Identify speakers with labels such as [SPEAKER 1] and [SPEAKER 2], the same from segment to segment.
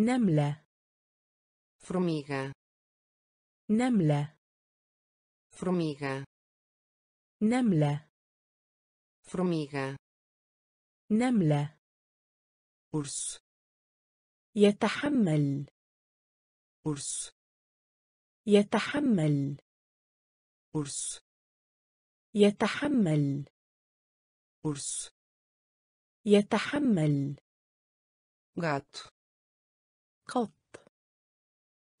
[SPEAKER 1] نملة.
[SPEAKER 2] Formiga.
[SPEAKER 1] نملة.
[SPEAKER 2] Formiga.
[SPEAKER 1] نملة.
[SPEAKER 2] Formiga.
[SPEAKER 1] نملة.
[SPEAKER 2] أرس
[SPEAKER 1] يتحمل.
[SPEAKER 2] أرس
[SPEAKER 1] يتحمل.
[SPEAKER 2] أرس
[SPEAKER 1] يتحمل.
[SPEAKER 2] أرس
[SPEAKER 1] يتحمل.
[SPEAKER 2] غات
[SPEAKER 1] قط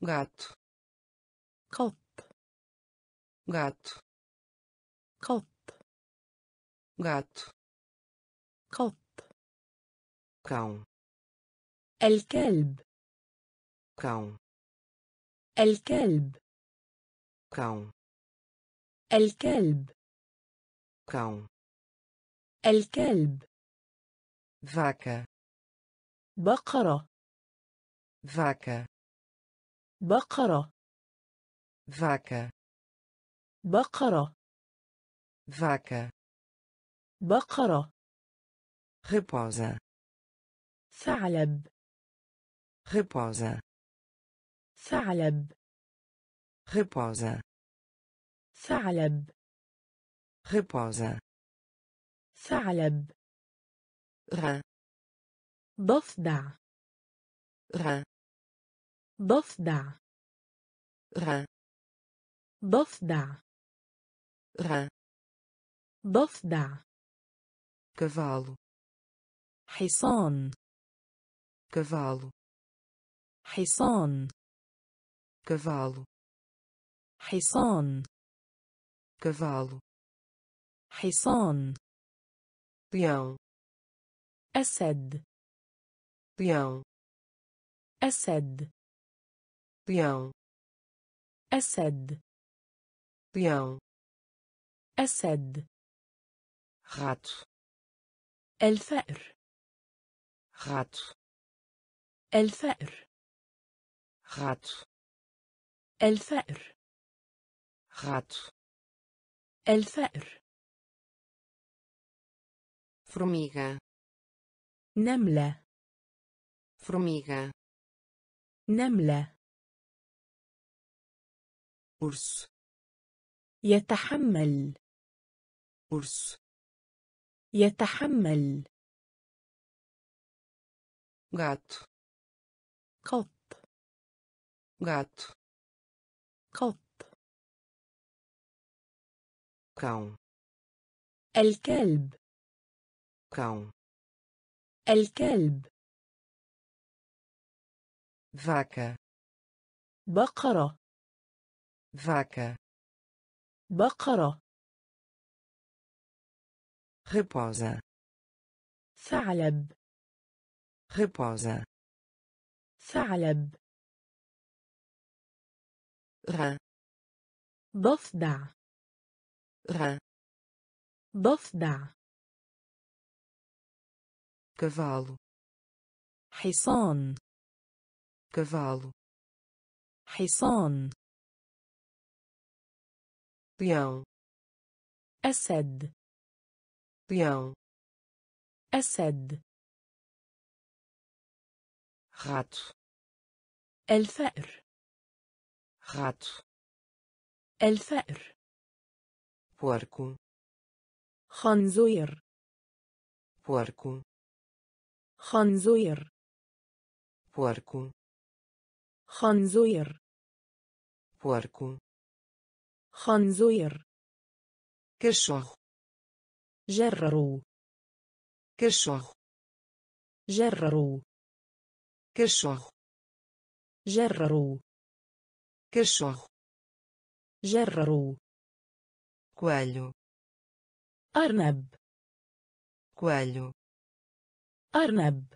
[SPEAKER 2] gato.
[SPEAKER 1] قط
[SPEAKER 2] gato.
[SPEAKER 1] قط
[SPEAKER 2] gato.
[SPEAKER 1] قط
[SPEAKER 2] cão.
[SPEAKER 1] الكلب
[SPEAKER 2] cão.
[SPEAKER 1] الكلب
[SPEAKER 2] cão.
[SPEAKER 1] الكلب
[SPEAKER 2] cão.
[SPEAKER 1] الكلب
[SPEAKER 2] vaca.
[SPEAKER 1] بقرة
[SPEAKER 2] vaca.
[SPEAKER 1] بقرة.
[SPEAKER 2] Vaca.
[SPEAKER 1] بقرة.
[SPEAKER 2] Vaca.
[SPEAKER 1] بقرة.
[SPEAKER 2] Reposa.
[SPEAKER 1] ثعلب.
[SPEAKER 2] Reposa.
[SPEAKER 1] ثعلب.
[SPEAKER 2] Reposa.
[SPEAKER 1] ثعلب.
[SPEAKER 2] Reposa.
[SPEAKER 1] ثعلب. ضفدع.
[SPEAKER 2] ضفدع
[SPEAKER 1] ضفدع
[SPEAKER 2] rã
[SPEAKER 1] ضفدع
[SPEAKER 2] rã
[SPEAKER 1] ضفدع
[SPEAKER 2] cavalo
[SPEAKER 1] حصان
[SPEAKER 2] cavalo
[SPEAKER 1] حصان
[SPEAKER 2] cavalo
[SPEAKER 1] حصان
[SPEAKER 2] cavalo
[SPEAKER 1] حصان
[SPEAKER 2] leão
[SPEAKER 1] أسد
[SPEAKER 2] leão
[SPEAKER 1] أسد
[SPEAKER 2] leão
[SPEAKER 1] أسد
[SPEAKER 2] leão
[SPEAKER 1] أسد
[SPEAKER 2] rato
[SPEAKER 1] الفأر
[SPEAKER 2] rato
[SPEAKER 1] الفأر
[SPEAKER 2] rato
[SPEAKER 1] الفأر
[SPEAKER 2] rato
[SPEAKER 1] الفأر
[SPEAKER 2] formiga
[SPEAKER 1] نملة
[SPEAKER 2] formiga
[SPEAKER 1] نملة
[SPEAKER 2] urso
[SPEAKER 1] يتحمل.
[SPEAKER 2] urso
[SPEAKER 1] يتحمل.
[SPEAKER 2] gato
[SPEAKER 1] قط.
[SPEAKER 2] gato
[SPEAKER 1] قط.
[SPEAKER 2] cão
[SPEAKER 1] الكلب.
[SPEAKER 2] cão
[SPEAKER 1] الكلب.
[SPEAKER 2] vaca
[SPEAKER 1] بقرة.
[SPEAKER 2] vaca.
[SPEAKER 1] بقرة
[SPEAKER 2] reposa.
[SPEAKER 1] ثعلب
[SPEAKER 2] reposa.
[SPEAKER 1] ثعلب
[SPEAKER 2] رن
[SPEAKER 1] ضفدع
[SPEAKER 2] رن
[SPEAKER 1] ضفدع
[SPEAKER 2] cavalo.
[SPEAKER 1] حصان
[SPEAKER 2] cavalo.
[SPEAKER 1] حصان
[SPEAKER 2] leão
[SPEAKER 1] أسد
[SPEAKER 2] leão
[SPEAKER 1] أسد
[SPEAKER 2] rato
[SPEAKER 1] الفأر
[SPEAKER 2] rato
[SPEAKER 1] الفأر
[SPEAKER 2] porco
[SPEAKER 1] خنزير
[SPEAKER 2] porco
[SPEAKER 1] خنزير
[SPEAKER 2] porco
[SPEAKER 1] خنزير
[SPEAKER 2] porco
[SPEAKER 1] خنزير.
[SPEAKER 2] كشخ.
[SPEAKER 1] جررو
[SPEAKER 2] كشخ.
[SPEAKER 1] جررو
[SPEAKER 2] كشخ.
[SPEAKER 1] جررو
[SPEAKER 2] cachorro coelho.
[SPEAKER 1] أرنب.
[SPEAKER 2] coelho.
[SPEAKER 1] أرنب.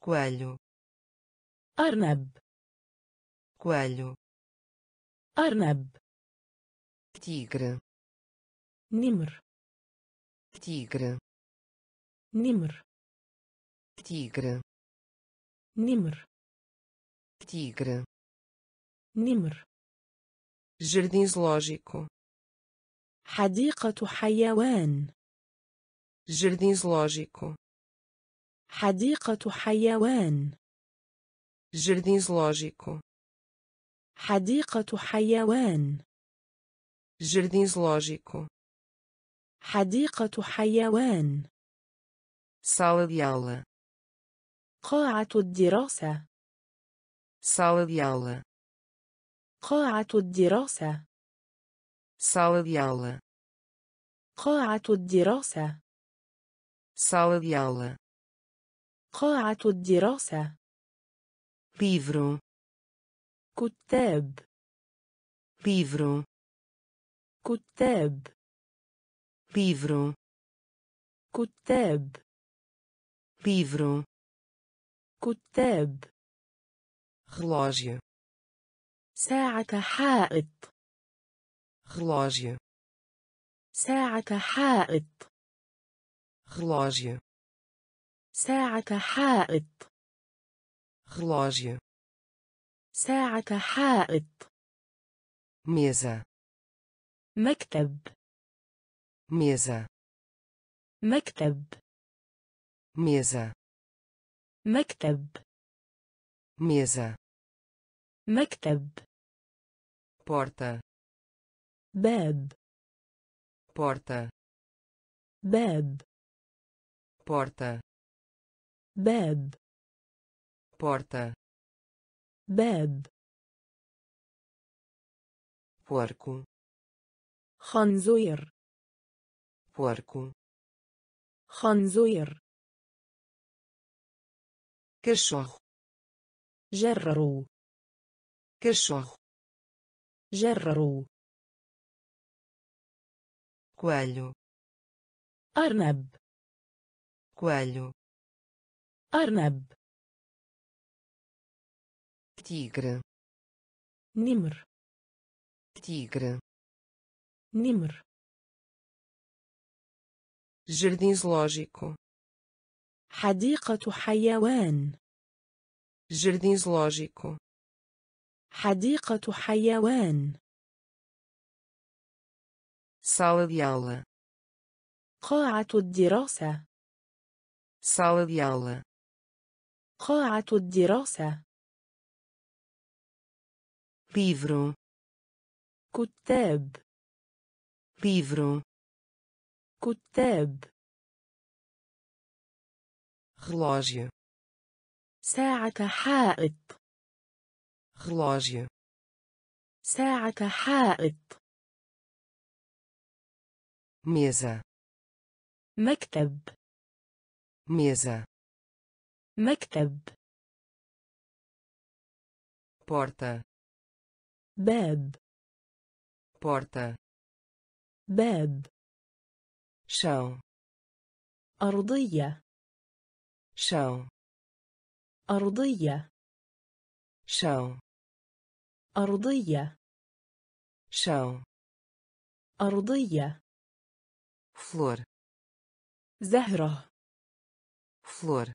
[SPEAKER 2] coelho.
[SPEAKER 1] أرنب.
[SPEAKER 2] coelho.
[SPEAKER 1] أرنب.
[SPEAKER 2] Tigre
[SPEAKER 1] نمر
[SPEAKER 2] tigre
[SPEAKER 1] نمر
[SPEAKER 2] tigre
[SPEAKER 1] نمر
[SPEAKER 2] tigre
[SPEAKER 1] نمر
[SPEAKER 2] jardim zoológico
[SPEAKER 1] حديقة حيوان
[SPEAKER 2] jardim zoológico
[SPEAKER 1] حديقة حيوان
[SPEAKER 2] jardim zoológico
[SPEAKER 1] حديقة حيوان
[SPEAKER 2] jardim zoológico
[SPEAKER 1] حديقة حيوان
[SPEAKER 2] sala de aula
[SPEAKER 1] قاعة الدراسة
[SPEAKER 2] sala de aula
[SPEAKER 1] قاعة الدراسة
[SPEAKER 2] sala de aula
[SPEAKER 1] قاعة الدراسة
[SPEAKER 2] sala de aula
[SPEAKER 1] قاعة الدراسة
[SPEAKER 2] livro
[SPEAKER 1] كتاب
[SPEAKER 2] livro
[SPEAKER 1] كتاب.
[SPEAKER 2] Livro.
[SPEAKER 1] كتاب.
[SPEAKER 2] Livro.
[SPEAKER 1] كتاب.
[SPEAKER 2] Relógio.
[SPEAKER 1] ساعة حائط.
[SPEAKER 2] Relógio.
[SPEAKER 1] ساعة حائط.
[SPEAKER 2] Relógio.
[SPEAKER 1] ساعة حائط.
[SPEAKER 2] Relógio.
[SPEAKER 1] ساعة حائط.
[SPEAKER 2] Mesa.
[SPEAKER 1] مكتب
[SPEAKER 2] mesa
[SPEAKER 1] مكتب
[SPEAKER 2] mesa
[SPEAKER 1] مكتب
[SPEAKER 2] mesa
[SPEAKER 1] مكتب
[SPEAKER 2] porta
[SPEAKER 1] باب
[SPEAKER 2] porta
[SPEAKER 1] باب
[SPEAKER 2] porta
[SPEAKER 1] باب
[SPEAKER 2] porta
[SPEAKER 1] باب
[SPEAKER 2] porco
[SPEAKER 1] خنزير
[SPEAKER 2] porco
[SPEAKER 1] خنزير
[SPEAKER 2] cachorro
[SPEAKER 1] جرروا
[SPEAKER 2] cachorro
[SPEAKER 1] جرروا
[SPEAKER 2] coelho
[SPEAKER 1] أرنب
[SPEAKER 2] coelho
[SPEAKER 1] أرنب
[SPEAKER 2] tigre
[SPEAKER 1] نمر
[SPEAKER 2] tigre
[SPEAKER 1] نمر
[SPEAKER 2] jardim zoológico
[SPEAKER 1] حديقة حيوان
[SPEAKER 2] jardim zoológico
[SPEAKER 1] حديقة حيوان
[SPEAKER 2] sala de aula
[SPEAKER 1] قاعة الدراسة
[SPEAKER 2] sala de aula
[SPEAKER 1] قاعة الدراسة
[SPEAKER 2] livro
[SPEAKER 1] كتاب
[SPEAKER 2] livro
[SPEAKER 1] كتاب
[SPEAKER 2] relógio
[SPEAKER 1] ساعة حائط
[SPEAKER 2] relógio
[SPEAKER 1] ساعة حائط
[SPEAKER 2] mesa
[SPEAKER 1] مكتب
[SPEAKER 2] mesa
[SPEAKER 1] مكتب
[SPEAKER 2] porta
[SPEAKER 1] باب
[SPEAKER 2] porta
[SPEAKER 1] باب.
[SPEAKER 2] chão
[SPEAKER 1] أرضية.
[SPEAKER 2] chão
[SPEAKER 1] أرضية.
[SPEAKER 2] chão
[SPEAKER 1] أرضية.
[SPEAKER 2] chão
[SPEAKER 1] أرضية.
[SPEAKER 2] flor
[SPEAKER 1] زهرة.
[SPEAKER 2] flor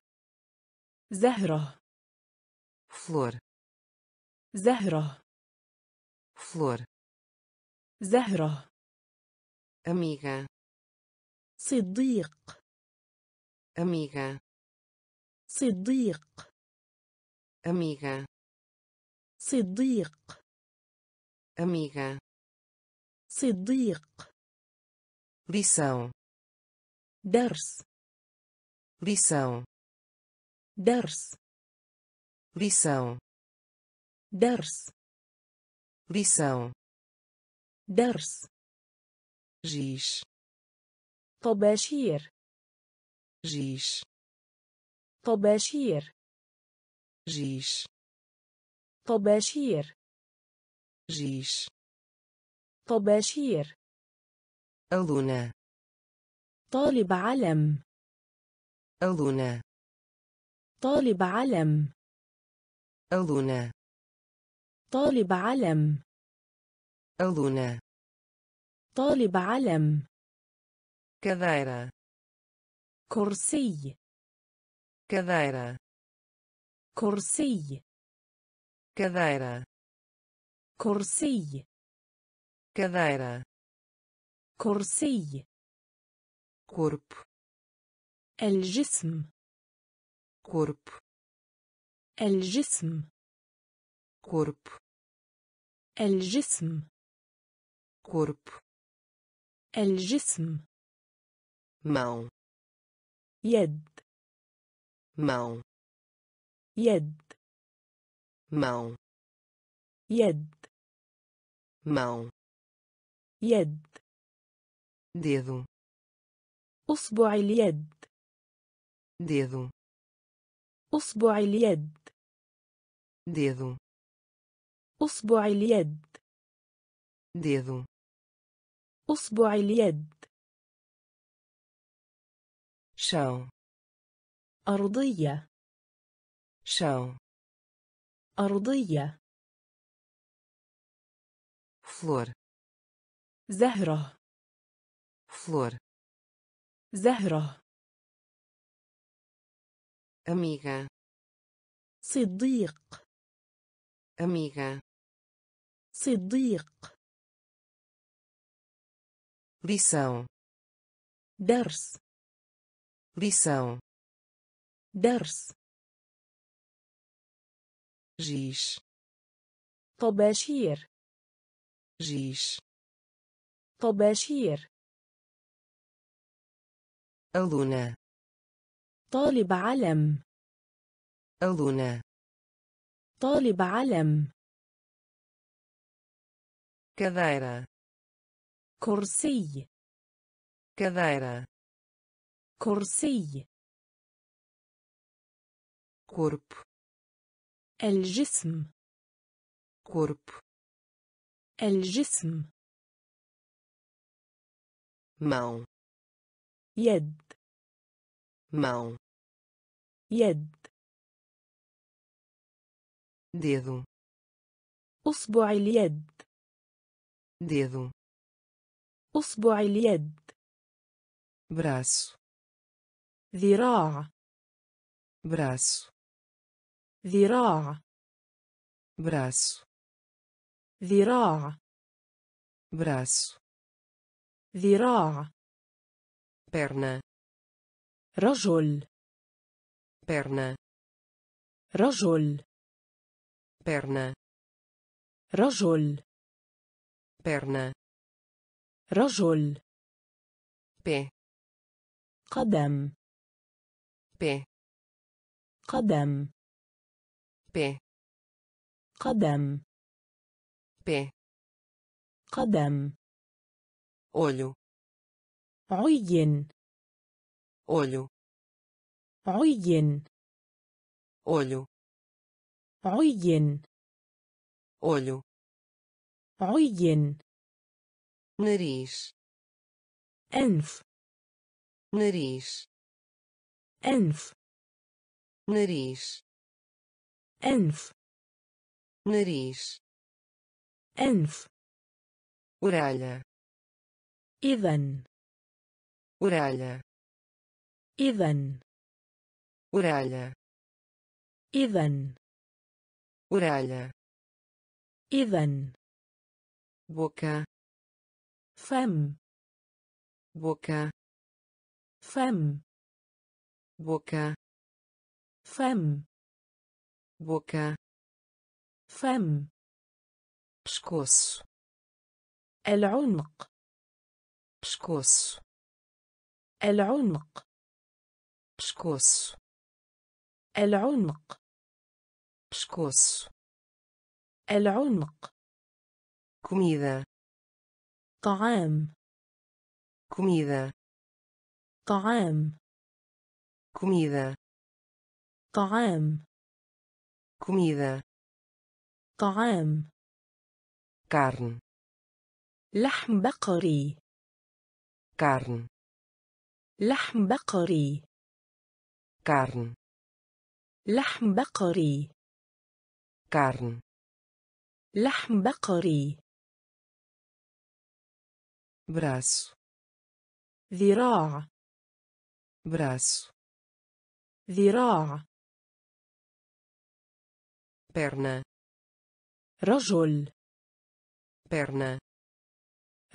[SPEAKER 1] زهرة.
[SPEAKER 2] flor
[SPEAKER 1] زهرة.
[SPEAKER 2] flor
[SPEAKER 1] زهرة.
[SPEAKER 2] amiga
[SPEAKER 1] صديق
[SPEAKER 2] amiga
[SPEAKER 1] صديق
[SPEAKER 2] amiga
[SPEAKER 1] صديق
[SPEAKER 2] amiga
[SPEAKER 1] صديق
[SPEAKER 2] lição
[SPEAKER 1] درس
[SPEAKER 2] lição
[SPEAKER 1] درس
[SPEAKER 2] lição
[SPEAKER 1] درس
[SPEAKER 2] lição
[SPEAKER 1] درس
[SPEAKER 2] giz
[SPEAKER 1] طباشير.
[SPEAKER 2] giz
[SPEAKER 1] طباشير.
[SPEAKER 2] giz
[SPEAKER 1] طباشير.
[SPEAKER 2] giz
[SPEAKER 1] طباشير.
[SPEAKER 2] aluna
[SPEAKER 1] طالب علم.
[SPEAKER 2] aluna
[SPEAKER 1] طالب علم.
[SPEAKER 2] aluna
[SPEAKER 1] طالب علم.
[SPEAKER 2] aluna
[SPEAKER 1] طالب علم.
[SPEAKER 2] كذائرة.
[SPEAKER 1] كرسي.
[SPEAKER 2] كذائرة.
[SPEAKER 1] كرسي.
[SPEAKER 2] كذائرة.
[SPEAKER 1] كرسي.
[SPEAKER 2] كذائرة.
[SPEAKER 1] كرسي.
[SPEAKER 2] كورب.
[SPEAKER 1] الجسم.
[SPEAKER 2] كورب.
[SPEAKER 1] الجسم.
[SPEAKER 2] كورب.
[SPEAKER 1] الجسم.
[SPEAKER 2] كورب.
[SPEAKER 1] الجسم.
[SPEAKER 2] mão
[SPEAKER 1] يد.
[SPEAKER 2] mão
[SPEAKER 1] يد.
[SPEAKER 2] mão
[SPEAKER 1] يد.
[SPEAKER 2] mão
[SPEAKER 1] يد.
[SPEAKER 2] dedo
[SPEAKER 1] أصبع اليد.
[SPEAKER 2] dedo
[SPEAKER 1] أصبع اليد.
[SPEAKER 2] dedo
[SPEAKER 1] أصبع اليد.
[SPEAKER 2] dedo
[SPEAKER 1] أصبع اليد.
[SPEAKER 2] chão
[SPEAKER 1] أرضية.
[SPEAKER 2] chão
[SPEAKER 1] أرضية.
[SPEAKER 2] flor
[SPEAKER 1] زهرة.
[SPEAKER 2] flor
[SPEAKER 1] زهرة.
[SPEAKER 2] amiga
[SPEAKER 1] صديق.
[SPEAKER 2] amiga
[SPEAKER 1] صديق.
[SPEAKER 2] lição
[SPEAKER 1] درس
[SPEAKER 2] lição
[SPEAKER 1] درس
[SPEAKER 2] giz
[SPEAKER 1] طباشير
[SPEAKER 2] giz
[SPEAKER 1] طباشير
[SPEAKER 2] aluna
[SPEAKER 1] طالب علم
[SPEAKER 2] aluna
[SPEAKER 1] طالب علم
[SPEAKER 2] cadeira
[SPEAKER 1] كرسي
[SPEAKER 2] cadeira
[SPEAKER 1] كرسي
[SPEAKER 2] corpo
[SPEAKER 1] الجسم
[SPEAKER 2] corpo
[SPEAKER 1] الجسم
[SPEAKER 2] mão
[SPEAKER 1] يد
[SPEAKER 2] mão
[SPEAKER 1] يد
[SPEAKER 2] dedo
[SPEAKER 1] أصبع اليد
[SPEAKER 2] dedo
[SPEAKER 1] أصبع اليد.
[SPEAKER 2] براس
[SPEAKER 1] ذراع.
[SPEAKER 2] براس
[SPEAKER 1] ذراع.
[SPEAKER 2] براس
[SPEAKER 1] ذراع.
[SPEAKER 2] براس
[SPEAKER 1] ذراع.
[SPEAKER 2] برنا
[SPEAKER 1] رجل.
[SPEAKER 2] برنا
[SPEAKER 1] رجل.
[SPEAKER 2] برنا
[SPEAKER 1] رجل.
[SPEAKER 2] برنا
[SPEAKER 1] رجل.
[SPEAKER 2] pé
[SPEAKER 1] قدم.
[SPEAKER 2] pé
[SPEAKER 1] قدم.
[SPEAKER 2] pé
[SPEAKER 1] قدم.
[SPEAKER 2] pé
[SPEAKER 1] قدم.
[SPEAKER 2] olho.
[SPEAKER 1] عين.
[SPEAKER 2] olho.
[SPEAKER 1] عين.
[SPEAKER 2] olho.
[SPEAKER 1] عين.
[SPEAKER 2] olho.
[SPEAKER 1] عين.
[SPEAKER 2] Nariz
[SPEAKER 1] أنف
[SPEAKER 2] nariz
[SPEAKER 1] أنف
[SPEAKER 2] nariz
[SPEAKER 1] أنف
[SPEAKER 2] nariz
[SPEAKER 1] أنف
[SPEAKER 2] orelha
[SPEAKER 1] إذن
[SPEAKER 2] orelha
[SPEAKER 1] إذن
[SPEAKER 2] orelha
[SPEAKER 1] إذن
[SPEAKER 2] orelha
[SPEAKER 1] إذن
[SPEAKER 2] boca
[SPEAKER 1] فم
[SPEAKER 2] بوكا
[SPEAKER 1] فم
[SPEAKER 2] بوكا
[SPEAKER 1] فم
[SPEAKER 2] بوكا
[SPEAKER 1] فم
[SPEAKER 2] بشكوسو
[SPEAKER 1] العنق
[SPEAKER 2] بشكوسو
[SPEAKER 1] العنق
[SPEAKER 2] بشكوسو
[SPEAKER 1] العنق
[SPEAKER 2] بشكوسو
[SPEAKER 1] العنق
[SPEAKER 2] كوميدا
[SPEAKER 1] طعام.
[SPEAKER 2] comida
[SPEAKER 1] طعام.
[SPEAKER 2] comida
[SPEAKER 1] طعام.
[SPEAKER 2] comida
[SPEAKER 1] طعام.
[SPEAKER 2] carne
[SPEAKER 1] لحم بقري.
[SPEAKER 2] carne
[SPEAKER 1] لحم بقري.
[SPEAKER 2] carne
[SPEAKER 1] لحم بقري.
[SPEAKER 2] carne
[SPEAKER 1] لحم بقري.
[SPEAKER 2] Braço
[SPEAKER 1] ذراع
[SPEAKER 2] braço
[SPEAKER 1] ذراع
[SPEAKER 2] perna
[SPEAKER 1] رجل
[SPEAKER 2] perna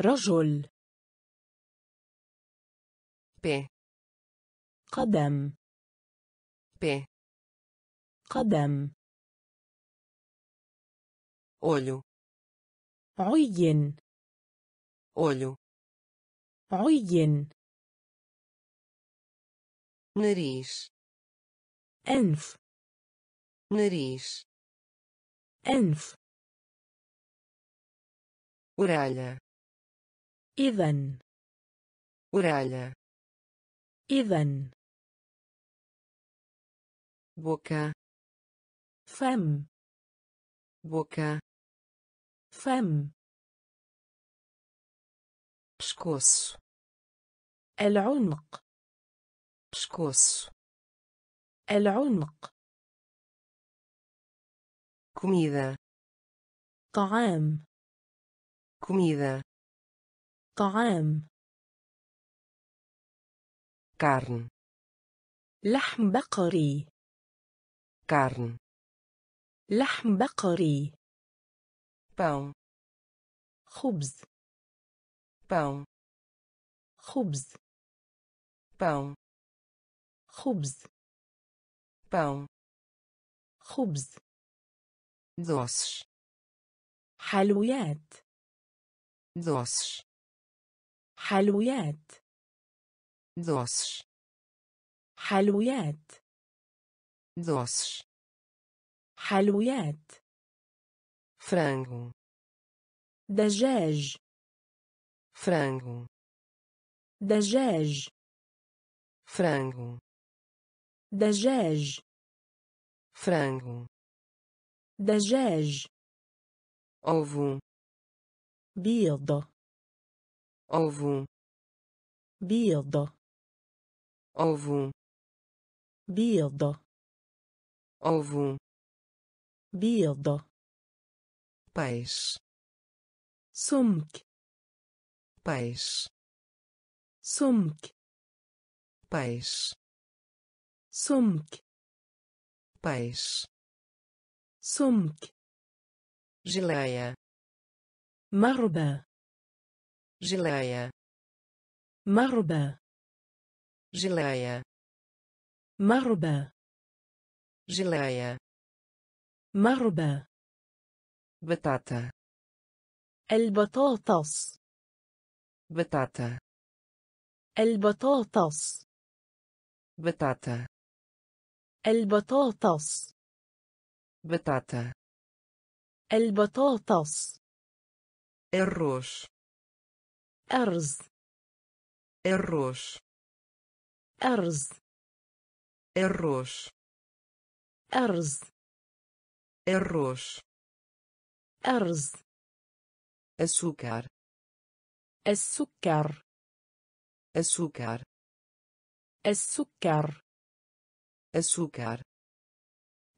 [SPEAKER 1] رجل
[SPEAKER 2] pé
[SPEAKER 1] قدم
[SPEAKER 2] pé
[SPEAKER 1] قدم
[SPEAKER 2] olho
[SPEAKER 1] عين
[SPEAKER 2] olho
[SPEAKER 1] عين.
[SPEAKER 2] نريس
[SPEAKER 1] أنف.
[SPEAKER 2] نريس
[SPEAKER 1] أنف.
[SPEAKER 2] أورالة
[SPEAKER 1] إذن.
[SPEAKER 2] أورالة
[SPEAKER 1] إذن.
[SPEAKER 2] بوكا.
[SPEAKER 1] فم.
[SPEAKER 2] بوكا.
[SPEAKER 1] فم.
[SPEAKER 2] Pescoço
[SPEAKER 1] العنق
[SPEAKER 2] pescoço
[SPEAKER 1] العنق
[SPEAKER 2] comida
[SPEAKER 1] طعام
[SPEAKER 2] comida
[SPEAKER 1] طعام
[SPEAKER 2] carne
[SPEAKER 1] لحم بقري
[SPEAKER 2] carne
[SPEAKER 1] لحم بقري
[SPEAKER 2] pão
[SPEAKER 1] خبز
[SPEAKER 2] pão
[SPEAKER 1] خبز
[SPEAKER 2] pão
[SPEAKER 1] خبز
[SPEAKER 2] pão
[SPEAKER 1] خبز
[SPEAKER 2] doces
[SPEAKER 1] حلويات
[SPEAKER 2] doces
[SPEAKER 1] حلويات
[SPEAKER 2] doces
[SPEAKER 1] حلويات
[SPEAKER 2] doces
[SPEAKER 1] حلويات
[SPEAKER 2] frango
[SPEAKER 1] دجاج
[SPEAKER 2] frango
[SPEAKER 1] دجاج
[SPEAKER 2] frango
[SPEAKER 1] دجاج
[SPEAKER 2] frango
[SPEAKER 1] دجاج
[SPEAKER 2] ovo
[SPEAKER 1] بيض
[SPEAKER 2] ovo
[SPEAKER 1] بيض
[SPEAKER 2] ovo
[SPEAKER 1] بيض
[SPEAKER 2] ovo
[SPEAKER 1] بيض
[SPEAKER 2] peixe
[SPEAKER 1] سمك
[SPEAKER 2] peixe
[SPEAKER 1] سمك
[SPEAKER 2] peixe
[SPEAKER 1] سمك
[SPEAKER 2] peixe
[SPEAKER 1] سمك
[SPEAKER 2] geleia
[SPEAKER 1] مربى
[SPEAKER 2] geleia
[SPEAKER 1] مربى
[SPEAKER 2] geleia
[SPEAKER 1] مربى
[SPEAKER 2] geleia
[SPEAKER 1] مربى
[SPEAKER 2] batata
[SPEAKER 1] البطاطس
[SPEAKER 2] بطاطا.
[SPEAKER 1] البطاطس.
[SPEAKER 2] بطاطا.
[SPEAKER 1] البطاطس.
[SPEAKER 2] بطاطا.
[SPEAKER 1] البطاطس.
[SPEAKER 2] الروش.
[SPEAKER 1] أرز.
[SPEAKER 2] الروش.
[SPEAKER 1] أرز.
[SPEAKER 2] الروش.
[SPEAKER 1] أرز.
[SPEAKER 2] الروش.
[SPEAKER 1] أرز.
[SPEAKER 2] السكر.
[SPEAKER 1] السكر
[SPEAKER 2] açúcar
[SPEAKER 1] السكر
[SPEAKER 2] açúcar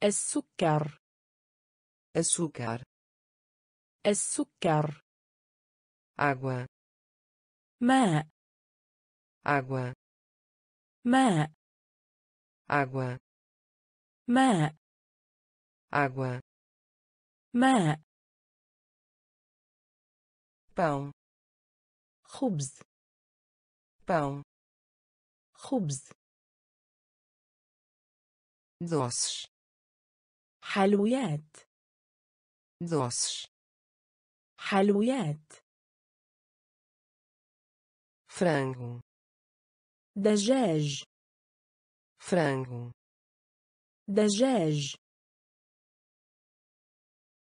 [SPEAKER 1] السكر
[SPEAKER 2] açúcar
[SPEAKER 1] السكر
[SPEAKER 2] água
[SPEAKER 1] ماء
[SPEAKER 2] água
[SPEAKER 1] ماء
[SPEAKER 2] água
[SPEAKER 1] ماء
[SPEAKER 2] água
[SPEAKER 1] ماء
[SPEAKER 2] pão
[SPEAKER 1] خبز
[SPEAKER 2] pão
[SPEAKER 1] خبز
[SPEAKER 2] doces
[SPEAKER 1] حلويات
[SPEAKER 2] doces
[SPEAKER 1] حلويات
[SPEAKER 2] frango
[SPEAKER 1] دجاج
[SPEAKER 2] frango
[SPEAKER 1] دجاج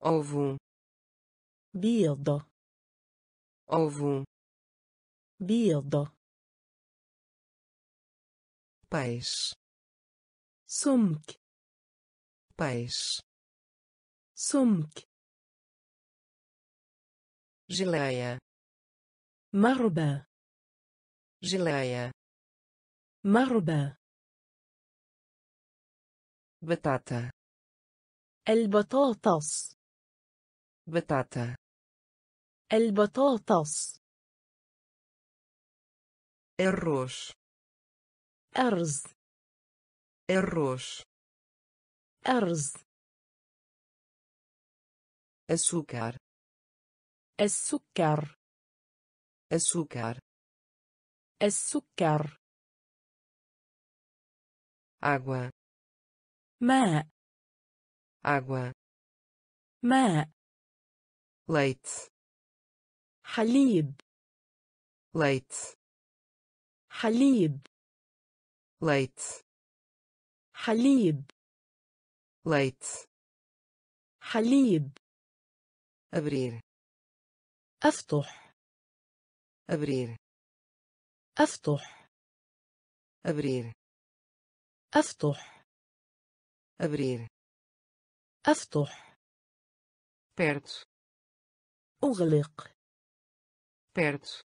[SPEAKER 2] ovo
[SPEAKER 1] بيض
[SPEAKER 2] ovo
[SPEAKER 1] بيض
[SPEAKER 2] peixe
[SPEAKER 1] سمك
[SPEAKER 2] peixe
[SPEAKER 1] سمك
[SPEAKER 2] geleia
[SPEAKER 1] مربى
[SPEAKER 2] geleia
[SPEAKER 1] مربى
[SPEAKER 2] batata
[SPEAKER 1] البطاطس
[SPEAKER 2] batata
[SPEAKER 1] البطاطس
[SPEAKER 2] arroz
[SPEAKER 1] أرز
[SPEAKER 2] arroz
[SPEAKER 1] أرز
[SPEAKER 2] açúcar
[SPEAKER 1] السكر
[SPEAKER 2] açúcar
[SPEAKER 1] السكر
[SPEAKER 2] água
[SPEAKER 1] ماء
[SPEAKER 2] água
[SPEAKER 1] ماء
[SPEAKER 2] leite
[SPEAKER 1] حليب
[SPEAKER 2] leite
[SPEAKER 1] حليب.
[SPEAKER 2] ليت
[SPEAKER 1] حليب.
[SPEAKER 2] ليت
[SPEAKER 1] حليب.
[SPEAKER 2] أبرير.
[SPEAKER 1] أفتح.
[SPEAKER 2] أبرير.
[SPEAKER 1] أفتح.
[SPEAKER 2] أبرير.
[SPEAKER 1] أفتح.
[SPEAKER 2] أبرير.
[SPEAKER 1] أفتح.
[SPEAKER 2] بيرت
[SPEAKER 1] أغلق.
[SPEAKER 2] بيرت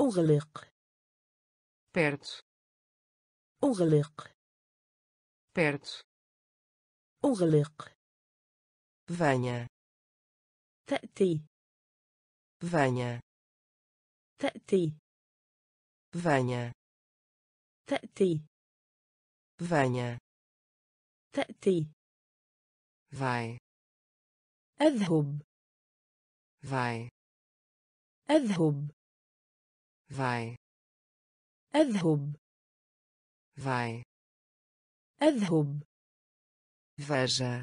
[SPEAKER 1] أغلق.
[SPEAKER 2] Perto
[SPEAKER 1] أغلق
[SPEAKER 2] perto
[SPEAKER 1] أغلق
[SPEAKER 2] venha
[SPEAKER 1] تأتي
[SPEAKER 2] venha
[SPEAKER 1] تأتي
[SPEAKER 2] venha
[SPEAKER 1] تأتي
[SPEAKER 2] venha
[SPEAKER 1] تأتي
[SPEAKER 2] vai
[SPEAKER 1] أذهب
[SPEAKER 2] vai
[SPEAKER 1] أذهب
[SPEAKER 2] vai
[SPEAKER 1] أذهب.
[SPEAKER 2] Vai.
[SPEAKER 1] أذهب.
[SPEAKER 2] Veja.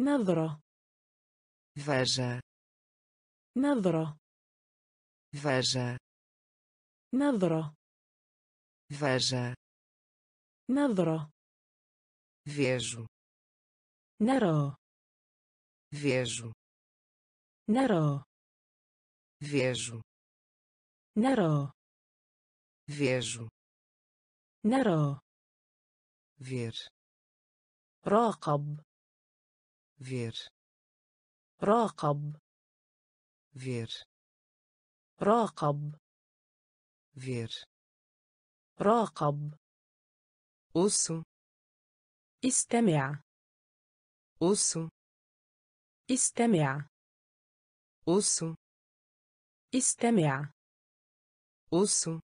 [SPEAKER 1] نظرة.
[SPEAKER 2] Veja.
[SPEAKER 1] نظرة.
[SPEAKER 2] Veja.
[SPEAKER 1] نظرة.
[SPEAKER 2] Veja.
[SPEAKER 1] نظرة.
[SPEAKER 2] Vejo.
[SPEAKER 1] نرى.
[SPEAKER 2] Vejo.
[SPEAKER 1] نرى.
[SPEAKER 2] Vejo.
[SPEAKER 1] نرى.
[SPEAKER 2] Vejo.
[SPEAKER 1] نرى.
[SPEAKER 2] Ver.
[SPEAKER 1] راقب.
[SPEAKER 2] Ver.
[SPEAKER 1] راقب.
[SPEAKER 2] Ver.
[SPEAKER 1] راقب.
[SPEAKER 2] Ver.
[SPEAKER 1] راقب.
[SPEAKER 2] Ouço.
[SPEAKER 1] استمع.
[SPEAKER 2] Ouço.
[SPEAKER 1] استمع.
[SPEAKER 2] Ouço.
[SPEAKER 1] استمع.
[SPEAKER 2] Ouço.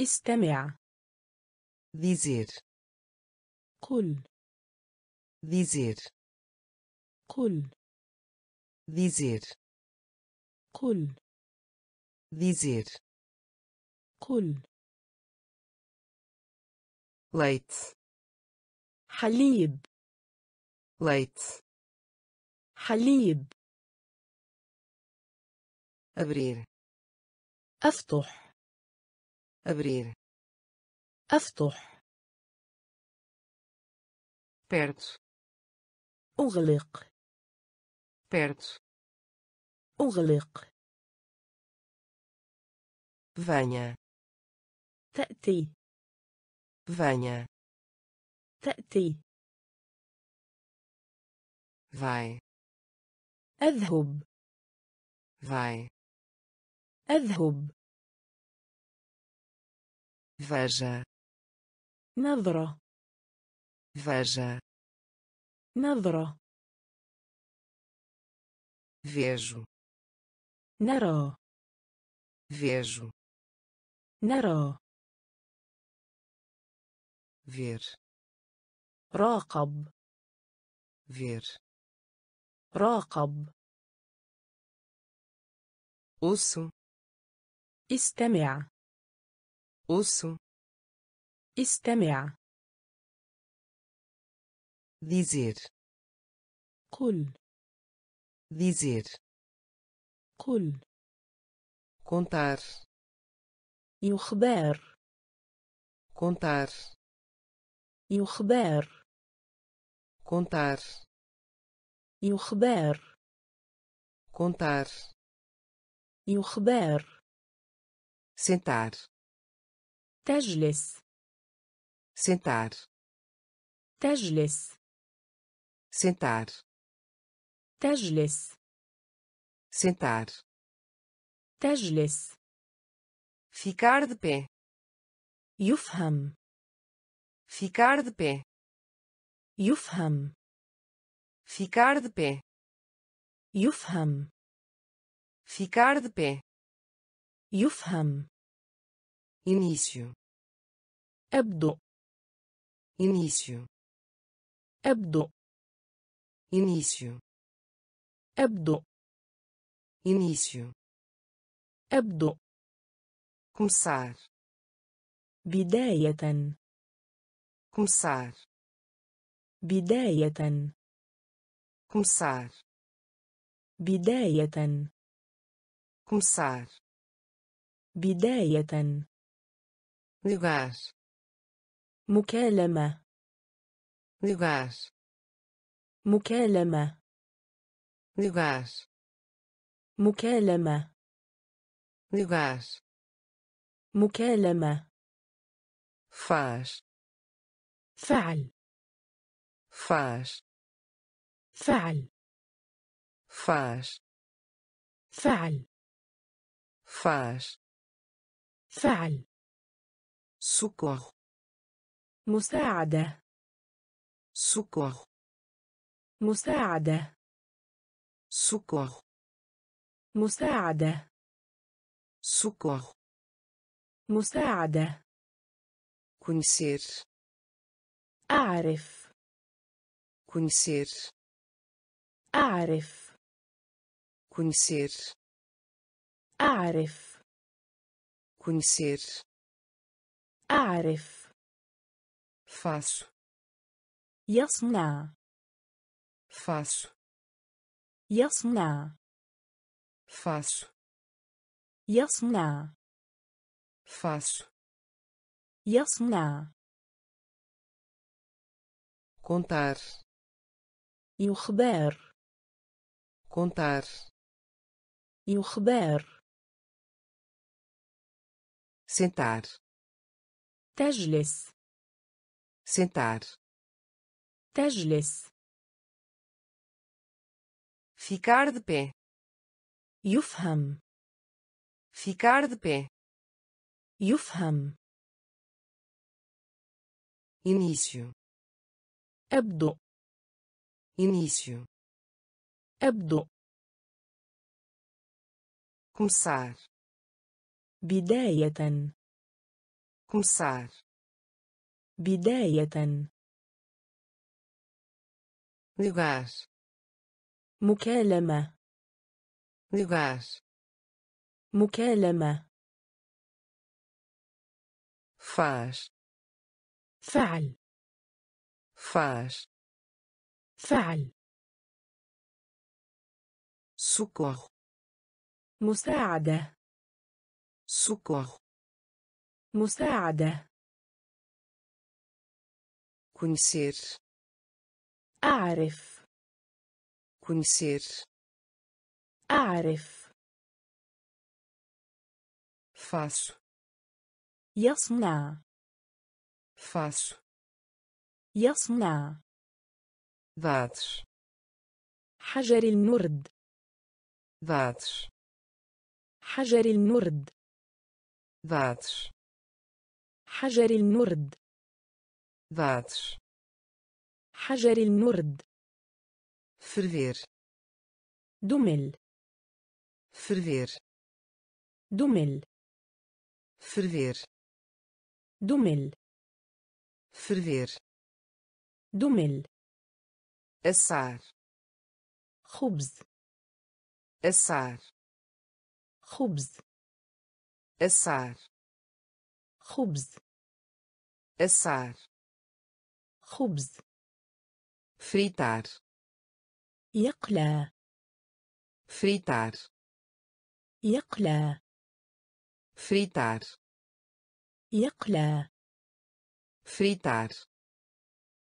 [SPEAKER 1] استمع.
[SPEAKER 2] Dizer.
[SPEAKER 1] قل.
[SPEAKER 2] Dizer.
[SPEAKER 1] قل.
[SPEAKER 2] Dizer.
[SPEAKER 1] قل.
[SPEAKER 2] Dizer.
[SPEAKER 1] قل.
[SPEAKER 2] ليت
[SPEAKER 1] حليب.
[SPEAKER 2] ليت
[SPEAKER 1] حليب.
[SPEAKER 2] Abrir.
[SPEAKER 1] أفتح.
[SPEAKER 2] abrir
[SPEAKER 1] أفتح
[SPEAKER 2] perto
[SPEAKER 1] أغلق
[SPEAKER 2] perto
[SPEAKER 1] أغلق
[SPEAKER 2] venha
[SPEAKER 1] تأتي
[SPEAKER 2] venha
[SPEAKER 1] تأتي
[SPEAKER 2] vai
[SPEAKER 1] أذهب
[SPEAKER 2] vai
[SPEAKER 1] أذهب
[SPEAKER 2] Veja
[SPEAKER 1] نظرة.
[SPEAKER 2] Veja
[SPEAKER 1] نظرة.
[SPEAKER 2] Vejo.
[SPEAKER 1] نرى.
[SPEAKER 2] Vejo.
[SPEAKER 1] نرى.
[SPEAKER 2] Ver.
[SPEAKER 1] راقب.
[SPEAKER 2] Ver.
[SPEAKER 1] راقب.
[SPEAKER 2] Ouço.
[SPEAKER 1] استمع.
[SPEAKER 2] ouço
[SPEAKER 1] استمع
[SPEAKER 2] dizer
[SPEAKER 1] قل
[SPEAKER 2] dizer
[SPEAKER 1] قل
[SPEAKER 2] contar
[SPEAKER 1] يخبر
[SPEAKER 2] contar
[SPEAKER 1] يخبر
[SPEAKER 2] contar
[SPEAKER 1] يخبر
[SPEAKER 2] contar
[SPEAKER 1] يخبر
[SPEAKER 2] sentar
[SPEAKER 1] تجلس
[SPEAKER 2] sentar
[SPEAKER 1] تجلس
[SPEAKER 2] sentar
[SPEAKER 1] تجلس
[SPEAKER 2] sentar
[SPEAKER 1] تجلس
[SPEAKER 2] ficar de pé
[SPEAKER 1] يفهم
[SPEAKER 2] ficar de pé
[SPEAKER 1] يفهم
[SPEAKER 2] ficar de pé
[SPEAKER 1] يفهم
[SPEAKER 2] ficar de pé
[SPEAKER 1] يفهم
[SPEAKER 2] início
[SPEAKER 1] أبدأ
[SPEAKER 2] início
[SPEAKER 1] أبدأ
[SPEAKER 2] início
[SPEAKER 1] أبدأ
[SPEAKER 2] início
[SPEAKER 1] أبدأ
[SPEAKER 2] começar
[SPEAKER 1] بداية
[SPEAKER 2] começar
[SPEAKER 1] بداية
[SPEAKER 2] começar
[SPEAKER 1] بداية
[SPEAKER 2] começar
[SPEAKER 1] بداية
[SPEAKER 2] Lugar.
[SPEAKER 1] مكالمة.
[SPEAKER 2] Lugar.
[SPEAKER 1] مكالمة.
[SPEAKER 2] Lugar.
[SPEAKER 1] مكالمة.
[SPEAKER 2] Lugar.
[SPEAKER 1] مكالمة.
[SPEAKER 2] faz
[SPEAKER 1] فعل.
[SPEAKER 2] faz
[SPEAKER 1] فعل.
[SPEAKER 2] faz
[SPEAKER 1] فعل.
[SPEAKER 2] faz
[SPEAKER 1] فعل.
[SPEAKER 2] Socorro
[SPEAKER 1] مساعدة
[SPEAKER 2] socorro
[SPEAKER 1] مساعدة
[SPEAKER 2] socorro
[SPEAKER 1] مساعدة
[SPEAKER 2] socorro
[SPEAKER 1] مساعدة
[SPEAKER 2] conhecer
[SPEAKER 1] أعرف
[SPEAKER 2] conhecer
[SPEAKER 1] أعرف
[SPEAKER 2] conhecer
[SPEAKER 1] أعرف
[SPEAKER 2] conhecer
[SPEAKER 1] أعرف
[SPEAKER 2] faço
[SPEAKER 1] يصنع
[SPEAKER 2] faço
[SPEAKER 1] يصنع
[SPEAKER 2] faço
[SPEAKER 1] يصنع
[SPEAKER 2] faço
[SPEAKER 1] يصنع
[SPEAKER 2] contar
[SPEAKER 1] يخبر
[SPEAKER 2] contar
[SPEAKER 1] يخبر
[SPEAKER 2] sentar
[SPEAKER 1] تجلس
[SPEAKER 2] sentar
[SPEAKER 1] تجلس
[SPEAKER 2] ficar de pé
[SPEAKER 1] يفهم
[SPEAKER 2] ficar de pé
[SPEAKER 1] يفهم
[SPEAKER 2] início
[SPEAKER 1] أبدو
[SPEAKER 2] início
[SPEAKER 1] أبدو
[SPEAKER 2] começar
[SPEAKER 1] بداية
[SPEAKER 2] começar
[SPEAKER 1] بداية
[SPEAKER 2] lugar
[SPEAKER 1] مكالمة
[SPEAKER 2] lugar
[SPEAKER 1] مكالمة
[SPEAKER 2] faz
[SPEAKER 1] فعل
[SPEAKER 2] faz
[SPEAKER 1] فعل
[SPEAKER 2] socorro
[SPEAKER 1] مساعدة
[SPEAKER 2] socorro
[SPEAKER 1] مساعدة
[SPEAKER 2] conhecer
[SPEAKER 1] أعرف
[SPEAKER 2] conhecer
[SPEAKER 1] أعرف
[SPEAKER 2] faço
[SPEAKER 1] يصنع
[SPEAKER 2] faço
[SPEAKER 1] يصنع
[SPEAKER 2] dados
[SPEAKER 1] حجر النرد
[SPEAKER 2] dados
[SPEAKER 1] حجر النرد
[SPEAKER 2] dados
[SPEAKER 1] حجر النرد
[SPEAKER 2] dados
[SPEAKER 1] حجر النرد
[SPEAKER 2] ferver
[SPEAKER 1] دمل.
[SPEAKER 2] ferver
[SPEAKER 1] دمل.
[SPEAKER 2] ferver
[SPEAKER 1] دمل.
[SPEAKER 2] ferver
[SPEAKER 1] دمل.
[SPEAKER 2] assar
[SPEAKER 1] خبز.
[SPEAKER 2] اسعار
[SPEAKER 1] خبز.
[SPEAKER 2] اسعار
[SPEAKER 1] خبز.
[SPEAKER 2] Assar
[SPEAKER 1] خبز
[SPEAKER 2] fritar
[SPEAKER 1] يقلى
[SPEAKER 2] fritar
[SPEAKER 1] يقلى
[SPEAKER 2] fritar
[SPEAKER 1] يقلى
[SPEAKER 2] fritar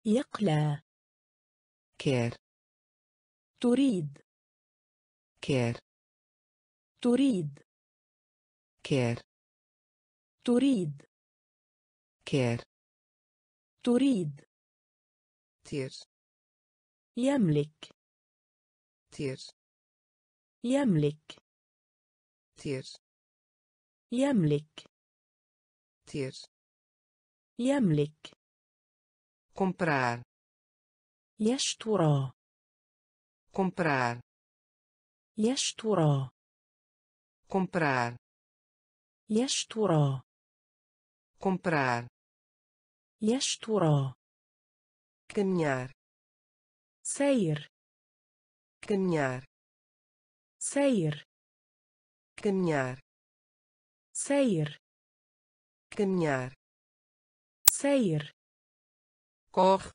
[SPEAKER 1] يقلى
[SPEAKER 2] quer
[SPEAKER 1] تريد
[SPEAKER 2] quer
[SPEAKER 1] تريد
[SPEAKER 2] quer
[SPEAKER 1] تريد
[SPEAKER 2] quer
[SPEAKER 1] تريد
[SPEAKER 2] ter
[SPEAKER 1] يملك
[SPEAKER 2] ter
[SPEAKER 1] يملك
[SPEAKER 2] ter
[SPEAKER 1] يملك
[SPEAKER 2] ter
[SPEAKER 1] يملك
[SPEAKER 2] comprar
[SPEAKER 1] يشترى
[SPEAKER 2] comprar
[SPEAKER 1] يشترى
[SPEAKER 2] comprar
[SPEAKER 1] يشترى
[SPEAKER 2] comprar
[SPEAKER 1] يشترى
[SPEAKER 2] caminhar
[SPEAKER 1] سير
[SPEAKER 2] caminhar
[SPEAKER 1] سير
[SPEAKER 2] caminhar
[SPEAKER 1] سير
[SPEAKER 2] caminhar
[SPEAKER 1] سير
[SPEAKER 2] corre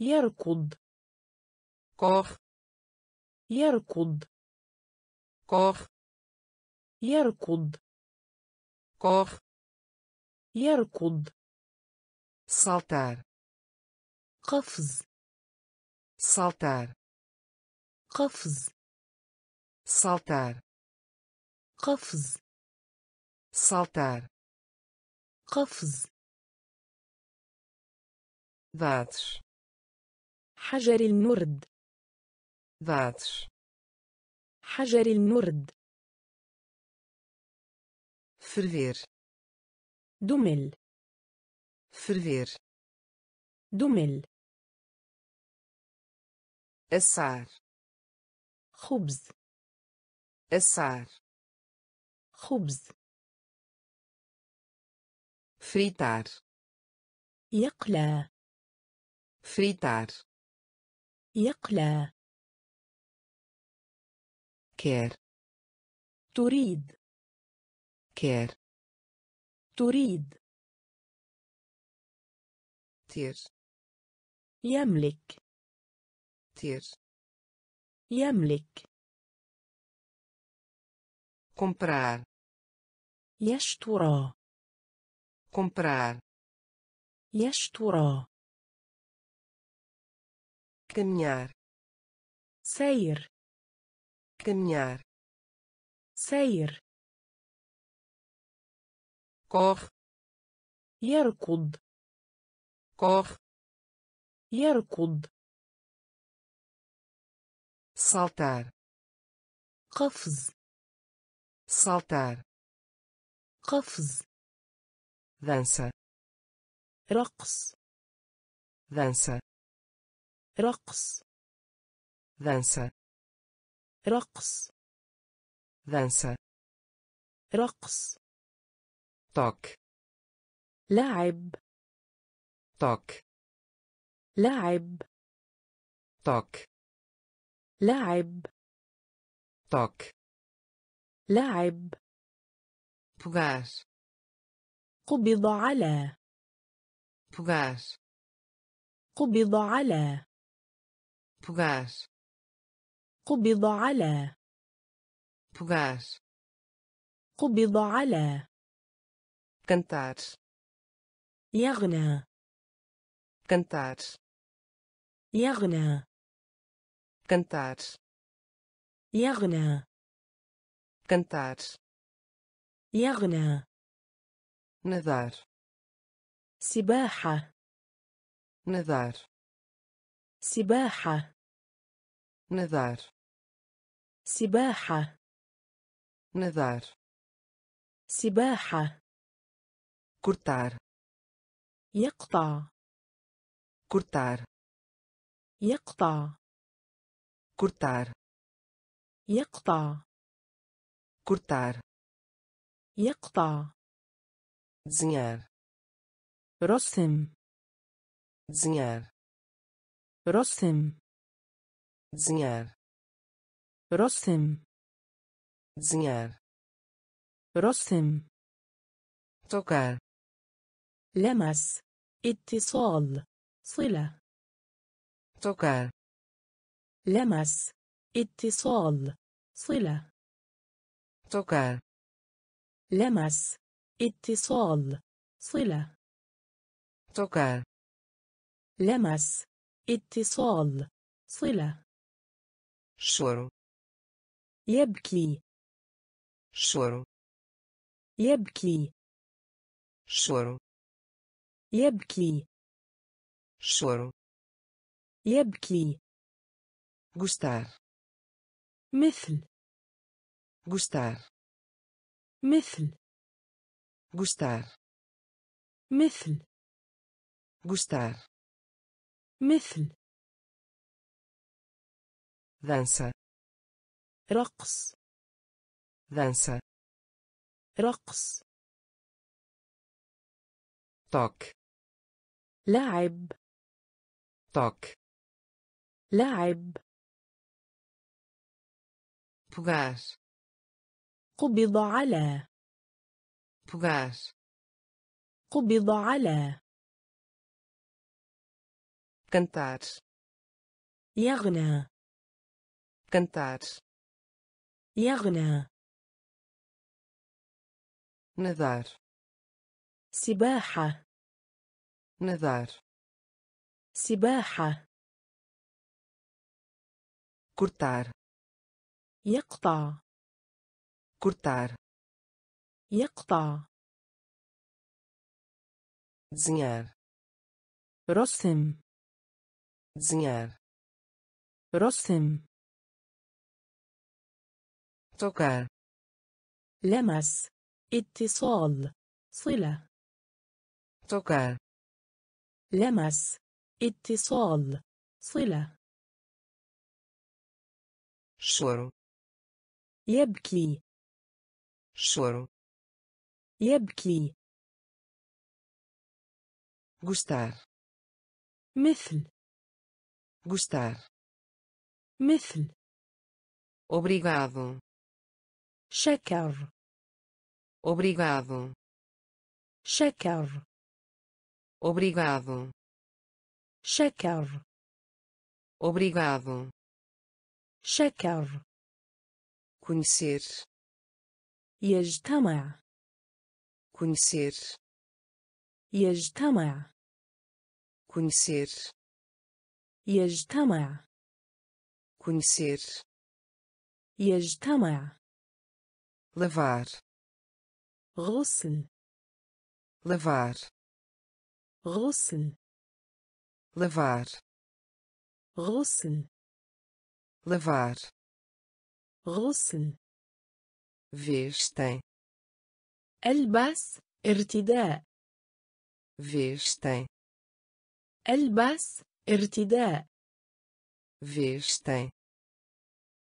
[SPEAKER 1] يركض
[SPEAKER 2] corre
[SPEAKER 1] يركض
[SPEAKER 2] corre
[SPEAKER 1] يركض
[SPEAKER 2] corre
[SPEAKER 1] يركض
[SPEAKER 2] saltar
[SPEAKER 1] قفز
[SPEAKER 2] saltar
[SPEAKER 1] قفز
[SPEAKER 2] saltar
[SPEAKER 1] قفز
[SPEAKER 2] saltar
[SPEAKER 1] قفز
[SPEAKER 2] dados
[SPEAKER 1] حجر النرد
[SPEAKER 2] dados
[SPEAKER 1] حجر النرد
[SPEAKER 2] ferver
[SPEAKER 1] دمل
[SPEAKER 2] ferver
[SPEAKER 1] دمل
[SPEAKER 2] assar
[SPEAKER 1] خبز
[SPEAKER 2] assar
[SPEAKER 1] خبز
[SPEAKER 2] fritar
[SPEAKER 1] يقلى
[SPEAKER 2] fritar
[SPEAKER 1] يقلى
[SPEAKER 2] quer
[SPEAKER 1] تريد
[SPEAKER 2] quer
[SPEAKER 1] تريد
[SPEAKER 2] ter
[SPEAKER 1] يملك
[SPEAKER 2] ter
[SPEAKER 1] يملك
[SPEAKER 2] comprar
[SPEAKER 1] يشترى
[SPEAKER 2] comprar
[SPEAKER 1] يشترى
[SPEAKER 2] caminhar
[SPEAKER 1] سير
[SPEAKER 2] caminhar
[SPEAKER 1] سير
[SPEAKER 2] corre
[SPEAKER 1] يركض
[SPEAKER 2] corre
[SPEAKER 1] يركض
[SPEAKER 2] saltar
[SPEAKER 1] قفز
[SPEAKER 2] saltar
[SPEAKER 1] قفز
[SPEAKER 2] dança
[SPEAKER 1] رقص
[SPEAKER 2] dança
[SPEAKER 1] رقص
[SPEAKER 2] dança
[SPEAKER 1] رقص
[SPEAKER 2] dança
[SPEAKER 1] رقص
[SPEAKER 2] toque
[SPEAKER 1] لعب
[SPEAKER 2] toque
[SPEAKER 1] لعب
[SPEAKER 2] toque
[SPEAKER 1] لعب
[SPEAKER 2] toque
[SPEAKER 1] لعب
[SPEAKER 2] pegar
[SPEAKER 1] قبض على
[SPEAKER 2] pegar
[SPEAKER 1] قبض على
[SPEAKER 2] بوغاس
[SPEAKER 1] قبض على
[SPEAKER 2] بوغاس
[SPEAKER 1] قبض على
[SPEAKER 2] كنتار
[SPEAKER 1] يغنى.
[SPEAKER 2] Cantar
[SPEAKER 1] يغنى
[SPEAKER 2] cantar
[SPEAKER 1] يغنى
[SPEAKER 2] cantar
[SPEAKER 1] يغنى
[SPEAKER 2] nadar
[SPEAKER 1] سباحة
[SPEAKER 2] nadar
[SPEAKER 1] سباحة
[SPEAKER 2] nadar
[SPEAKER 1] سباحة
[SPEAKER 2] nadar
[SPEAKER 1] سباحة
[SPEAKER 2] cortar
[SPEAKER 1] يقطع
[SPEAKER 2] cortar
[SPEAKER 1] يقطع
[SPEAKER 2] cortar
[SPEAKER 1] يقطع
[SPEAKER 2] cortar
[SPEAKER 1] يقطع
[SPEAKER 2] desenhar
[SPEAKER 1] رسم
[SPEAKER 2] desenhar
[SPEAKER 1] رسم
[SPEAKER 2] desenhar
[SPEAKER 1] رسم
[SPEAKER 2] desenhar
[SPEAKER 1] رسم
[SPEAKER 2] tocar
[SPEAKER 1] لمس اتصال صلة.
[SPEAKER 2] tocar
[SPEAKER 1] لمس. اتصال. صلة.
[SPEAKER 2] tocar
[SPEAKER 1] لمس. اتصال. صلة.
[SPEAKER 2] tocar
[SPEAKER 1] لمس. اتصال. صلة.
[SPEAKER 2] choro
[SPEAKER 1] يبكي.
[SPEAKER 2] choro
[SPEAKER 1] يبكي.
[SPEAKER 2] choro
[SPEAKER 1] يبكي.
[SPEAKER 2] Choro
[SPEAKER 1] يبكي
[SPEAKER 2] gostar
[SPEAKER 1] مثل
[SPEAKER 2] gostar
[SPEAKER 1] مثل
[SPEAKER 2] gostar
[SPEAKER 1] مثل
[SPEAKER 2] gostar
[SPEAKER 1] مثل
[SPEAKER 2] dança
[SPEAKER 1] رقص
[SPEAKER 2] dança
[SPEAKER 1] رقص
[SPEAKER 2] toque
[SPEAKER 1] لعب
[SPEAKER 2] طاك
[SPEAKER 1] لاعب.
[SPEAKER 2] بوغاس
[SPEAKER 1] قبض على.
[SPEAKER 2] بغاز
[SPEAKER 1] قبض على.
[SPEAKER 2] كنتار
[SPEAKER 1] يغنى.
[SPEAKER 2] كنتار
[SPEAKER 1] يغنى.
[SPEAKER 2] نذار.
[SPEAKER 1] سباحة.
[SPEAKER 2] نذار.
[SPEAKER 1] سباحة
[SPEAKER 2] cortar
[SPEAKER 1] يقطع
[SPEAKER 2] cortar
[SPEAKER 1] يقطع
[SPEAKER 2] desenhar
[SPEAKER 1] رسم
[SPEAKER 2] desenhar
[SPEAKER 1] رسم
[SPEAKER 2] tocar
[SPEAKER 1] لمس اتصال صلة
[SPEAKER 2] tocar
[SPEAKER 1] لمس اتصال صلة
[SPEAKER 2] choro
[SPEAKER 1] يبكي
[SPEAKER 2] choro
[SPEAKER 1] يبكي
[SPEAKER 2] gostar
[SPEAKER 1] مثل
[SPEAKER 2] gostar
[SPEAKER 1] مثل
[SPEAKER 2] obrigado
[SPEAKER 1] شكر
[SPEAKER 2] obrigado
[SPEAKER 1] شكر
[SPEAKER 2] obrigado
[SPEAKER 1] شكر
[SPEAKER 2] obrigado
[SPEAKER 1] شكر
[SPEAKER 2] conhecer
[SPEAKER 1] يجتمع
[SPEAKER 2] conhecer
[SPEAKER 1] يجتمع
[SPEAKER 2] conhecer
[SPEAKER 1] يجتمع
[SPEAKER 2] conhecer
[SPEAKER 1] يجتمع
[SPEAKER 2] lavar
[SPEAKER 1] غسل
[SPEAKER 2] lavar
[SPEAKER 1] غسل
[SPEAKER 2] Lavar
[SPEAKER 1] غسل
[SPEAKER 2] lavar
[SPEAKER 1] غسل
[SPEAKER 2] vestem.
[SPEAKER 1] البس ارتداء
[SPEAKER 2] vestem.
[SPEAKER 1] البس ارتداء
[SPEAKER 2] vestem.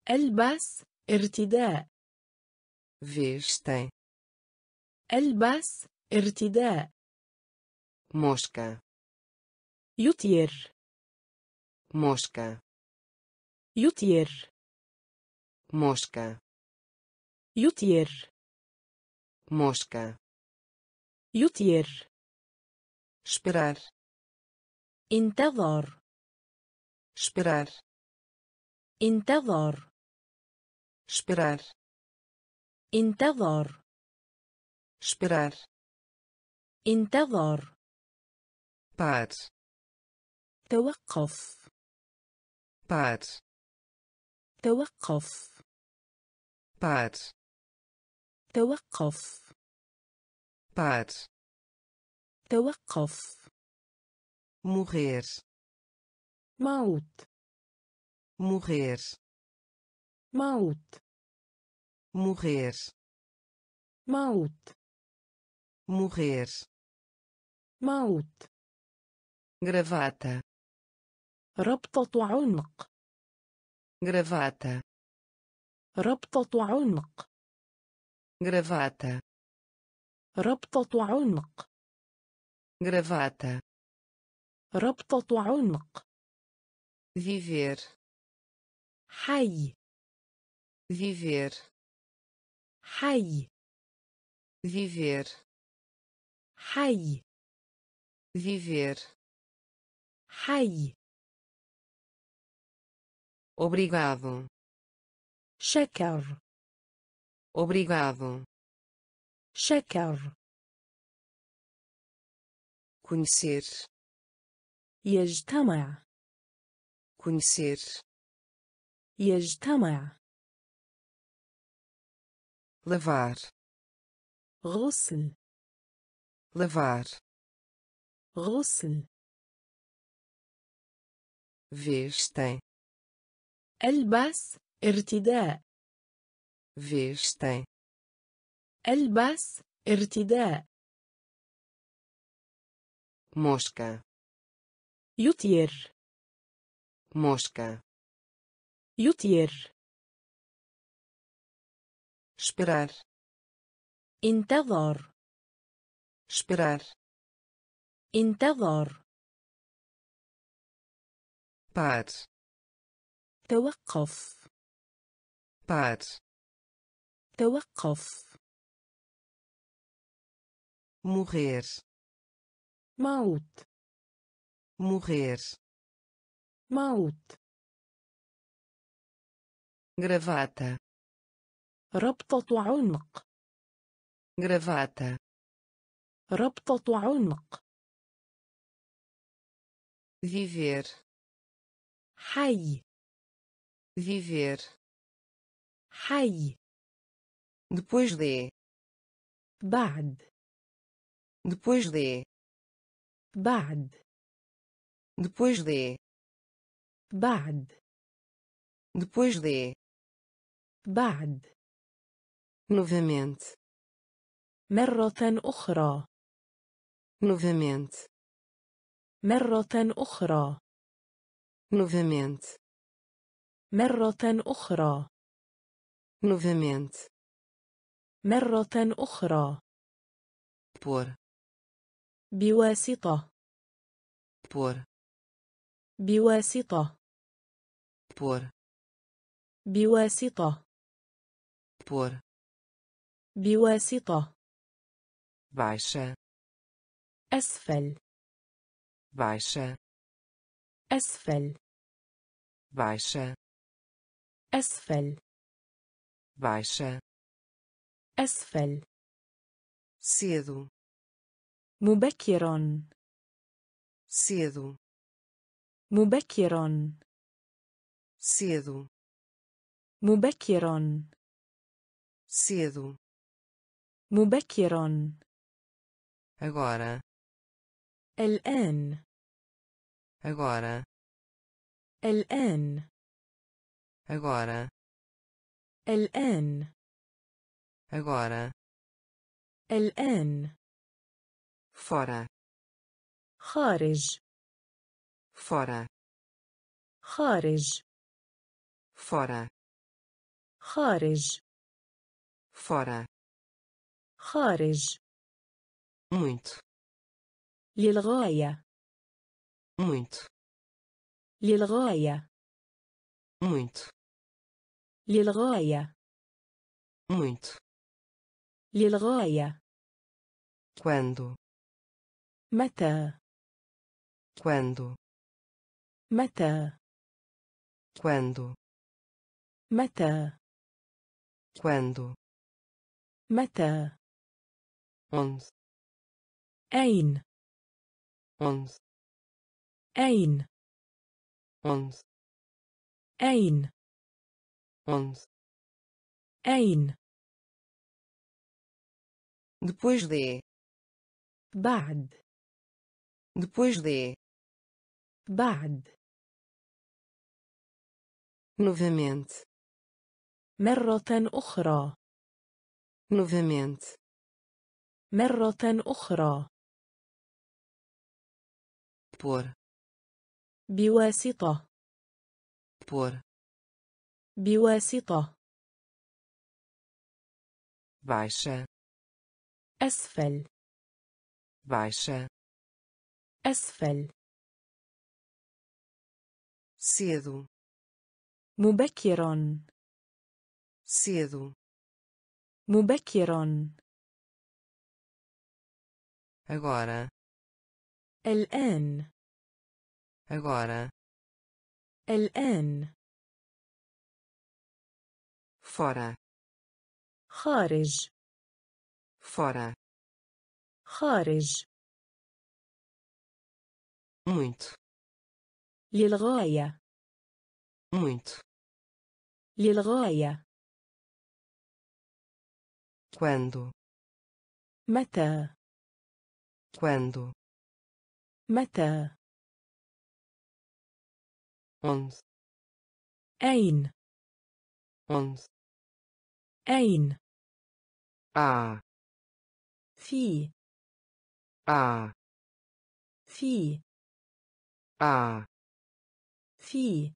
[SPEAKER 1] البس ارتداء
[SPEAKER 2] vestem.
[SPEAKER 1] البس ارتداء
[SPEAKER 2] mosca.
[SPEAKER 1] يطير
[SPEAKER 2] mosca
[SPEAKER 1] يطير
[SPEAKER 2] mosca
[SPEAKER 1] يطير
[SPEAKER 2] mosca
[SPEAKER 1] يطير
[SPEAKER 2] esperar
[SPEAKER 1] انتظر
[SPEAKER 2] esperar
[SPEAKER 1] انتظر
[SPEAKER 2] esperar
[SPEAKER 1] انتظر
[SPEAKER 2] esperar
[SPEAKER 1] انتظر
[SPEAKER 2] par
[SPEAKER 1] توقف
[SPEAKER 2] par
[SPEAKER 1] توقف
[SPEAKER 2] par
[SPEAKER 1] توقف
[SPEAKER 2] par
[SPEAKER 1] توقف
[SPEAKER 2] morrer
[SPEAKER 1] موت
[SPEAKER 2] morrer
[SPEAKER 1] موت
[SPEAKER 2] morrer
[SPEAKER 1] موت
[SPEAKER 2] morrer
[SPEAKER 1] موت
[SPEAKER 2] gravata
[SPEAKER 1] ربطة عنق.
[SPEAKER 2] gravata
[SPEAKER 1] ربطة عنق.
[SPEAKER 2] gravata
[SPEAKER 1] ربطة عنق.
[SPEAKER 2] gravata
[SPEAKER 1] ربطة عنق.
[SPEAKER 2] viver
[SPEAKER 1] حي.
[SPEAKER 2] فيفير
[SPEAKER 1] حي.
[SPEAKER 2] فيفير
[SPEAKER 1] حي.
[SPEAKER 2] فيفير
[SPEAKER 1] حي.
[SPEAKER 2] obrigado
[SPEAKER 1] شكر
[SPEAKER 2] obrigado
[SPEAKER 1] شكر
[SPEAKER 2] conhecer
[SPEAKER 1] يجتمع
[SPEAKER 2] conhecer
[SPEAKER 1] يجتمع
[SPEAKER 2] lavar
[SPEAKER 1] غسل
[SPEAKER 2] lavar
[SPEAKER 1] غسل
[SPEAKER 2] vestem
[SPEAKER 1] البس ارتداء.
[SPEAKER 2] Vestem.
[SPEAKER 1] البس ارتداء.
[SPEAKER 2] Mosca.
[SPEAKER 1] يطير.
[SPEAKER 2] Mosca.
[SPEAKER 1] يطير.
[SPEAKER 2] Esperar.
[SPEAKER 1] انتظر.
[SPEAKER 2] Esperar.
[SPEAKER 1] انتظر.
[SPEAKER 2] Par.
[SPEAKER 1] توقف.
[SPEAKER 2] بار
[SPEAKER 1] توقف.
[SPEAKER 2] مغير.
[SPEAKER 1] موت.
[SPEAKER 2] مغير.
[SPEAKER 1] موت.
[SPEAKER 2] gravata
[SPEAKER 1] ربطة عنق.
[SPEAKER 2] gravata
[SPEAKER 1] ربطة عنق.
[SPEAKER 2] viver
[SPEAKER 1] حي.
[SPEAKER 2] viver
[SPEAKER 1] حي
[SPEAKER 2] depois de
[SPEAKER 1] بعد
[SPEAKER 2] depois de
[SPEAKER 1] بعد
[SPEAKER 2] depois de
[SPEAKER 1] بعد
[SPEAKER 2] depois de
[SPEAKER 1] بعد
[SPEAKER 2] novamente
[SPEAKER 1] مرة أخرى
[SPEAKER 2] novamente
[SPEAKER 1] مرة أخرى
[SPEAKER 2] novamente
[SPEAKER 1] مرة أخرى.
[SPEAKER 2] Novamente
[SPEAKER 1] مرة أخرى.
[SPEAKER 2] Por.
[SPEAKER 1] بواسطة.
[SPEAKER 2] Por.
[SPEAKER 1] بواسطة.
[SPEAKER 2] Por.
[SPEAKER 1] بواسطة.
[SPEAKER 2] Por.
[SPEAKER 1] بواسطة.
[SPEAKER 2] Baixa.
[SPEAKER 1] أسفل.
[SPEAKER 2] Baixa.
[SPEAKER 1] أسفل.
[SPEAKER 2] Baixa.
[SPEAKER 1] أسفل.
[SPEAKER 2] Baixa.
[SPEAKER 1] أسفل.
[SPEAKER 2] Cedo.
[SPEAKER 1] مبكرا.
[SPEAKER 2] Cedo.
[SPEAKER 1] مبكرا.
[SPEAKER 2] Cedo.
[SPEAKER 1] مبكرا.
[SPEAKER 2] Cedo.
[SPEAKER 1] مبكرا.
[SPEAKER 2] Agora.
[SPEAKER 1] الآن.
[SPEAKER 2] Agora.
[SPEAKER 1] الآن.
[SPEAKER 2] Agora
[SPEAKER 1] الآن
[SPEAKER 2] agora
[SPEAKER 1] الآن
[SPEAKER 2] fora
[SPEAKER 1] خارج
[SPEAKER 2] fora
[SPEAKER 1] خارج
[SPEAKER 2] fora
[SPEAKER 1] خارج
[SPEAKER 2] fora
[SPEAKER 1] خارج
[SPEAKER 2] muito
[SPEAKER 1] للغاية
[SPEAKER 2] muito
[SPEAKER 1] للغاية
[SPEAKER 2] muito
[SPEAKER 1] للغاية
[SPEAKER 2] muito
[SPEAKER 1] للغاية
[SPEAKER 2] quando
[SPEAKER 1] متى
[SPEAKER 2] quando
[SPEAKER 1] متى
[SPEAKER 2] quando
[SPEAKER 1] متى
[SPEAKER 2] quando
[SPEAKER 1] متى
[SPEAKER 2] onde
[SPEAKER 1] أين
[SPEAKER 2] onde
[SPEAKER 1] أين
[SPEAKER 2] onde
[SPEAKER 1] أين
[SPEAKER 2] onde
[SPEAKER 1] أين
[SPEAKER 2] depois de
[SPEAKER 1] بعد
[SPEAKER 2] depois de
[SPEAKER 1] بعد
[SPEAKER 2] novamente
[SPEAKER 1] مرة أخرى
[SPEAKER 2] novamente
[SPEAKER 1] مرة أخرى
[SPEAKER 2] por
[SPEAKER 1] بواسطة
[SPEAKER 2] por
[SPEAKER 1] بواسطة.
[SPEAKER 2] Baixa.
[SPEAKER 1] أسفل.
[SPEAKER 2] Baixa.
[SPEAKER 1] أسفل.
[SPEAKER 2] Cedo.
[SPEAKER 1] مبكرا.
[SPEAKER 2] Cedo.
[SPEAKER 1] مبكرا.
[SPEAKER 2] Agora.
[SPEAKER 1] الآن.
[SPEAKER 2] Agora.
[SPEAKER 1] الآن.
[SPEAKER 2] Fora
[SPEAKER 1] خارج
[SPEAKER 2] fora
[SPEAKER 1] خارج
[SPEAKER 2] muito
[SPEAKER 1] للغاية
[SPEAKER 2] muito
[SPEAKER 1] للغاية
[SPEAKER 2] quando
[SPEAKER 1] متى
[SPEAKER 2] quando
[SPEAKER 1] متى
[SPEAKER 2] onde
[SPEAKER 1] أين
[SPEAKER 2] onde
[SPEAKER 1] ein.
[SPEAKER 2] A.
[SPEAKER 1] Fi.
[SPEAKER 2] A.
[SPEAKER 1] Fi.
[SPEAKER 2] A.
[SPEAKER 1] Fi.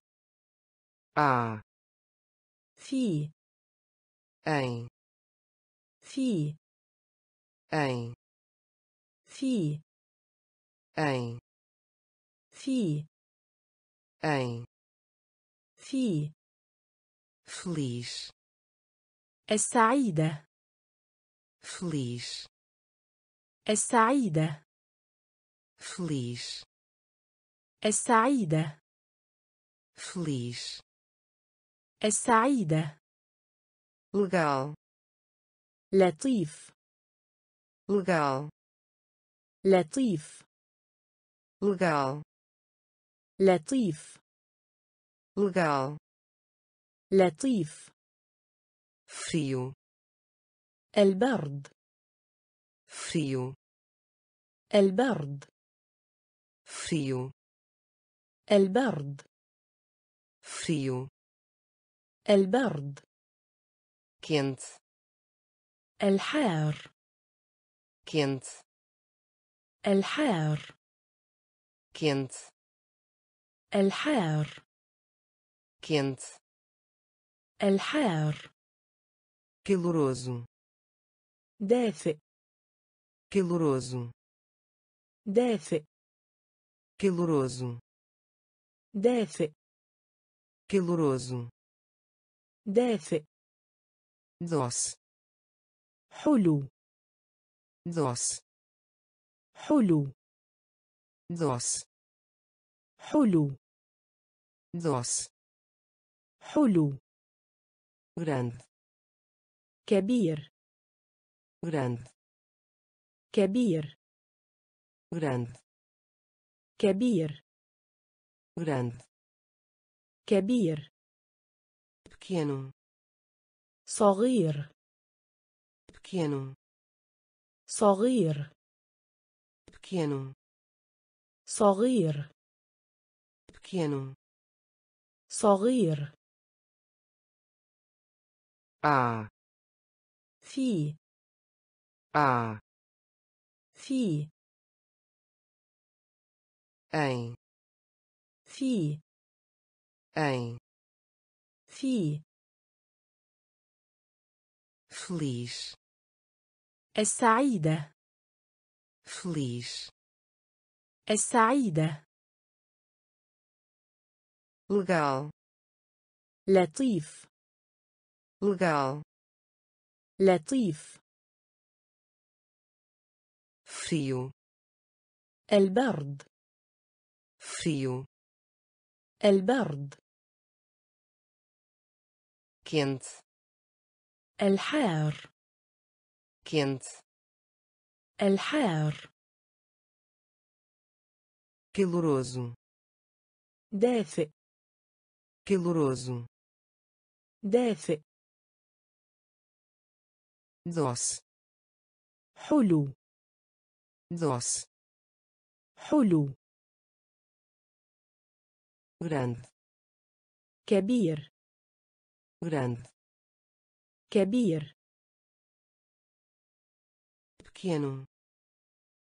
[SPEAKER 2] A.
[SPEAKER 1] Fi.
[SPEAKER 2] Em
[SPEAKER 1] fi.
[SPEAKER 2] Em
[SPEAKER 1] fi.
[SPEAKER 2] Em
[SPEAKER 1] fi.
[SPEAKER 2] Em
[SPEAKER 1] fi.
[SPEAKER 2] Feliz.
[SPEAKER 1] A saída.
[SPEAKER 2] Feliz.
[SPEAKER 1] A saída.
[SPEAKER 2] Feliz.
[SPEAKER 1] A saída.
[SPEAKER 2] Feliz.
[SPEAKER 1] A saída.
[SPEAKER 2] Legal.
[SPEAKER 1] Latif.
[SPEAKER 2] Legal.
[SPEAKER 1] Latif.
[SPEAKER 2] Legal.
[SPEAKER 1] Latif.
[SPEAKER 2] Legal.
[SPEAKER 1] Latif.
[SPEAKER 2] Frio
[SPEAKER 1] البرد.
[SPEAKER 2] frio
[SPEAKER 1] البرد.
[SPEAKER 2] frio
[SPEAKER 1] البرد.
[SPEAKER 2] frio
[SPEAKER 1] البرد.
[SPEAKER 2] quente
[SPEAKER 1] الحار.
[SPEAKER 2] quente
[SPEAKER 1] الحار.
[SPEAKER 2] quente
[SPEAKER 1] الحار.
[SPEAKER 2] quente
[SPEAKER 1] الحار.
[SPEAKER 2] caloroso
[SPEAKER 1] دافئ
[SPEAKER 2] caloroso
[SPEAKER 1] دافئ
[SPEAKER 2] caloroso
[SPEAKER 1] دافئ
[SPEAKER 2] caloroso
[SPEAKER 1] دافئ
[SPEAKER 2] doce
[SPEAKER 1] حلو
[SPEAKER 2] doce
[SPEAKER 1] حلو
[SPEAKER 2] doce
[SPEAKER 1] حلو
[SPEAKER 2] doce
[SPEAKER 1] حلو
[SPEAKER 2] grande
[SPEAKER 1] كبير
[SPEAKER 2] grande
[SPEAKER 1] كبير
[SPEAKER 2] grande
[SPEAKER 1] كبير
[SPEAKER 2] grande
[SPEAKER 1] كبير
[SPEAKER 2] pequeno
[SPEAKER 1] صغير
[SPEAKER 2] pequeno
[SPEAKER 1] صغير
[SPEAKER 2] pequeno
[SPEAKER 1] صغير
[SPEAKER 2] pequeno
[SPEAKER 1] صغير
[SPEAKER 2] a
[SPEAKER 1] في
[SPEAKER 2] a
[SPEAKER 1] في
[SPEAKER 2] em
[SPEAKER 1] في
[SPEAKER 2] em
[SPEAKER 1] في
[SPEAKER 2] feliz
[SPEAKER 1] السعيدة
[SPEAKER 2] feliz
[SPEAKER 1] السعيدة
[SPEAKER 2] legal
[SPEAKER 1] لطيف
[SPEAKER 2] legal
[SPEAKER 1] لطيف.
[SPEAKER 2] فريو
[SPEAKER 1] البرد.
[SPEAKER 2] فريو
[SPEAKER 1] البرد.
[SPEAKER 2] كنت.
[SPEAKER 1] الحار.
[SPEAKER 2] كنت.
[SPEAKER 1] الحار.
[SPEAKER 2] كيلوروزو
[SPEAKER 1] دافئ.
[SPEAKER 2] كيلوروزو
[SPEAKER 1] دافئ.
[SPEAKER 2] Doce
[SPEAKER 1] حلو
[SPEAKER 2] doce
[SPEAKER 1] حلو
[SPEAKER 2] grande
[SPEAKER 1] كبير
[SPEAKER 2] grande
[SPEAKER 1] كبير
[SPEAKER 2] pequeno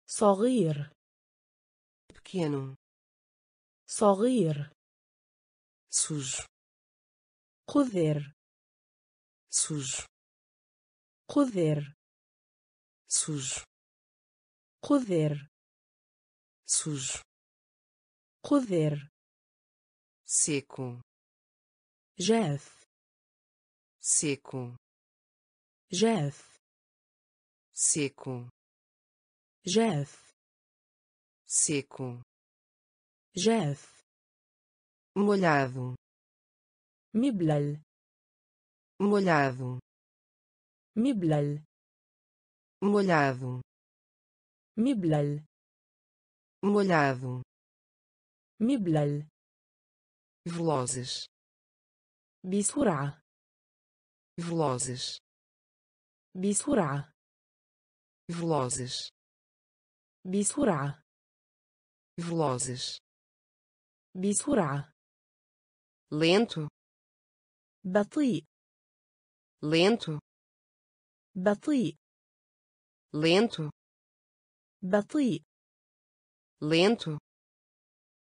[SPEAKER 1] صغير
[SPEAKER 2] pequeno
[SPEAKER 1] صغير
[SPEAKER 2] sujo
[SPEAKER 1] قذر
[SPEAKER 2] sujo
[SPEAKER 1] Coder.
[SPEAKER 2] sujo.
[SPEAKER 1] Coder.
[SPEAKER 2] sujo.
[SPEAKER 1] Coder.
[SPEAKER 2] seco.
[SPEAKER 1] Jeff
[SPEAKER 2] seco.
[SPEAKER 1] Jeff
[SPEAKER 2] seco.
[SPEAKER 1] Jeff
[SPEAKER 2] seco.
[SPEAKER 1] Jeff
[SPEAKER 2] molhado.
[SPEAKER 1] Miblal
[SPEAKER 2] molhado.
[SPEAKER 1] مبلل
[SPEAKER 2] molhado
[SPEAKER 1] مبلل
[SPEAKER 2] molhado
[SPEAKER 1] مبلل
[SPEAKER 2] velozes
[SPEAKER 1] بسرعة
[SPEAKER 2] velozes
[SPEAKER 1] بسرعة
[SPEAKER 2] velozes
[SPEAKER 1] بسرعة
[SPEAKER 2] velozes
[SPEAKER 1] بسرعة
[SPEAKER 2] lento
[SPEAKER 1] بطيء
[SPEAKER 2] lento
[SPEAKER 1] بطيء.
[SPEAKER 2] Lento.
[SPEAKER 1] بطيء.
[SPEAKER 2] Lento.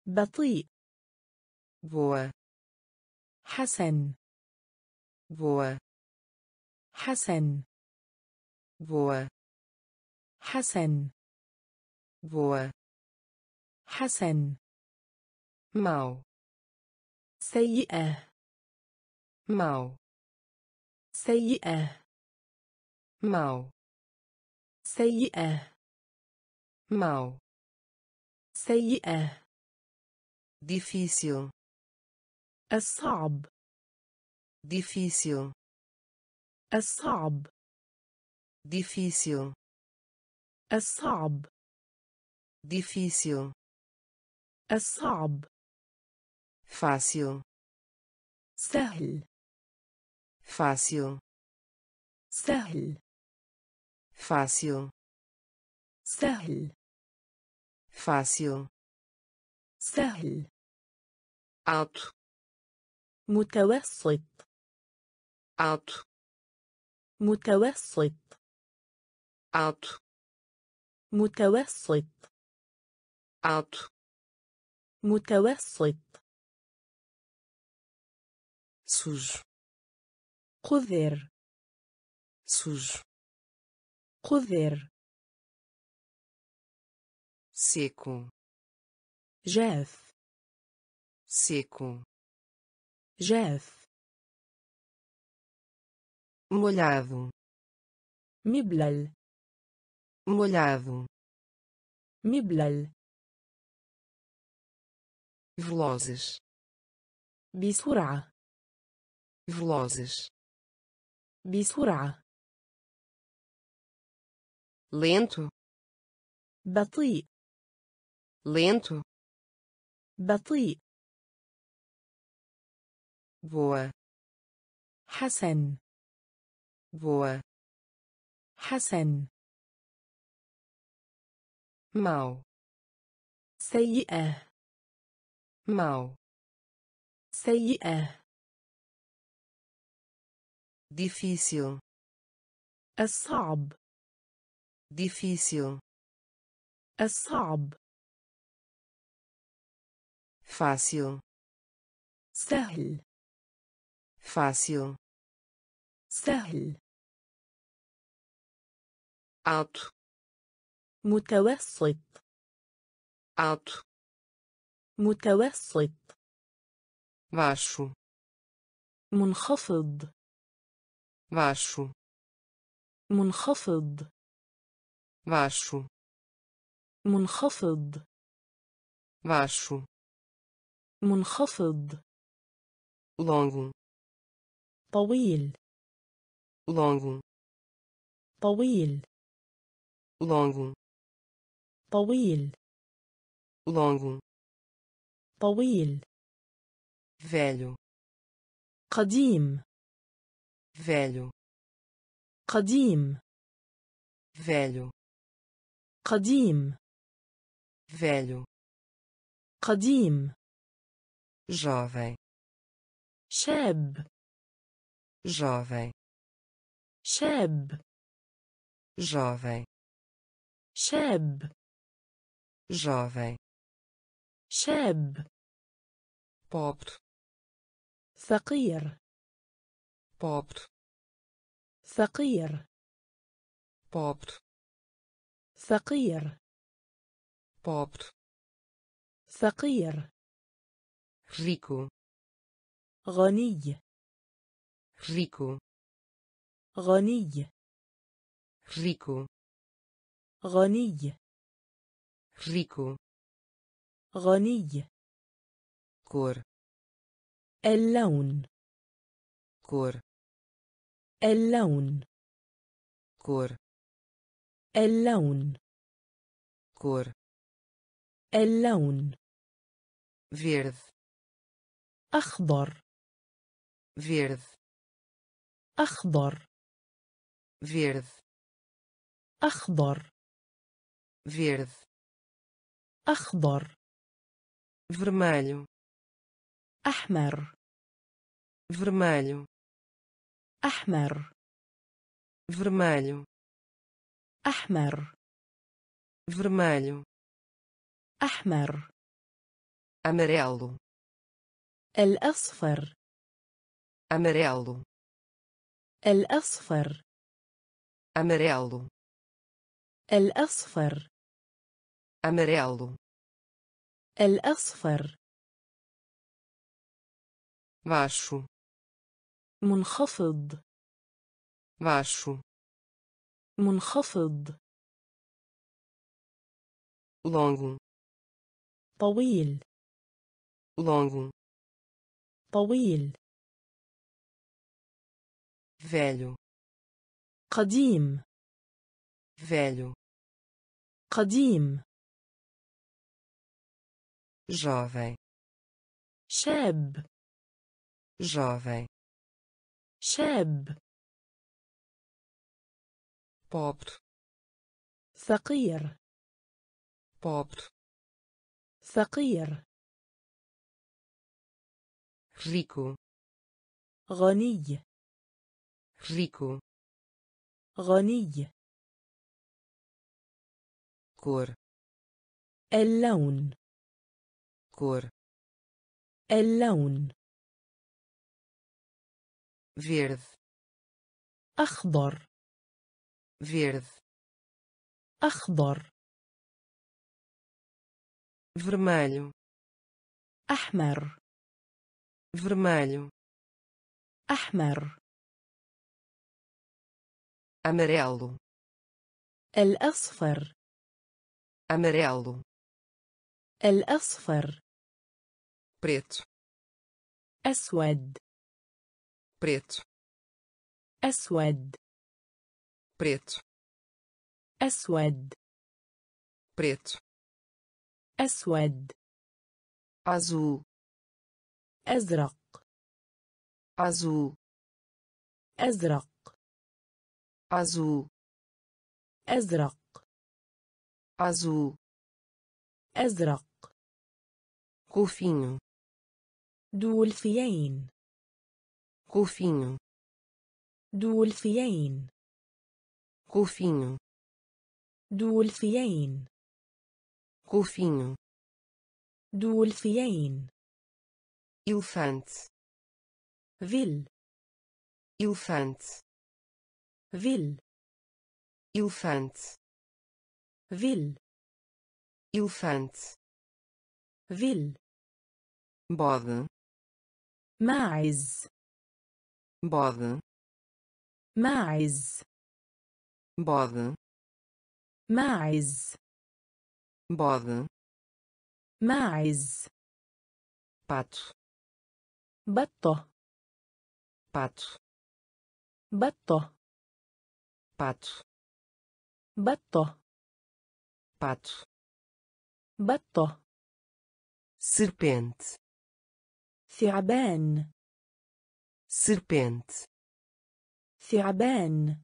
[SPEAKER 1] بطيء.
[SPEAKER 2] Boa.
[SPEAKER 1] حسن.
[SPEAKER 2] Boa.
[SPEAKER 1] حسن.
[SPEAKER 2] Boa.
[SPEAKER 1] حسن.
[SPEAKER 2] Boa.
[SPEAKER 1] حسن.
[SPEAKER 2] Mau.
[SPEAKER 1] سيئة.
[SPEAKER 2] Mau.
[SPEAKER 1] سيئة.
[SPEAKER 2] Mau
[SPEAKER 1] سيئة
[SPEAKER 2] mau
[SPEAKER 1] سيئة
[SPEAKER 2] difícil
[SPEAKER 1] الصعب
[SPEAKER 2] difícil
[SPEAKER 1] الصعب
[SPEAKER 2] difícil
[SPEAKER 1] الصعب
[SPEAKER 2] difícil
[SPEAKER 1] الصعب
[SPEAKER 2] fácil
[SPEAKER 1] سهل
[SPEAKER 2] fácil
[SPEAKER 1] سهل
[SPEAKER 2] fácil
[SPEAKER 1] سهل
[SPEAKER 2] fácil
[SPEAKER 1] سهل
[SPEAKER 2] alto
[SPEAKER 1] متوسط
[SPEAKER 2] alto
[SPEAKER 1] متوسط
[SPEAKER 2] alto
[SPEAKER 1] متوسط
[SPEAKER 2] alto
[SPEAKER 1] متوسط
[SPEAKER 2] sujo
[SPEAKER 1] قذر
[SPEAKER 2] sujo
[SPEAKER 1] قذر
[SPEAKER 2] seco
[SPEAKER 1] جاف
[SPEAKER 2] seco
[SPEAKER 1] جاف
[SPEAKER 2] molhado
[SPEAKER 1] مبلل
[SPEAKER 2] molhado
[SPEAKER 1] مبلل
[SPEAKER 2] velozes
[SPEAKER 1] بسرعة
[SPEAKER 2] velozes
[SPEAKER 1] بسرعة
[SPEAKER 2] lento
[SPEAKER 1] بطيء
[SPEAKER 2] lento
[SPEAKER 1] بطيء
[SPEAKER 2] boa
[SPEAKER 1] حسن
[SPEAKER 2] boa
[SPEAKER 1] حسن
[SPEAKER 2] mau
[SPEAKER 1] سيئة
[SPEAKER 2] mau
[SPEAKER 1] سيئة
[SPEAKER 2] difícil
[SPEAKER 1] الصعب
[SPEAKER 2] difícil
[SPEAKER 1] الصعب
[SPEAKER 2] fácil
[SPEAKER 1] سهل
[SPEAKER 2] fácil
[SPEAKER 1] سهل
[SPEAKER 2] alto
[SPEAKER 1] متوسط
[SPEAKER 2] alto
[SPEAKER 1] متوسط
[SPEAKER 2] baixo
[SPEAKER 1] منخفض
[SPEAKER 2] baixo
[SPEAKER 1] منخفض
[SPEAKER 2] baixo
[SPEAKER 1] منخفض
[SPEAKER 2] baixo
[SPEAKER 1] منخفض
[SPEAKER 2] longo
[SPEAKER 1] طويل
[SPEAKER 2] longo
[SPEAKER 1] طويل
[SPEAKER 2] longo
[SPEAKER 1] طويل
[SPEAKER 2] longo
[SPEAKER 1] طويل
[SPEAKER 2] velho
[SPEAKER 1] قديم
[SPEAKER 2] velho
[SPEAKER 1] قديم
[SPEAKER 2] velho
[SPEAKER 1] قديم
[SPEAKER 2] velho
[SPEAKER 1] قديم
[SPEAKER 2] jovem
[SPEAKER 1] شاب
[SPEAKER 2] jovem
[SPEAKER 1] شاب
[SPEAKER 2] jovem
[SPEAKER 1] شاب
[SPEAKER 2] jovem
[SPEAKER 1] شاب
[SPEAKER 2] pobre
[SPEAKER 1] فقير
[SPEAKER 2] pobre
[SPEAKER 1] فقير
[SPEAKER 2] pobre
[SPEAKER 1] فقير.
[SPEAKER 2] Pobre
[SPEAKER 1] فقير.
[SPEAKER 2] Rico.
[SPEAKER 1] غني.
[SPEAKER 2] Rico.
[SPEAKER 1] غني.
[SPEAKER 2] Rico.
[SPEAKER 1] غني.
[SPEAKER 2] Rico.
[SPEAKER 1] غني.
[SPEAKER 2] Cor.
[SPEAKER 1] اللون.
[SPEAKER 2] Cor.
[SPEAKER 1] اللون.
[SPEAKER 2] Cor.
[SPEAKER 1] اللون.
[SPEAKER 2] cor
[SPEAKER 1] اللون.
[SPEAKER 2] verde
[SPEAKER 1] أخضر.
[SPEAKER 2] verde
[SPEAKER 1] أخضر.
[SPEAKER 2] verde
[SPEAKER 1] أخضر.
[SPEAKER 2] verde
[SPEAKER 1] أخضر.
[SPEAKER 2] Vermelho.
[SPEAKER 1] أحمر.
[SPEAKER 2] Vermelho.
[SPEAKER 1] أحمر.
[SPEAKER 2] Vermelho.
[SPEAKER 1] أحمر
[SPEAKER 2] vermelho
[SPEAKER 1] أحمر
[SPEAKER 2] amarelo
[SPEAKER 1] الأصفر
[SPEAKER 2] amarelo
[SPEAKER 1] الأصفر
[SPEAKER 2] amarelo
[SPEAKER 1] الأصفر
[SPEAKER 2] amarelo
[SPEAKER 1] الأصفر
[SPEAKER 2] baixo
[SPEAKER 1] منخفض
[SPEAKER 2] baixo
[SPEAKER 1] منخفض
[SPEAKER 2] longo
[SPEAKER 1] طويل
[SPEAKER 2] longo
[SPEAKER 1] طويل
[SPEAKER 2] velho
[SPEAKER 1] قديم
[SPEAKER 2] velho
[SPEAKER 1] قديم
[SPEAKER 2] jovem
[SPEAKER 1] شاب
[SPEAKER 2] jovem
[SPEAKER 1] شاب
[SPEAKER 2] بوبت.
[SPEAKER 1] فقير
[SPEAKER 2] بوبت.
[SPEAKER 1] فقير
[SPEAKER 2] ريكو.
[SPEAKER 1] غني.
[SPEAKER 2] rico.
[SPEAKER 1] غني.
[SPEAKER 2] cor.
[SPEAKER 1] اللون.
[SPEAKER 2] cor.
[SPEAKER 1] اللون.
[SPEAKER 2] verde
[SPEAKER 1] أخضر.
[SPEAKER 2] verde
[SPEAKER 1] أخضر.
[SPEAKER 2] vermelho
[SPEAKER 1] أحمر.
[SPEAKER 2] فرمالو
[SPEAKER 1] أحمر.
[SPEAKER 2] أمريالو
[SPEAKER 1] الأصفر.
[SPEAKER 2] أمريالو
[SPEAKER 1] الأصفر.
[SPEAKER 2] Preto.
[SPEAKER 1] أسود.
[SPEAKER 2] Preto.
[SPEAKER 1] أسود.
[SPEAKER 2] Preto
[SPEAKER 1] أسود
[SPEAKER 2] preto
[SPEAKER 1] أسود
[SPEAKER 2] azul
[SPEAKER 1] أزرق
[SPEAKER 2] azul
[SPEAKER 1] أزرق
[SPEAKER 2] azul
[SPEAKER 1] أزرق
[SPEAKER 2] azul
[SPEAKER 1] أزرق
[SPEAKER 2] golfinho
[SPEAKER 1] دولفيين
[SPEAKER 2] golfinho
[SPEAKER 1] دولفيين
[SPEAKER 2] golfinho
[SPEAKER 1] دولفيين
[SPEAKER 2] golfinho
[SPEAKER 1] دولفيين
[SPEAKER 2] elefante
[SPEAKER 1] فيل
[SPEAKER 2] elefante
[SPEAKER 1] فيل
[SPEAKER 2] elefante
[SPEAKER 1] فيل
[SPEAKER 2] elefante
[SPEAKER 1] فيل
[SPEAKER 2] bode
[SPEAKER 1] ماعز
[SPEAKER 2] bode
[SPEAKER 1] ماعز
[SPEAKER 2] bode
[SPEAKER 1] ماعز
[SPEAKER 2] bode
[SPEAKER 1] ماعز
[SPEAKER 2] pato
[SPEAKER 1] بطة
[SPEAKER 2] pato
[SPEAKER 1] بطة
[SPEAKER 2] pato
[SPEAKER 1] بطة
[SPEAKER 2] pato
[SPEAKER 1] بطة
[SPEAKER 2] serpente
[SPEAKER 1] ثعبان
[SPEAKER 2] serpente
[SPEAKER 1] ثعبان